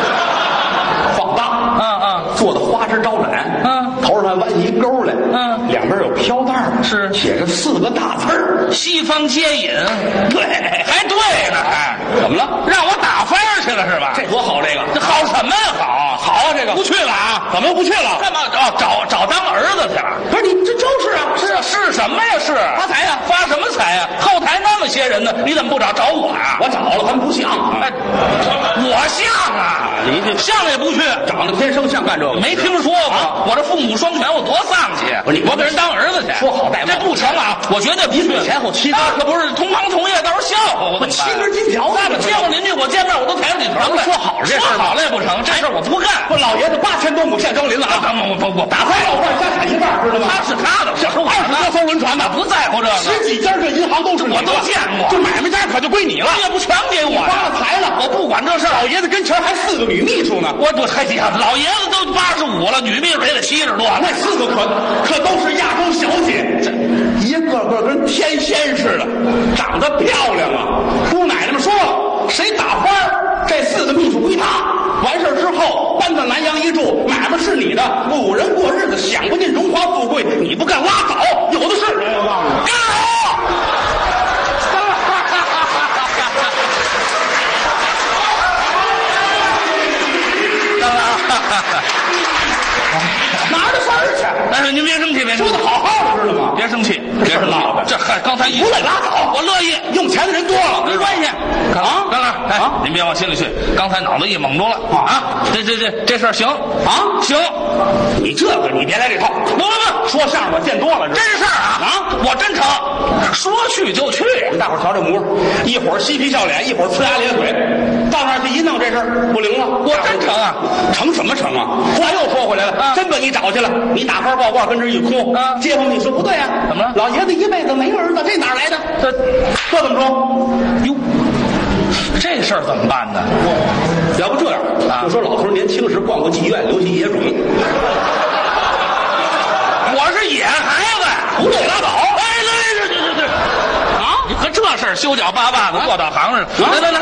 放大，啊啊，做的花枝招展，嗯头上还弯一钩来，嗯两边有飘带儿是写着四个大字儿，西方接引，对，还对呢，还怎么了？让我打翻儿去了是吧？这多好，这个这好什么呀？好，好啊，这个不去了啊？怎么又不去了？干嘛？哦，找找当儿子去了？不是你这就是啊，是啊，是什么呀？是发财呀发什么财呀？后台那么些人呢，你怎么不找找我呀？我找了，咱不像啊哎，，我像啊，你这像也不去，长得天生像干这个，没听说过。我这父母双全，我多丧气！不是你我给人当儿子去，说好带这不成啊！我绝对不去。前后七根那可不是同行同业，到时候笑话我？七根金条子那么见过邻居，我见面我都抬不起头来。说好了这事儿说好了也不成，这事儿我不干。不，老爷子八千多亩现装林了啊！我我我打开老罐家产一半，知道吗？他是他的，这是我二十多艘轮船呢，不在乎这个。十几家这银行都是我都见过这买卖家可就归你了。这不全给我发了财了，我不管这事儿。老爷子跟前还四个女秘书呢，我我哎呀，老爷子都八十五了，女秘书也得七十多。那四个可可都是亚洲小姐，这一个个跟天仙似的，长得漂亮啊！姑奶奶们说了，谁打花儿，这四个秘书归他。完事儿之后，搬到南阳一住，买卖是你的，五人过日子，享不尽荣华富贵，你不干拉倒，有的是人。我告诉你，干事儿去？哎，您别生气，别生气说的，好好的，知道吗？别生气，别生气。这嗨，刚才一不乐意拉倒我乐意，用钱的人多了，没关系。啊刚刚，哎啊，您别往心里去。刚才脑子一蒙住了啊啊！这这这这事儿行啊行，你这个你别来这套，不不不，说相声我见多了，真事儿啊啊！我真成，说去就去。大伙儿瞧这模样，一会儿嬉皮笑脸，一会儿呲牙咧嘴，到那儿去一弄这事儿不灵了。我真成啊！成什么成啊？话又说回来了，啊真把你找去了，你打花报告跟这一哭，啊街坊你说不对啊？怎么了老爷子一辈子没儿子，这哪来的？这这怎么说？哟，这事儿怎么办呢？要不这样，啊就说老头儿年轻时逛过妓院，留下野种，我是野孩子呀，不对拉倒。哎，对对对对对，啊！你和这事儿修脚八把子过道行似的。啊来来来，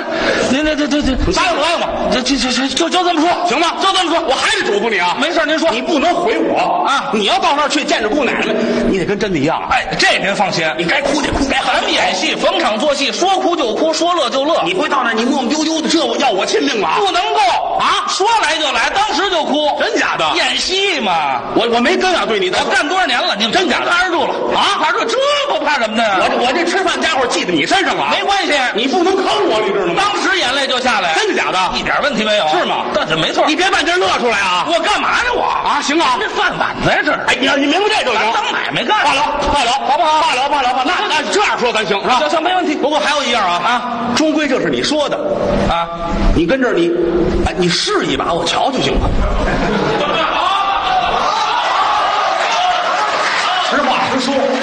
您这这这这，答应不答应吧？这这这这就就这么说，行吗？就这么说。我还是嘱咐你啊，没事儿您说你不能回我啊你要到那儿去见着姑奶奶，你得跟真的一样啊。哎，这您放心，你该哭得哭，该咱们演戏，逢场作戏，说哭就哭，说乐就乐，你会到那儿你磨磨丢丢的，这我要我亲命了？不能够啊说来就来，当时就哭，真假的？演戏嘛。我我没真要对你的我干多少年了？你们真假的扛住了啊扛住，这不怕什么的呀？我这我这吃饭家伙记得你身上了，没关系，你不能坑我，你知道吗？当时眼泪就下来，真的假的？一点问题没有，是吗但是没错，你别半截乐出来啊！我干嘛呢？我啊，行啊这，饭碗子呀这儿，哎，你你明白这就行。当买卖干，罢了，罢了，好不好？罢了，罢了，罢。那那这样说咱行是吧？行行没问题。不过还有一样啊啊，终归这是你说的，啊，你跟这儿你，哎，你试一把，我瞧瞧行吗？实话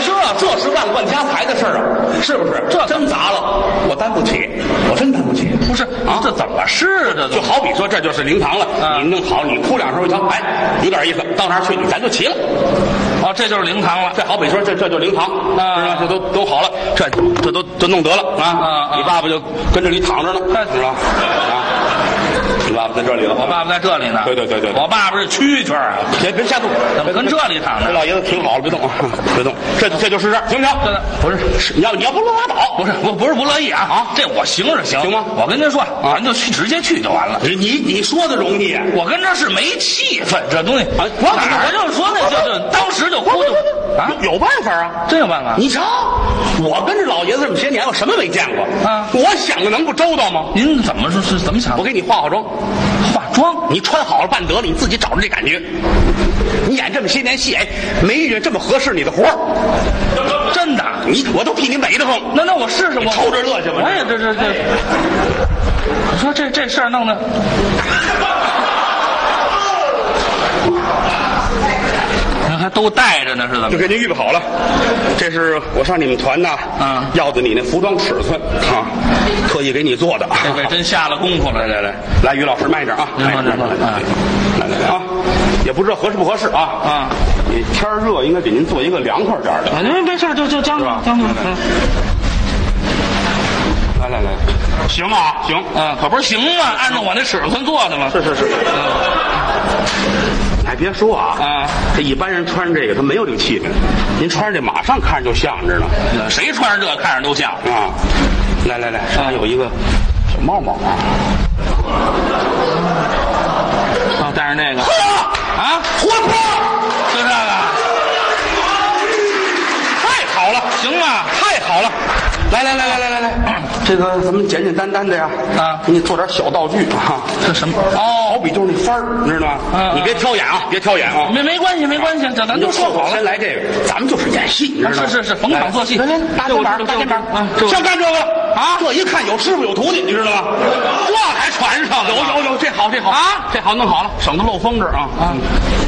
实说，这这是万贯家财的事儿啊，是不是？这真砸了，我担不起，我真担不起。不是啊这怎么是的？就好比说，这就是灵堂了，啊你弄好，你哭两声，一瞧，哎，有点意思，到那儿去，咱就齐了。哦，这就是灵堂了。这好比说，这这就灵堂，啊是吧？这都都好了，这这都都弄得了啊！你爸爸就跟这里躺着呢，哎是吧？啊，你爸爸在这里了，我爸爸在这里呢。对对对对对我爸爸是蛐蛐儿啊，别别瞎动，怎么跟这里躺着？这老爷子挺好了，别动啊，别动，这这就是这儿，行不行？这个不是是你要你要不乐拉倒，不是我不是不乐意啊啊！这我行是行行吗我跟您说，咱就去直接去就完了。你你你说的容易啊，我跟这是没气氛，这东西啊我哪儿就说那就就当时就哭就啊，有有办法啊。真有办法。你瞧，我跟这老爷子这么些年，我什么没见过啊我想的能不周到吗？您怎么说是怎么想？我给你化化妆，化妆你穿好了办得了，你自己找着这感觉。你演这么些年戏，哎，没人这么合适你的活儿真的？你我都替你美得慌。那那我试试，我凑着乐去吧我也这这这，你说这这事儿弄的，还都带着呢，是怎么？就给您预备好了，这是我上你们团呐，嗯要的你那服装尺寸啊，特意给你做的。这回真下了功夫了，来来。来，来于老师慢一点啊，慢点慢一点来来来啊，也不知道合适不合适啊啊。你天儿热，应该给您做一个凉快点儿的。啊，没没事，就就将是吧将就。来来来，行啊，行，嗯，可不是行吗？按照我那尺寸做的吗？是是是。哎，别说啊，啊，这一般人穿这个他没有这个气氛，您穿上这马上看着就像着呢谁穿上这个看着都像。啊。来来来，上面有一个小帽帽啊，啊，戴上那个。啊，活泼，就这个，太好了，行吗？太好了。来来来来来来来，这个咱们简简单单的呀，啊给你做点小道具啊。这什么？哦好哦，比就是那幡儿，你知道吗？嗯嗯你别挑眼啊，别挑眼啊。没没关系，没关系，这咱就说好了。先来这个，咱们就是演戏，你知道吗？是是是逢场作戏来来，大肩膀，大肩膀啊像干这个啊！这一看有师傅有徒弟，你知道吗？这还传上了，有有有，这好这好啊这好弄好了，省得漏风这儿啊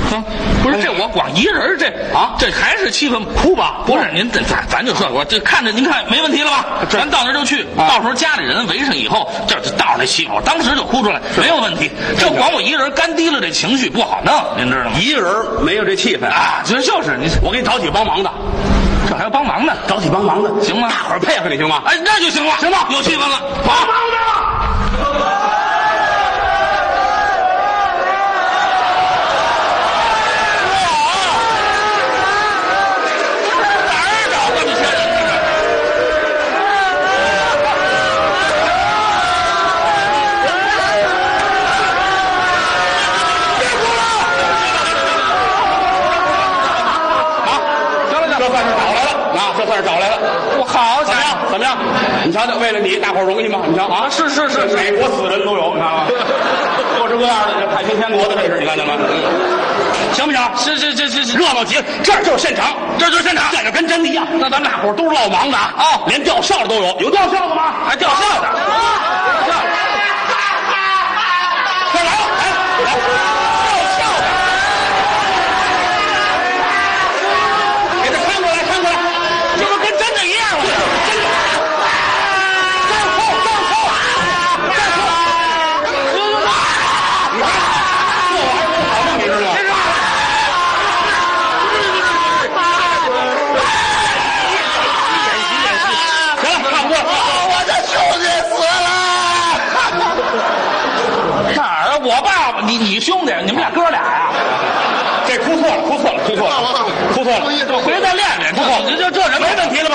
啊，行，不是这我光一人儿这啊？这还是气氛哭吧。不是您这咱咱就说，我这看着您看没问题了吧？咱到那儿就去，啊。到时候家里人围上以后，这就到那气口，当时就哭出来，没有问题。这光我一人干低了这情绪不好弄，您知道吗？一个人没有这气氛。啊，这就是你，我给你找几个帮忙的，这还要帮忙呢，找几帮忙的，行吗？大伙儿配合你行吗？哎，那就行了，行吧。有气氛了，帮好。忙么样？怎么样？你瞧瞧，为了你，大伙儿容易吗？你瞧啊，是是是是美国死人都有，你看吗？各式各样的，这太平天国的这是，你看见吗？行不行？是是是是是，热闹极了，这儿就是现场，这就是现场。这就跟真的一样。那咱们大伙儿都是闹忙的啊，哦连吊孝的都有，有吊孝的吗？还吊孝的，快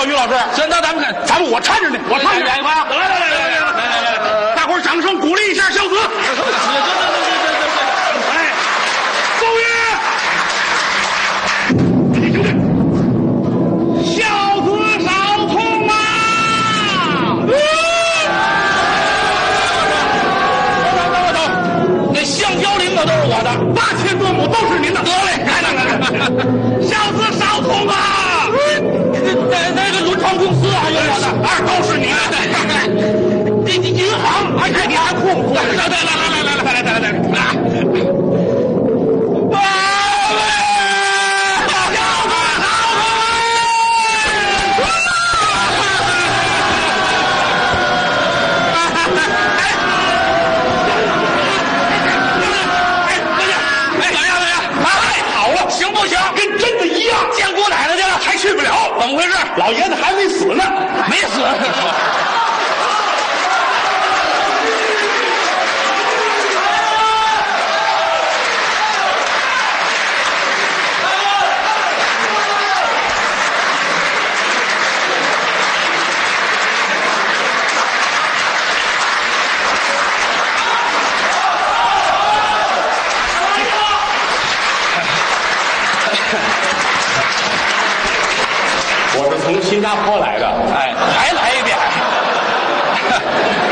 于老师，行，那咱们看，咱们我搀着你，我搀着你，来来来来来。来来来来来来来来来来。哎，怎么样？怎么样？太好了，行不行？跟真的一样。见姑奶奶去了，还去不了，怎么回事？老爷子还没死呢。没死。我是从新加坡来的，哎，还来一遍。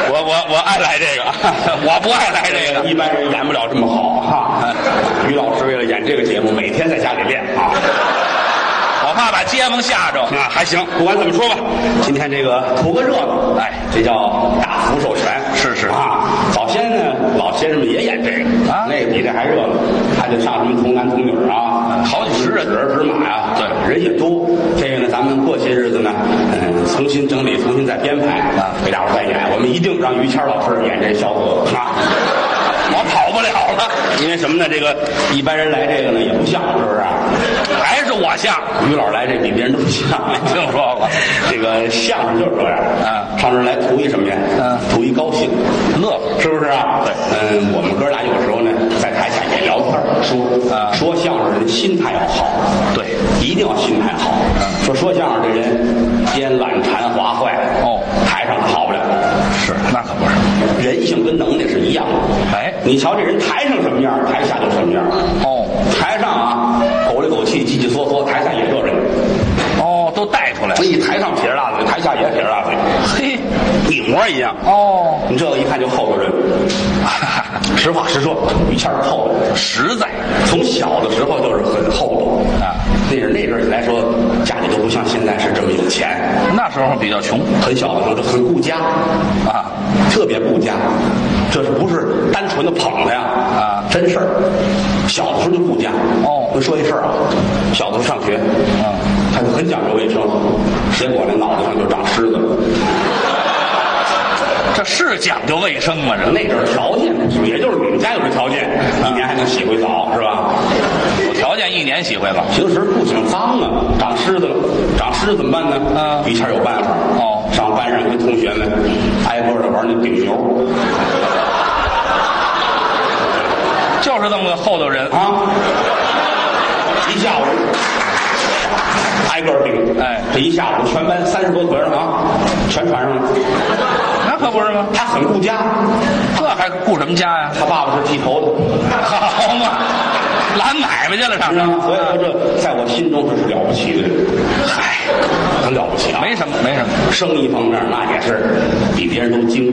我我我爱来这个，我不爱来这个。一般人演不了这么好哈。于老师为了演这个节目，每天在家里练啊。我怕把街坊吓着。啊，还行，不管怎么说吧，今天这个图个热闹，哎这叫大福寿全，是是啊。老先生们也演这个啊那个比这还热闹，还得上什么童男童女啊，好几十人纸儿指马呀，对人也多。这个呢，咱们过些日子呢，嗯，重新整理，重新再编排啊给大伙儿再演。我们一定让于谦老师演这小伙子啊。我跑不了了，因为什么呢？这个一般人来这个呢也不像，是不是？还是我像。于老师来这比别人都像，听说过这个相声就是这样啊上这来图一什么呀？嗯图一高兴，乐呵是不是啊？对嗯，我们哥俩有时候呢在台下也聊天儿说啊说相声人心态要好，对，一定要心态好。说说相声这人兼懒馋滑坏，哦台上好不了。是，那可不是。人性跟能耐是一样的。哎你瞧这人台上什么样，台下就什么样。哦台上啊，模一样。哦，你这个一看就厚道人。实话实说，于谦儿厚道，实在从小的时候就是很厚道啊。那是那阵儿来说，家里都不像现在是这么有钱，那时候比较穷很小的时候就很顾家，啊。特别顾家。这是不是单纯的捧他呀？啊真事儿。小的时候就顾家。哦我说一事儿啊，小的时候上学，啊他就很讲究卫生，结果那脑袋上就长虱子了。这是讲究卫生吗？这那阵儿条件，也就是你们家有这条件，啊一年还能洗回澡，是吧？有条件一年洗回了。平时不挺脏啊，长虱子了，长虱子怎么办呢？嗯于谦有办法。哦上班上跟同学们挨个的玩那顶牛 就是这么个厚道人啊，一下午挨个顶。哎这一下午全班三十多个人啊，全传上了。那 可不是吗？他很顾家，这还顾什么家呀？他爸爸是剃头的。好嘛，揽买卖去了，上是这啊，所以说这在我心中这是了不起的人，嗨，很了不起啊！没什么，没什么。生意方面那也是比别人都精，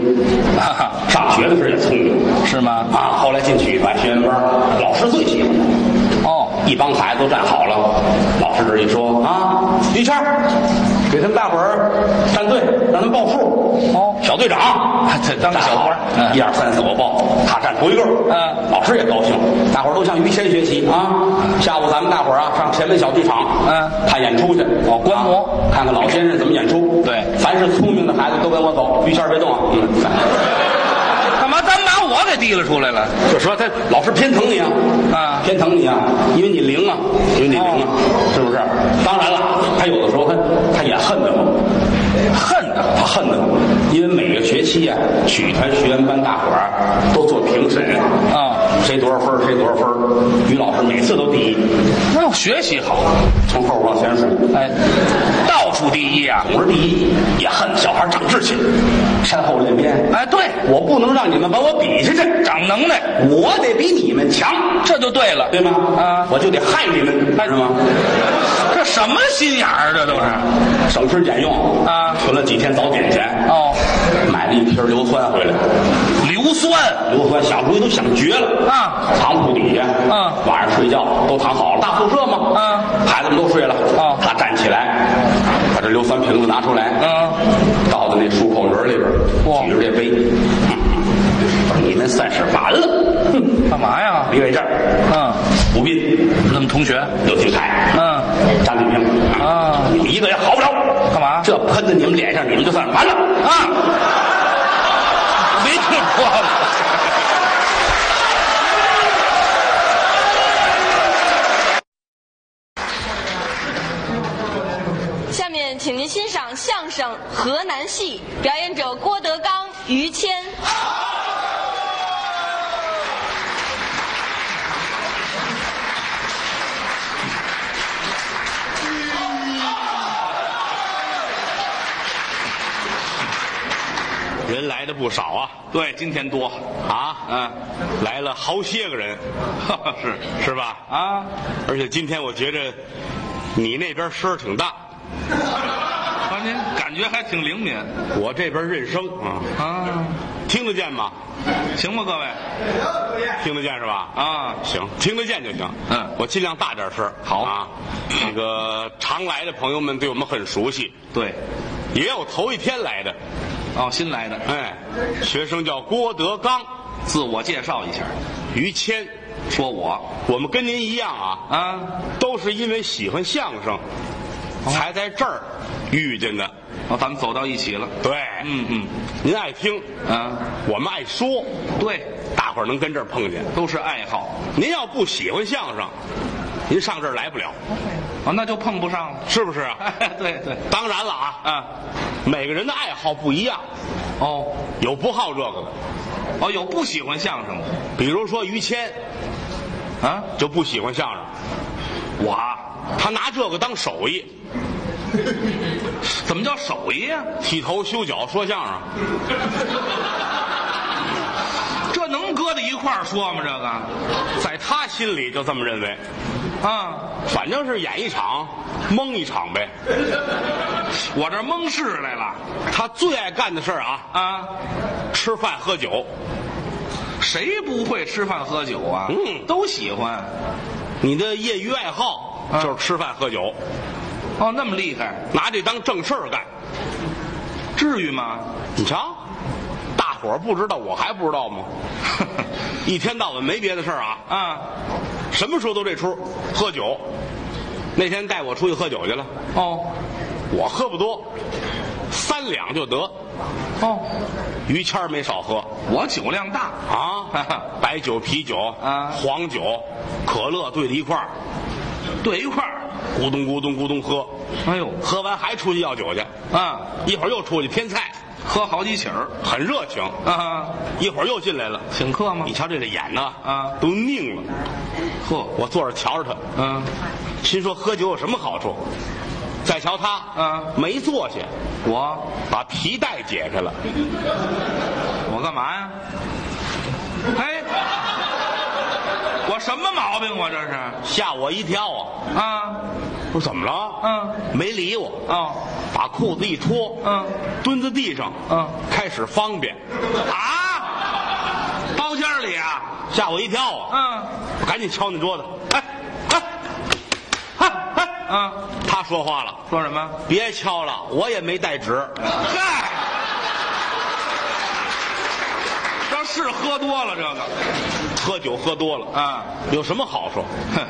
上学的时候也聪明是吗？啊。后来进曲艺团学员班，老师最喜欢他，哦，一帮孩子都站好了，老师这一说啊，于谦儿，给他们大伙儿站队，让他们报数。哦。小队长，这当个小官一二三四我报，他站头一个。嗯。老师也高兴，大伙儿都向于谦学习啊。下午咱们大伙儿啊上前门小剧场，嗯。看演出去。哦观摩。啊看看老先生怎么演出。对。凡是聪明的孩子都跟我走，于谦别动啊。嗯，我给提了出来了？就说他老是偏疼你啊，啊偏疼你啊，因为你灵啊，因为你灵啊，是不是？当然了，他有的时候他他也恨得慌，恨的他恨得慌，因为每个学期呀、曲艺团学员班大伙儿都做评审啊，谁多少分儿谁多少分儿于老师每次都第一，学习好，从后往前数，哎，到处第一啊！总是第一，也恨小孩长志气，山后练鞭。哎，对，我不能让你们把我比下去，长能耐，我得比你们强，这就对了，对吗？啊我就得害你们，是吗？这什么心眼儿？这都是省吃俭用啊存了几天早点钱，哦，买了一瓶硫酸回来，硫酸？硫酸想主意都想绝了。啊，藏铺底下，啊。晚上睡觉都躺好了，大宿舍嘛，啊。孩子们都睡了，啊他站起来，把这硫酸瓶子拿出来，啊，倒到那漱口轮里边，举着这杯，们算是完了，哼，干嘛呀？李伟这儿，嗯，吴斌，那么同学，刘俊凯，嗯，张立平，啊你们一个也好不了，干嘛这喷在你们脸上，你们就算完了。啊，没听说过。下面，请您欣赏相声《河南戏》，表演者郭德纲、于谦。人来的不少啊。对，今天多。啊，嗯，来了好些个人，是。是吧？啊，而且今天我觉着你那边声儿挺大，啊，您感觉还挺灵敏。我这边认声。啊，啊，听得见吗？行吗，各位？听得见是吧？啊，行，听得见就行。嗯。我尽量大点声。好。啊，那个常来的朋友们对我们很熟悉，对，也有头一天来的。哦，新来的，哎，学生叫郭德纲、自我介绍一下，于谦，说我。我们跟您一样啊，啊，都是因为喜欢相声，才在这儿遇见的。哦，咱们走到一起了，对，嗯嗯，您爱听，啊，我们爱说，对，大伙儿能跟这儿碰见。都是爱好，您要不喜欢相声，您上这儿来不了，啊，那就碰不上了，是不是啊？对对，当然了啊，啊，每个人的爱好不一样，哦，有不好这个的，哦，有不喜欢相声的。比如说于谦啊，就不喜欢相声，我啊他拿这个当手艺，怎么叫手艺啊？剃头、修脚、说相声，搁在一块儿说吗？这个在他心里就这么认为，啊，反正是演一场蒙一场呗。我这蒙事来了他最爱干的事儿啊，啊！吃饭喝酒。谁不会吃饭喝酒啊？嗯都喜欢。你的业余爱好啊就是吃饭喝酒，哦，那么厉害，拿这当正事儿干。至于吗？你瞧，大伙儿不知道，我还不知道吗？一天到晚没别的事儿啊，啊，什么时候都这出，喝酒。那天带我出去喝酒去了，哦我喝不多，三两就得。哦，于谦儿没少喝我酒量大，啊，白酒、啤酒啊黄酒、可乐兑在一块儿，兑一块儿。咕咚咕咚咕咚喝，哎呦喝完还出去要酒去，啊，一会儿又出去添菜，喝好几起儿很热情。啊，一会儿又进来了，请客吗你？瞧这个眼呢，啊都拧了。呵，我坐着瞧着他，嗯，心说喝酒有什么好处？再瞧他，啊没坐下，我把皮带解开了。我干嘛呀？哎，我什么毛病？我这是吓我一跳啊！啊，我说怎么了？嗯，没理我，哦，把裤子一脱，嗯，蹲在地上，嗯，开始方便，啊，包间里啊，吓我一跳啊！嗯，我赶紧敲那桌子，哎哎哎哎！啊，他说话了，说什么？别敲了，我也没带纸。嗨，这是喝多了这个喝酒喝多了，啊，有什么好处？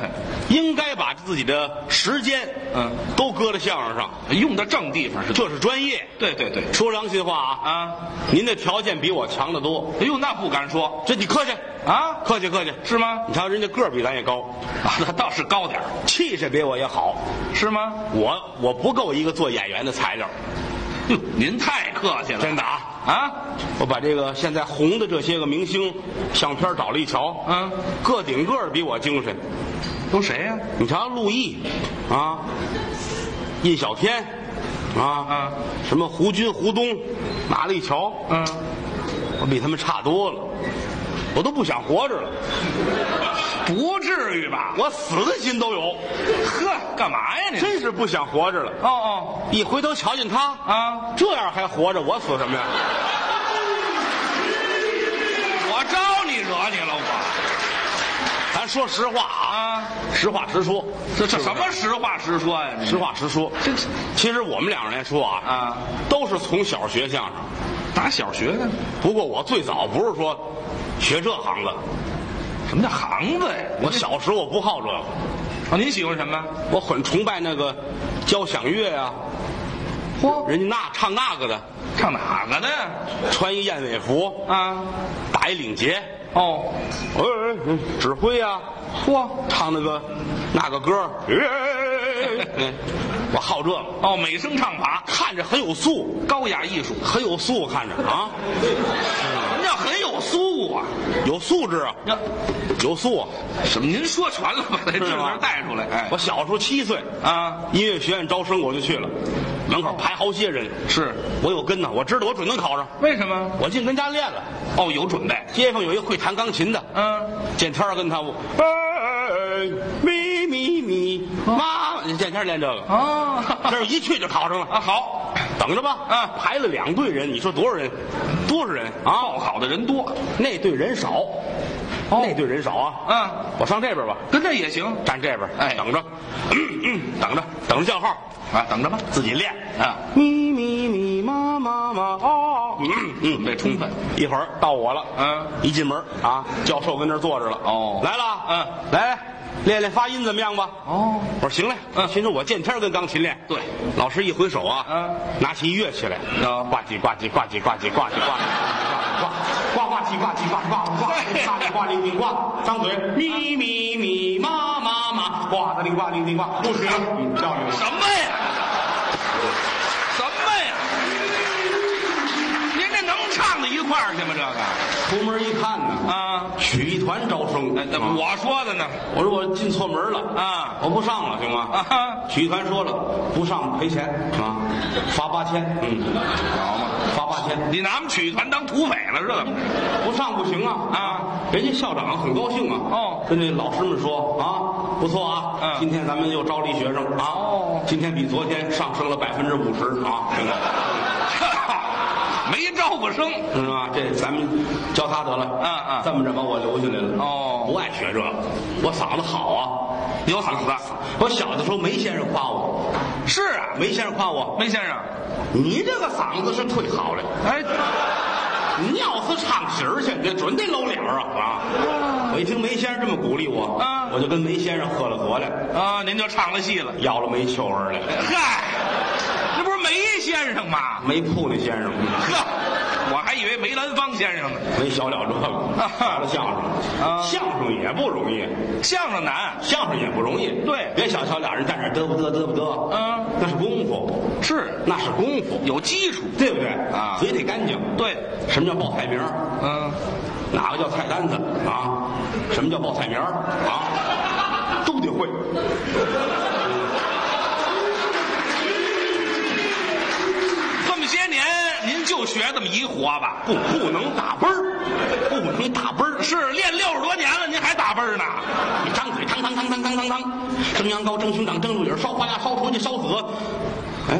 应该把自己的时间，嗯，都搁在相声上，用的正地方是这是专业。对对对说良心话啊，啊，您的条件比我强得多。哎呦，那不敢说这你客气啊，客气客气。是吗？你瞧人家个儿比咱也高，啊，那倒是高点儿气势比我也好。是吗？我我不够一个做演员的材料，哟，您太客气了，真的啊。啊，我把这个现在红的这些个明星相片找了一瞧，嗯，个顶个的比我精神。都谁呀、你瞧，陆毅啊，印小天啊，嗯什么胡军、胡东，拿了一瞧，嗯，我比他们差多了，我都不想活着了，不至于吧？我死的心都有，呵，干嘛呀你？真是不想活着了。哦哦一回头瞧见他啊，这样还活着，我死什么呀？我招你惹你了我咱说实话啊，啊？实话实说，这这什么实话实说呀？你实话实说。这其实我们两个人说啊，啊，都是从小学相声。打小学的？不过我最早不是说学这行的，什么叫行子呀？我小时候我不好这个，啊，您喜欢什么？我很崇拜那个交响乐呀、嚯，人家那唱那个的，唱哪个的？呀？穿一燕尾服，啊，打一领结，哦，哎哎哎指挥呀、嚯，唱那个那个歌，哎我好这个，哦，美声唱法，看着很有素，高雅艺术。很有素，看着啊，什么叫很有素啊？有素质啊，呀，有素啊。什么？您说全了，把这字是吗名带出来。哎，我小时候七岁，啊，音乐学院招生我就去了，门口排好些人，是我有根呢，我知道我准能考上，为什么？我净跟家练了。哦，有准备。街坊有一个会弹钢琴的，嗯，见天儿跟他我，哎咪咪咪，妈，见天儿练这个，啊，这儿一去就考上了。啊，好，等着吧，啊。排了两队人，你说多少人？多少人？啊？报考的人多。那队人少，那队人少啊。嗯，我上这边吧，跟这也行。站这边，哎。等着，等着，等着叫号，啊，等着吧。自己练。啊，咪咪咪妈妈妈哦，嗯嗯，准备充分。一会儿到我了，嗯，一进门啊，教授跟那坐着了。哦。来了，嗯，来练练发音怎么样吧？哦，我说行嘞，嗯心说我见天儿跟钢琴练。对，老师一挥手啊，嗯，拿起乐器来，啊呱唧呱唧呱唧呱唧呱唧呱唧呱呱呱唧呱唧呱呱呱呱呱呱铃铃呱，张嘴咪咪咪妈妈妈，呱的铃呱铃铃呱，不学了，嗯教育什么呀？什么呀？您这能唱到一块儿去吗？这个？出门一看呢，啊，曲艺团招生，哎，那啊。我说的呢。我说我进错门了。啊。我不上了，行吗？啊。哈曲艺团说了，不上赔钱。啊，罚八千，嗯，好嘛，罚八千，你拿我们曲艺团当土匪了是怎么？着？不上不行啊。啊！人家校长很高兴啊，哦。跟那老师们说啊，不错啊，嗯。今天咱们又招了一学生啊，哦。今天比昨天上升了百分之五十啊，这个 没招过生。是吧？这咱们教他得了，嗯嗯。这么着把我留下来了。哦。不爱学这个，我嗓子好啊，有嗓子。我小的时候梅先生夸我，是啊，梅先生夸我，梅先生。你这个嗓子是忒好了，哎，你要是唱戏儿去，这准得露脸啊啊！我一听梅先生这么鼓励我，啊我就跟梅先生喝了酒来，啊，您就唱了戏了。要了梅秋儿了，嗨，这不是梅先生吗？梅铺那先生，呵，我还以为梅兰芳先生呢。没小了这个，了相声，啊相声也不容易，相声难，相声也不容易。对别小瞧俩人在那儿嘚不嘚嘚不嘚，嗯，那是功夫，是那是功夫，有基础。对不对啊嘴得干净。对，什么叫报菜名儿？嗯，哪个叫菜单子啊？什么叫报菜名儿啊？都得会。这么些年您就学这么一活吧？不不能打奔儿，不能打奔儿。是练六十多年了，您还打奔儿呢？你张嘴，汤汤汤汤汤汤汤，蒸羊羔，蒸熊掌，蒸鹿尾儿，烧花鸭，烧雏鸡，烧子。哎，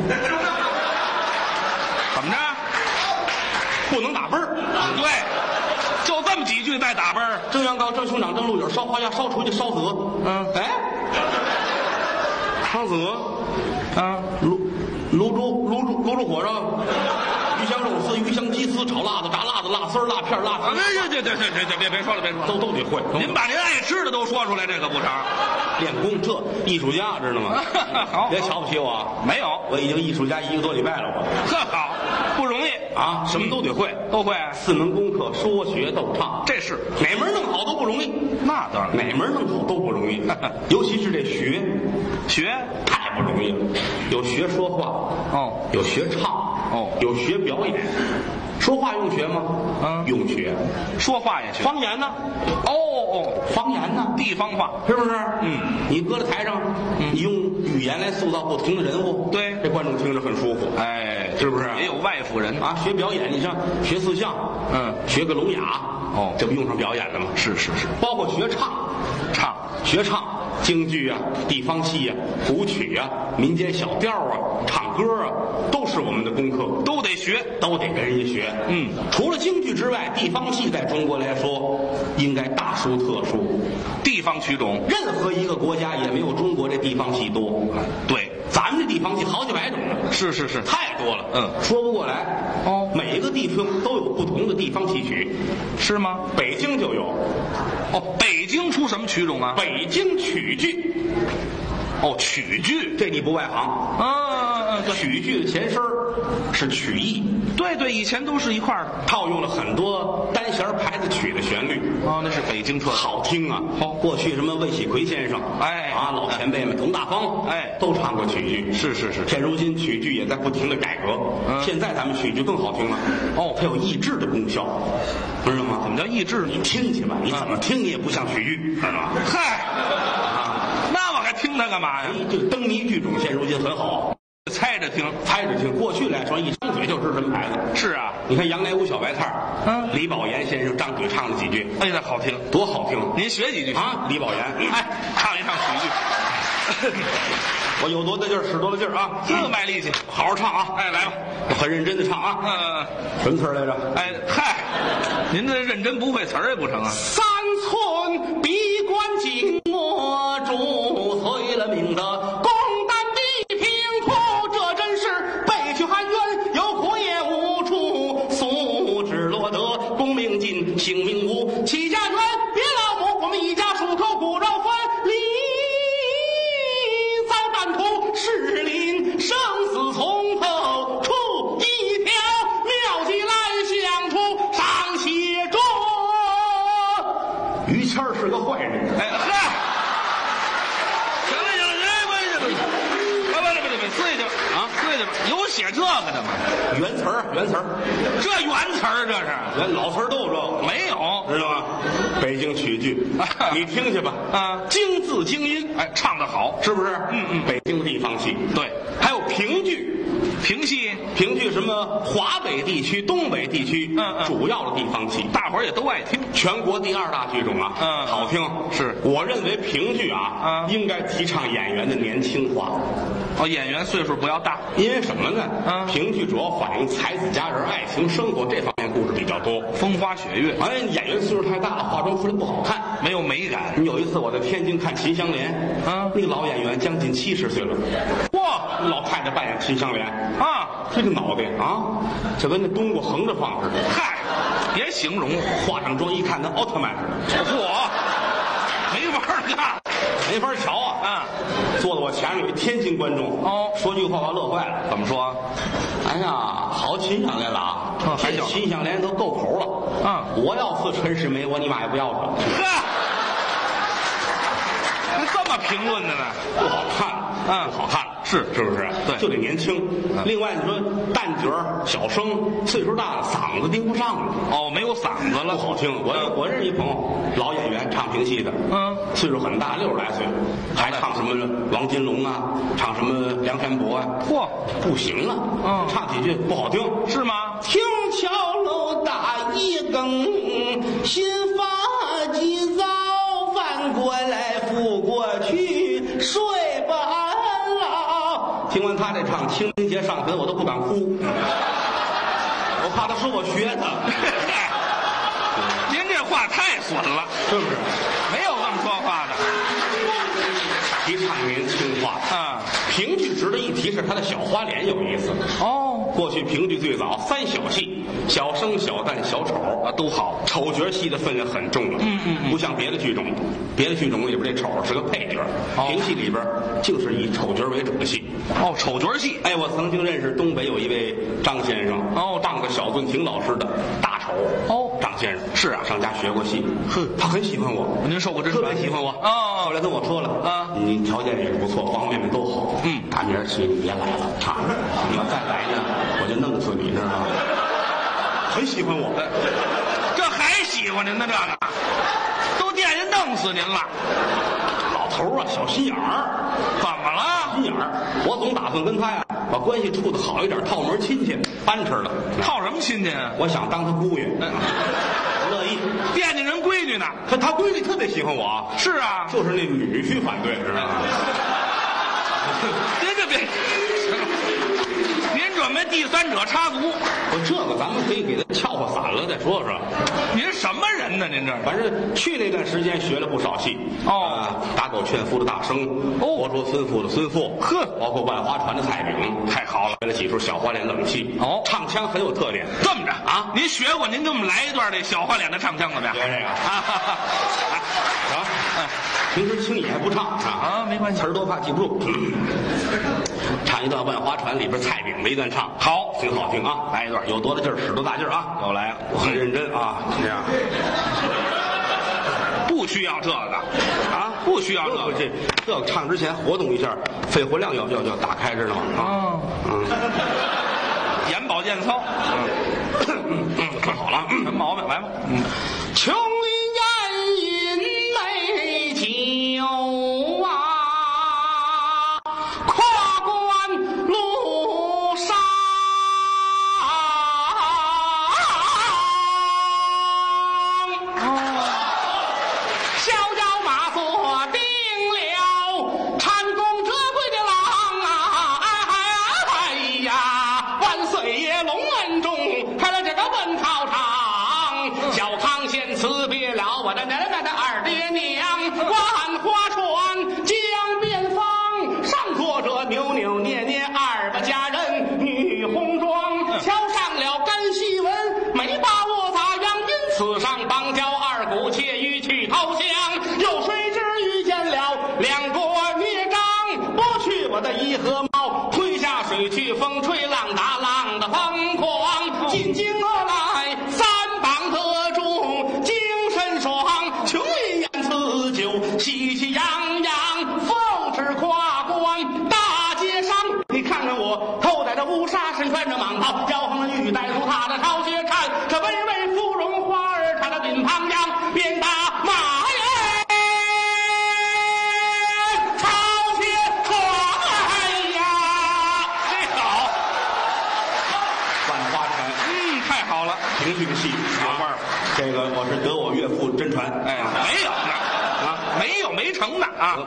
怎么着？不能打奔儿。对，就这么几句再打奔儿。蒸羊羔，蒸熊掌，蒸鹿尾儿，烧花鸭，烧雏鸡，烧子。嗯哎，烧子，啊，卤卤煮卤煮卤煮火烧，丝，炒辣子，炸辣子，辣丝儿，辣片儿，辣啊，子别别别别别别别别说了，别说了。都都得会。您把您爱吃的都说出来，这可不成？练功，这艺术家知道吗？好别瞧不起我啊，没有，我已经艺术家一个多礼拜了，我呵好，不容易，啊，什么都得会。都会。四门功课，说学逗唱，这是哪门弄好都不容易，那当然，哪门弄好都不容易，尤其是这学，学太不容易了。有学说话，哦有学唱，哦有学表演，说话用学吗？嗯用学。说话也学。方言呢？哦哦，方言呢？地方话。是不是？嗯，你搁在台上，你用语言来塑造不同的人物，对这观众听着很舒服。哎，是不是也有外府人啊，学表演，你像学四项，嗯学个聋哑，哦这不用上表演了吗？是是是，包括学唱，唱学唱，京剧啊，地方戏啊，古曲啊，民间小调啊，唱歌啊，都是我们的功课，都得学。都得跟人家学。嗯，除了京剧之外，地方戏在中国来说，应该大书特殊。地方曲种。任何一个国家也没有中国这地方戏多。对，咱们这地方戏好几百种呢，是是是。太多了，嗯说不过来。哦每一个地方都有不同的地方戏曲，是吗？北京就有哦，北京出什么曲种啊？北京曲剧，哦，曲剧。这你不外行。啊嗯嗯，曲剧的前身是曲艺，对对，以前都是一块儿的。套用了很多单弦牌子曲的旋律，哦，那是北京特色。好听啊！好过去什么魏喜奎先生，哎啊，老前辈们，佟大方，哎都唱过曲剧。是是是现如今曲剧也在不停的改革，嗯现在咱们曲剧更好听了。哦它有抑制的功效，知道吗？怎么叫抑制？你听去吧，你怎么听你也不像曲剧，知道吗？嗨，那我还听它干嘛呀？哎，这灯谜剧种现如今很好，猜着听。猜着听。过去来说，一张嘴就知什么牌子。是啊，你看杨乃武小白菜儿嗯李宝岩先生张嘴唱了几句，哎，那好听。多好听！您学几句啊，李宝岩，哎，唱一唱几句，我有多大劲儿使多大劲儿啊！这么卖力气。好好唱啊！哎，来吧。很认真的唱啊！嗯，什么词儿来着？哎，嗨，您这认真不会词儿也不成啊？三寸闭关紧握住，的公担地平库，这真是背去含冤，有苦也无处诉。只落得功名尽，性命无，起家园别老母，我们一家数口骨肉个的吗？原词儿原词儿，这原词儿这是？原老词儿都有这个，没有。知道吗？北京曲剧，你听去吧，啊。京字京音，哎，唱的好，是不是？嗯嗯。北京地方戏，对，还有评剧，评戏评剧什么华北地区、东北地区，嗯嗯。主要的地方戏，大伙儿也都爱听。全国第二大剧种啊，嗯。好听。是。我认为评剧啊，嗯。应该提倡演员的年轻化，哦，演员岁数不要大，因为什么呢？嗯。评剧主要反映才子佳人、爱情生活这方面故事比较多。风花雪月，哎，演员岁数太大了，化妆出来不好看。没有美感。有一次我在天津看《秦香莲》，嗯。那个老演员将近七十岁了，哇，老太太扮演秦香莲，啊，这个脑袋啊，就跟那冬瓜横着放似的，嗨，别形容化上妆一看，跟奥特曼似的，嚯，没法看。没法瞧啊！啊，坐在我前面有一天津观众，哦说句话把我乐坏了。怎么说？哎呀，好秦香莲了啊！这秦香莲都够口了。嗯我要是陈世美，我你妈也不要了，呵，那这么评论的呢？不好看，嗯不好看，是是不是？对。就得年轻。嗯。另外，你说旦角儿、小生，岁数大了，嗓子盯不上。了。哦，没有嗓子了，不好听。我嗯。我认识一朋友，老演员，唱评戏的，嗯。岁数很大，六十来岁，还唱什么王金龙啊，唱什么梁山伯啊，嚯，不行了，嗯。唱几句不好听。是吗？听桥楼打一更，新听完他这唱清明节上坟，我都不敢哭，我怕他说我学他，您这话太损了，是不是？没有这么说话的。提倡年轻化。啊，评剧值得一提是他的小花脸有意思。哦，过去评剧最早三小戏，小生、小旦、小丑啊，都好。丑角戏的分量很重了，嗯嗯嗯不像别的剧种，别的剧种里边这丑是个配角，哦评戏里边就是以丑角为主的戏。哦，丑角戏。哎，我曾经认识东北有一位张先生，哦当过小顿庭老师的大丑。哦张先生是啊上家学过戏，哼他很喜欢我，您受过真特别喜欢我。哦后来跟我说了啊你条件也不错，方方面面都好。嗯大明儿起你别来了啊！你要再来呢，我就弄死你，知道吗？很喜欢我。这还喜欢您呢？这个都惦记弄死您了，老头儿啊，小心眼儿，怎么了？心眼儿。我总打算跟他呀，把关系处的好一点，套门亲戚，搬吃的。套什么亲戚啊？我想当他姑爷，不乐意。惦记人闺女呢？可他闺女特别喜欢我，是啊，就是那女婿反对，知道吗？别别别，准备第三者插足？我这个咱们可以给他撬和散了再说说。您什么人呢？您这？反正去那段时间学了不少戏哦啊打狗劝夫的大生，哦活捉孙富的孙富，呵包括万花船的蔡炳，太好了学了几出小花脸冷戏，哦唱腔很有特点。这么着啊您学过，您给我们来一段这小花脸的唱腔怎么样？学这个 啊啊，平时轻易还不唱啊啊没关系词儿多怕记不住。唱一段《万花船》里边蔡饼的一段唱，好挺好听啊！来一段，有多大劲儿使多大劲儿啊！又来了我很认真啊，这样不需要这个啊，不需要这个。这这这个唱之前活动一下，肺活量要要要打开，知道吗？啊，哦，嗯，眼保健操，嗯嗯，可好了。什么毛病？来吧。嗯，琼林烟饮美酒雨去，风吹来。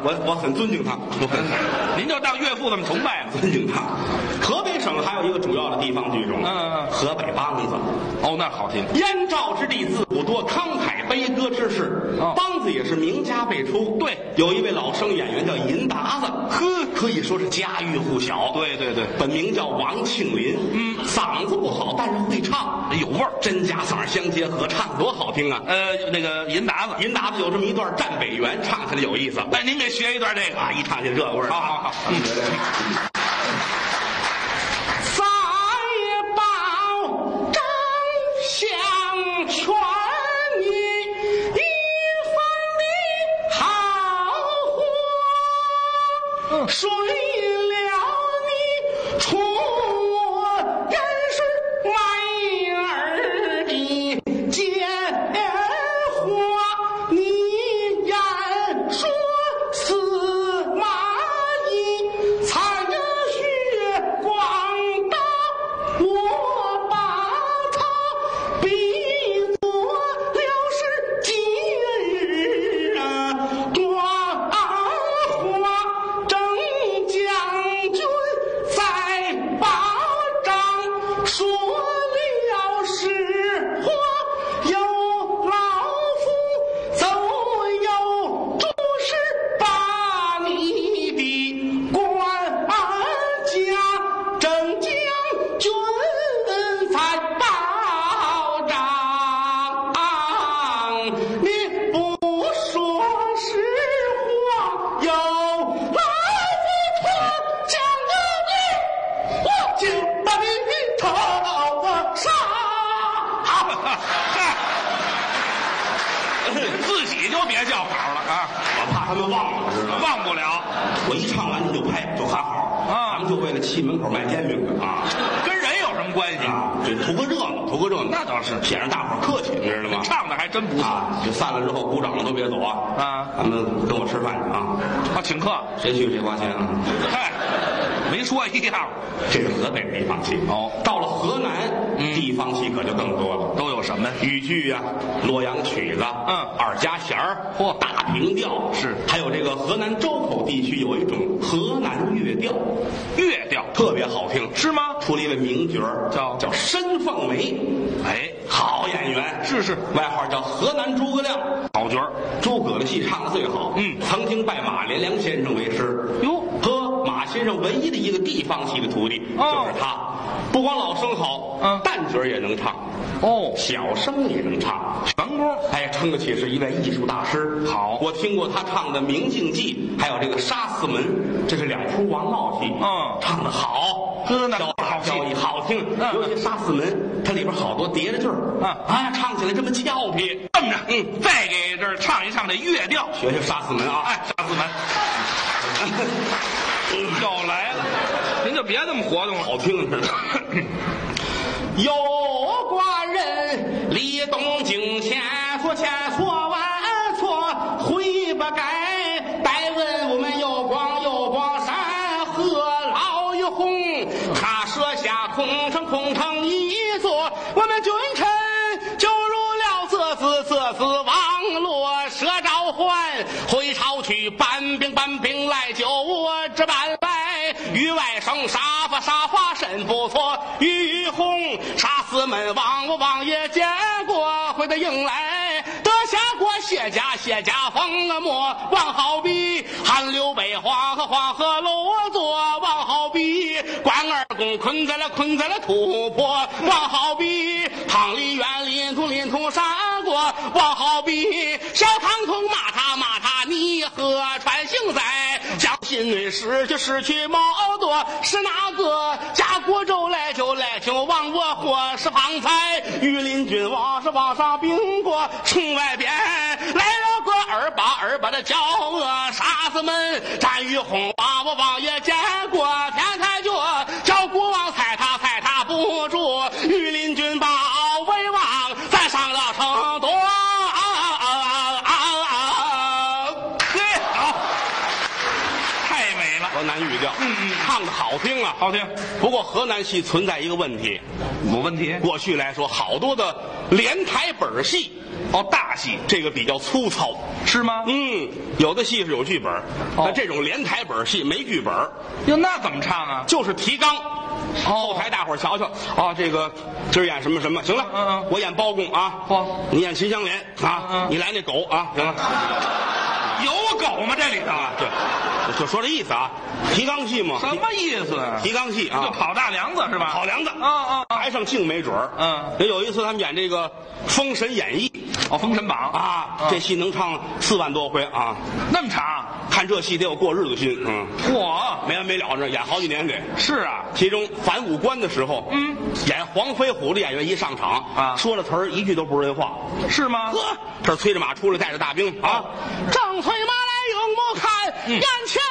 我我我很尊敬他，我很您就当岳父这么崇拜了。尊敬他。河北省还有一个主要的地方剧种，嗯河北梆子。哦，那好听。燕赵之地自古多慷慨悲歌之士，哦梆子也是名家辈出。对有一位老生演员叫银达子，呵，可以说是家喻户晓。对对对，本名叫王庆林，嗯，嗓子不好，但是会唱，有味儿。真假嗓相结合，唱多好听啊！呃，那个银达子，银达子有这么一段战北原，唱起来有意思。哎，您给学一段这个啊，一唱就这味儿。好好好，嗯，地方戏的徒弟、哦就是他，不光老生好，嗯旦角儿也能唱，哦，小生也能唱。全功。哎，称得起是一位艺术大师。好我听过他唱的《明镜记》，还有这个《杀死门》，这是两出王帽戏。嗯唱的好，呵那交好戏交谊好听。嗯尤其《杀死门》，它里边好多叠着句儿。嗯啊，唱起来这么俏皮。这么着，嗯，再给这儿唱一唱这乐调。学学《杀死门》啊！哎，杀死门，又来了，您就别这么活动了。好听沙发甚不错，于红杀死门王我王爷见过，回的迎来得下过谢家谢家封啊莫，王好比。韩刘北黄河黄河楼座，王好比关二公困在了困在了土坡，王好比汤里园林土林土山过，王好比小唐通骂他骂他，你何穿行在将心内失去失去毛多，是哪个家国州来就来就往我或是方才御林军王是王上兵过，城外边来了个二八二八的叫我杀子们，战于红王我王爷见过，天嗯嗯。好听啊，好听。不过河南戏存在一个问题，有问题？过去来说，好多的连台本儿戏，哦，大戏这个比较粗糙。是吗？嗯，有的戏是有剧本儿，哦但这种连台本儿戏没剧本儿，哟，那怎么唱啊？就是提纲。后台大伙儿瞧瞧啊，这个今儿演什么什么，行了，嗯嗯我演包公啊，嚯你演秦香莲啊，嗯嗯你来那狗啊，行了，有狗吗？这里头啊？对，就说这意思啊，提纲戏嘛，什么意思啊？提纲戏啊就啊，跑大梁子是吧？跑梁子，啊啊啊！台上净没准儿嗯也有一次他们演这个《封神演义哦，《封神榜》》啊，这戏能唱四万多回啊，那么长，看这戏得有过日子心，嗯，嚯！没完没了这演好几年给。是啊，其中反五关的时候，嗯，演黄飞虎的演员一上场啊说了词儿一句都不是人话。是吗？呵，这催着马出来，带着大兵啊，正催马来永不看，嗯眼前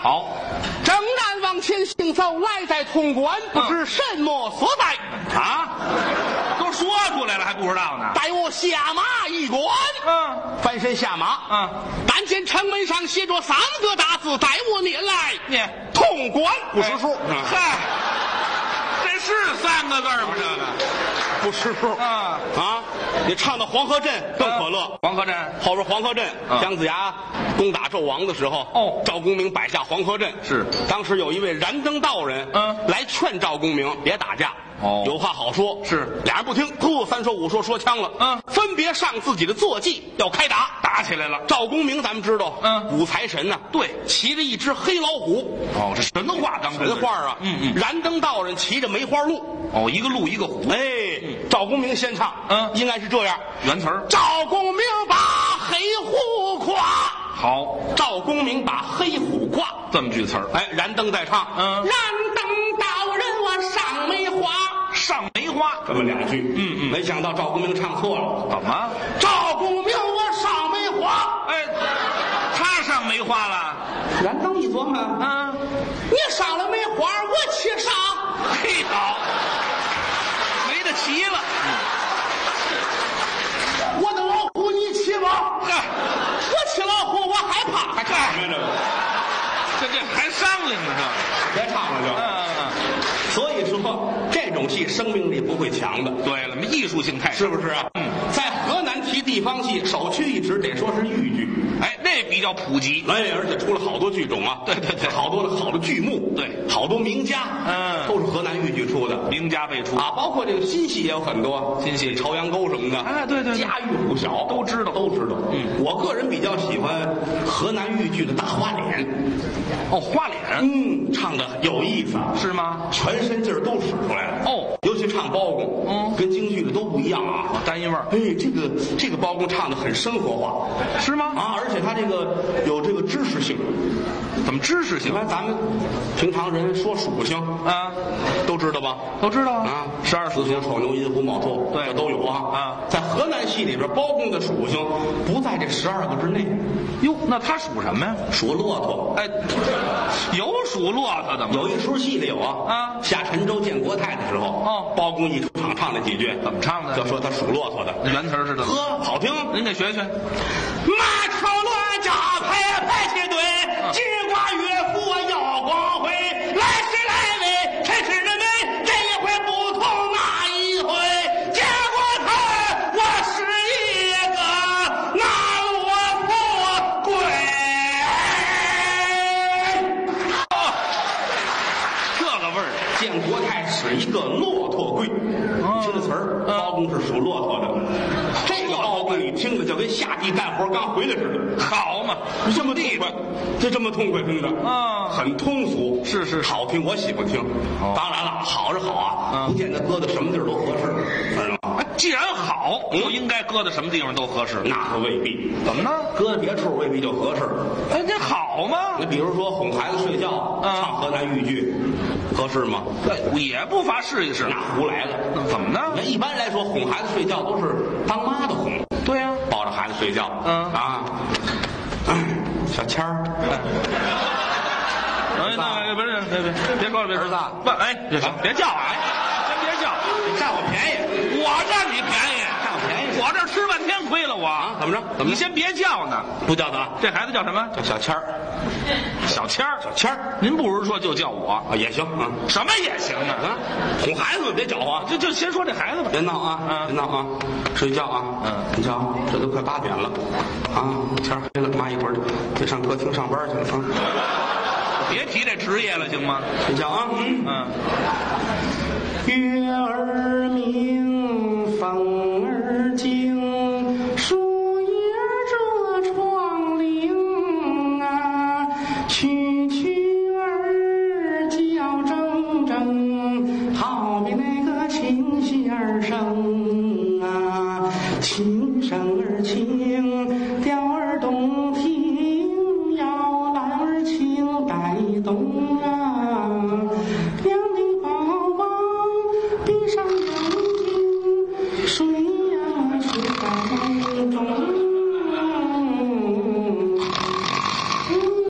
好，正然往前行走，来在潼关，不知什么所在。啊，都说出来了还不知道呢？待我下马一观，嗯。翻身下马，嗯，但见城门上写着三个大字：“待我念来。”你潼关。不识数，哎。嗨，这是三个字吗？这个？不识数。啊啊！你唱到黄河镇更可乐。黄河镇。后边黄河镇，嗯。姜子牙攻打纣王的时候，哦。赵公明摆下黄河阵。是。当时有一位燃灯道人，嗯。来劝赵公明别打架。哦。有话好说。是。俩人不听，噗，三说五说说枪了。嗯。分别上自己的坐骑，要开打。打起来了。赵公明咱们知道，嗯。五财神呐，对。骑着一只黑老虎，哦，这神话当中神话啊，嗯嗯。燃灯道人骑着梅花鹿，哦，一个鹿一个虎，哎，赵公明先唱，嗯。应该是这样。原词儿。赵公明把黑虎胯，好，赵公明把黑虎挂，这么句词儿。哎，燃灯在唱，嗯燃灯道人我上梅花，上梅花，这么两句，嗯嗯没想到赵公明唱错了，怎么？赵公明我上梅花，哎，他上梅花了？燃灯一琢磨，啊，你上了梅花，我去赏？嘿，好，没得骑了。我的老虎你骑吧。嗨，我骑老虎我害怕，还干什么呀？这这还商量呢这别唱了。就。嗯嗯所以说，这种戏生命力不会强的，嗯，对了，艺术性太是不是啊？嗯，在地方戏，首屈一指得说是豫剧。哎，那比较普及。哎，而且出了好多剧种啊，对对对。好多的好的剧目，对。好多名家，嗯。都是河南豫剧出的。名家辈出。啊，包括这个新戏也有很多，新戏。朝阳沟什么的，哎对对对。家喻户晓，都知道。都知道。嗯，我个人比较喜欢河南豫剧的大花脸，哦，花脸。嗯，唱的有意思，啊，是吗？全身劲儿都使出来了。哦，尤其唱包公，嗯跟京剧的都不一样啊。单一味儿哎，这个这个包公唱的很生活化是吗？啊，而且他这个有这个知识性。怎么知识你性来咱们平常人说属性，啊？都知道吧？都知道啊，十二属性丑牛寅虎卯兔，对这都有啊。啊在河南戏里边，包公的属性不在这十二个之内，哟，那他属什么呀？属骆驼。哎，有属骆驼的吗？有一出戏里有啊，啊下陈州见国泰的时候，哦包公一出场唱了几句，怎么唱的就说他属骆驼的，那原词儿是怎么？呵，好听。您给学学。马超乱扎排排起队，金瓜乐府耀光辉，下地干活刚回来似的。好嘛，这么痛快，就这么痛快听着，啊很通俗，是是是好听，我喜欢听。当然了，好是好啊，嗯不见得搁到什么地儿都合适，知道吗？哎既然好，嗯就应该搁到什么地方都合适。那可未必，怎么呢？搁在别处未必就合适。哎，这好吗你，比如说哄孩子睡觉，嗯唱河南豫剧，合适吗？也不乏试一试。那胡来了。那怎么呢？那一般来说，哄孩子睡觉都是当妈的哄，对呀、抱着孩子睡觉，嗯。啊，哎 小谦儿，哎，那不是，别别别说了，别说儿子哎，别说，别叫啊，哎，真别叫，你占我便宜，我占你便宜，占我这吃半天亏了我啊？怎么着？怎么着？你先别叫呢，不叫他，这孩子叫什么？叫小谦儿，小谦儿。小谦儿您不如说就叫我，啊也行啊什么也行啊。啊，哄孩子们别搅和，就就先说这孩子吧。别闹啊，嗯别闹啊，睡觉啊，嗯你瞧，这都快八点了，啊，天儿黑了，妈一会儿得上歌厅上班去了啊，别提这职业了，行吗？睡觉啊，嗯。嗯，月儿明，风儿声啊，琴声儿轻，调儿动听，摇篮儿轻带动啊。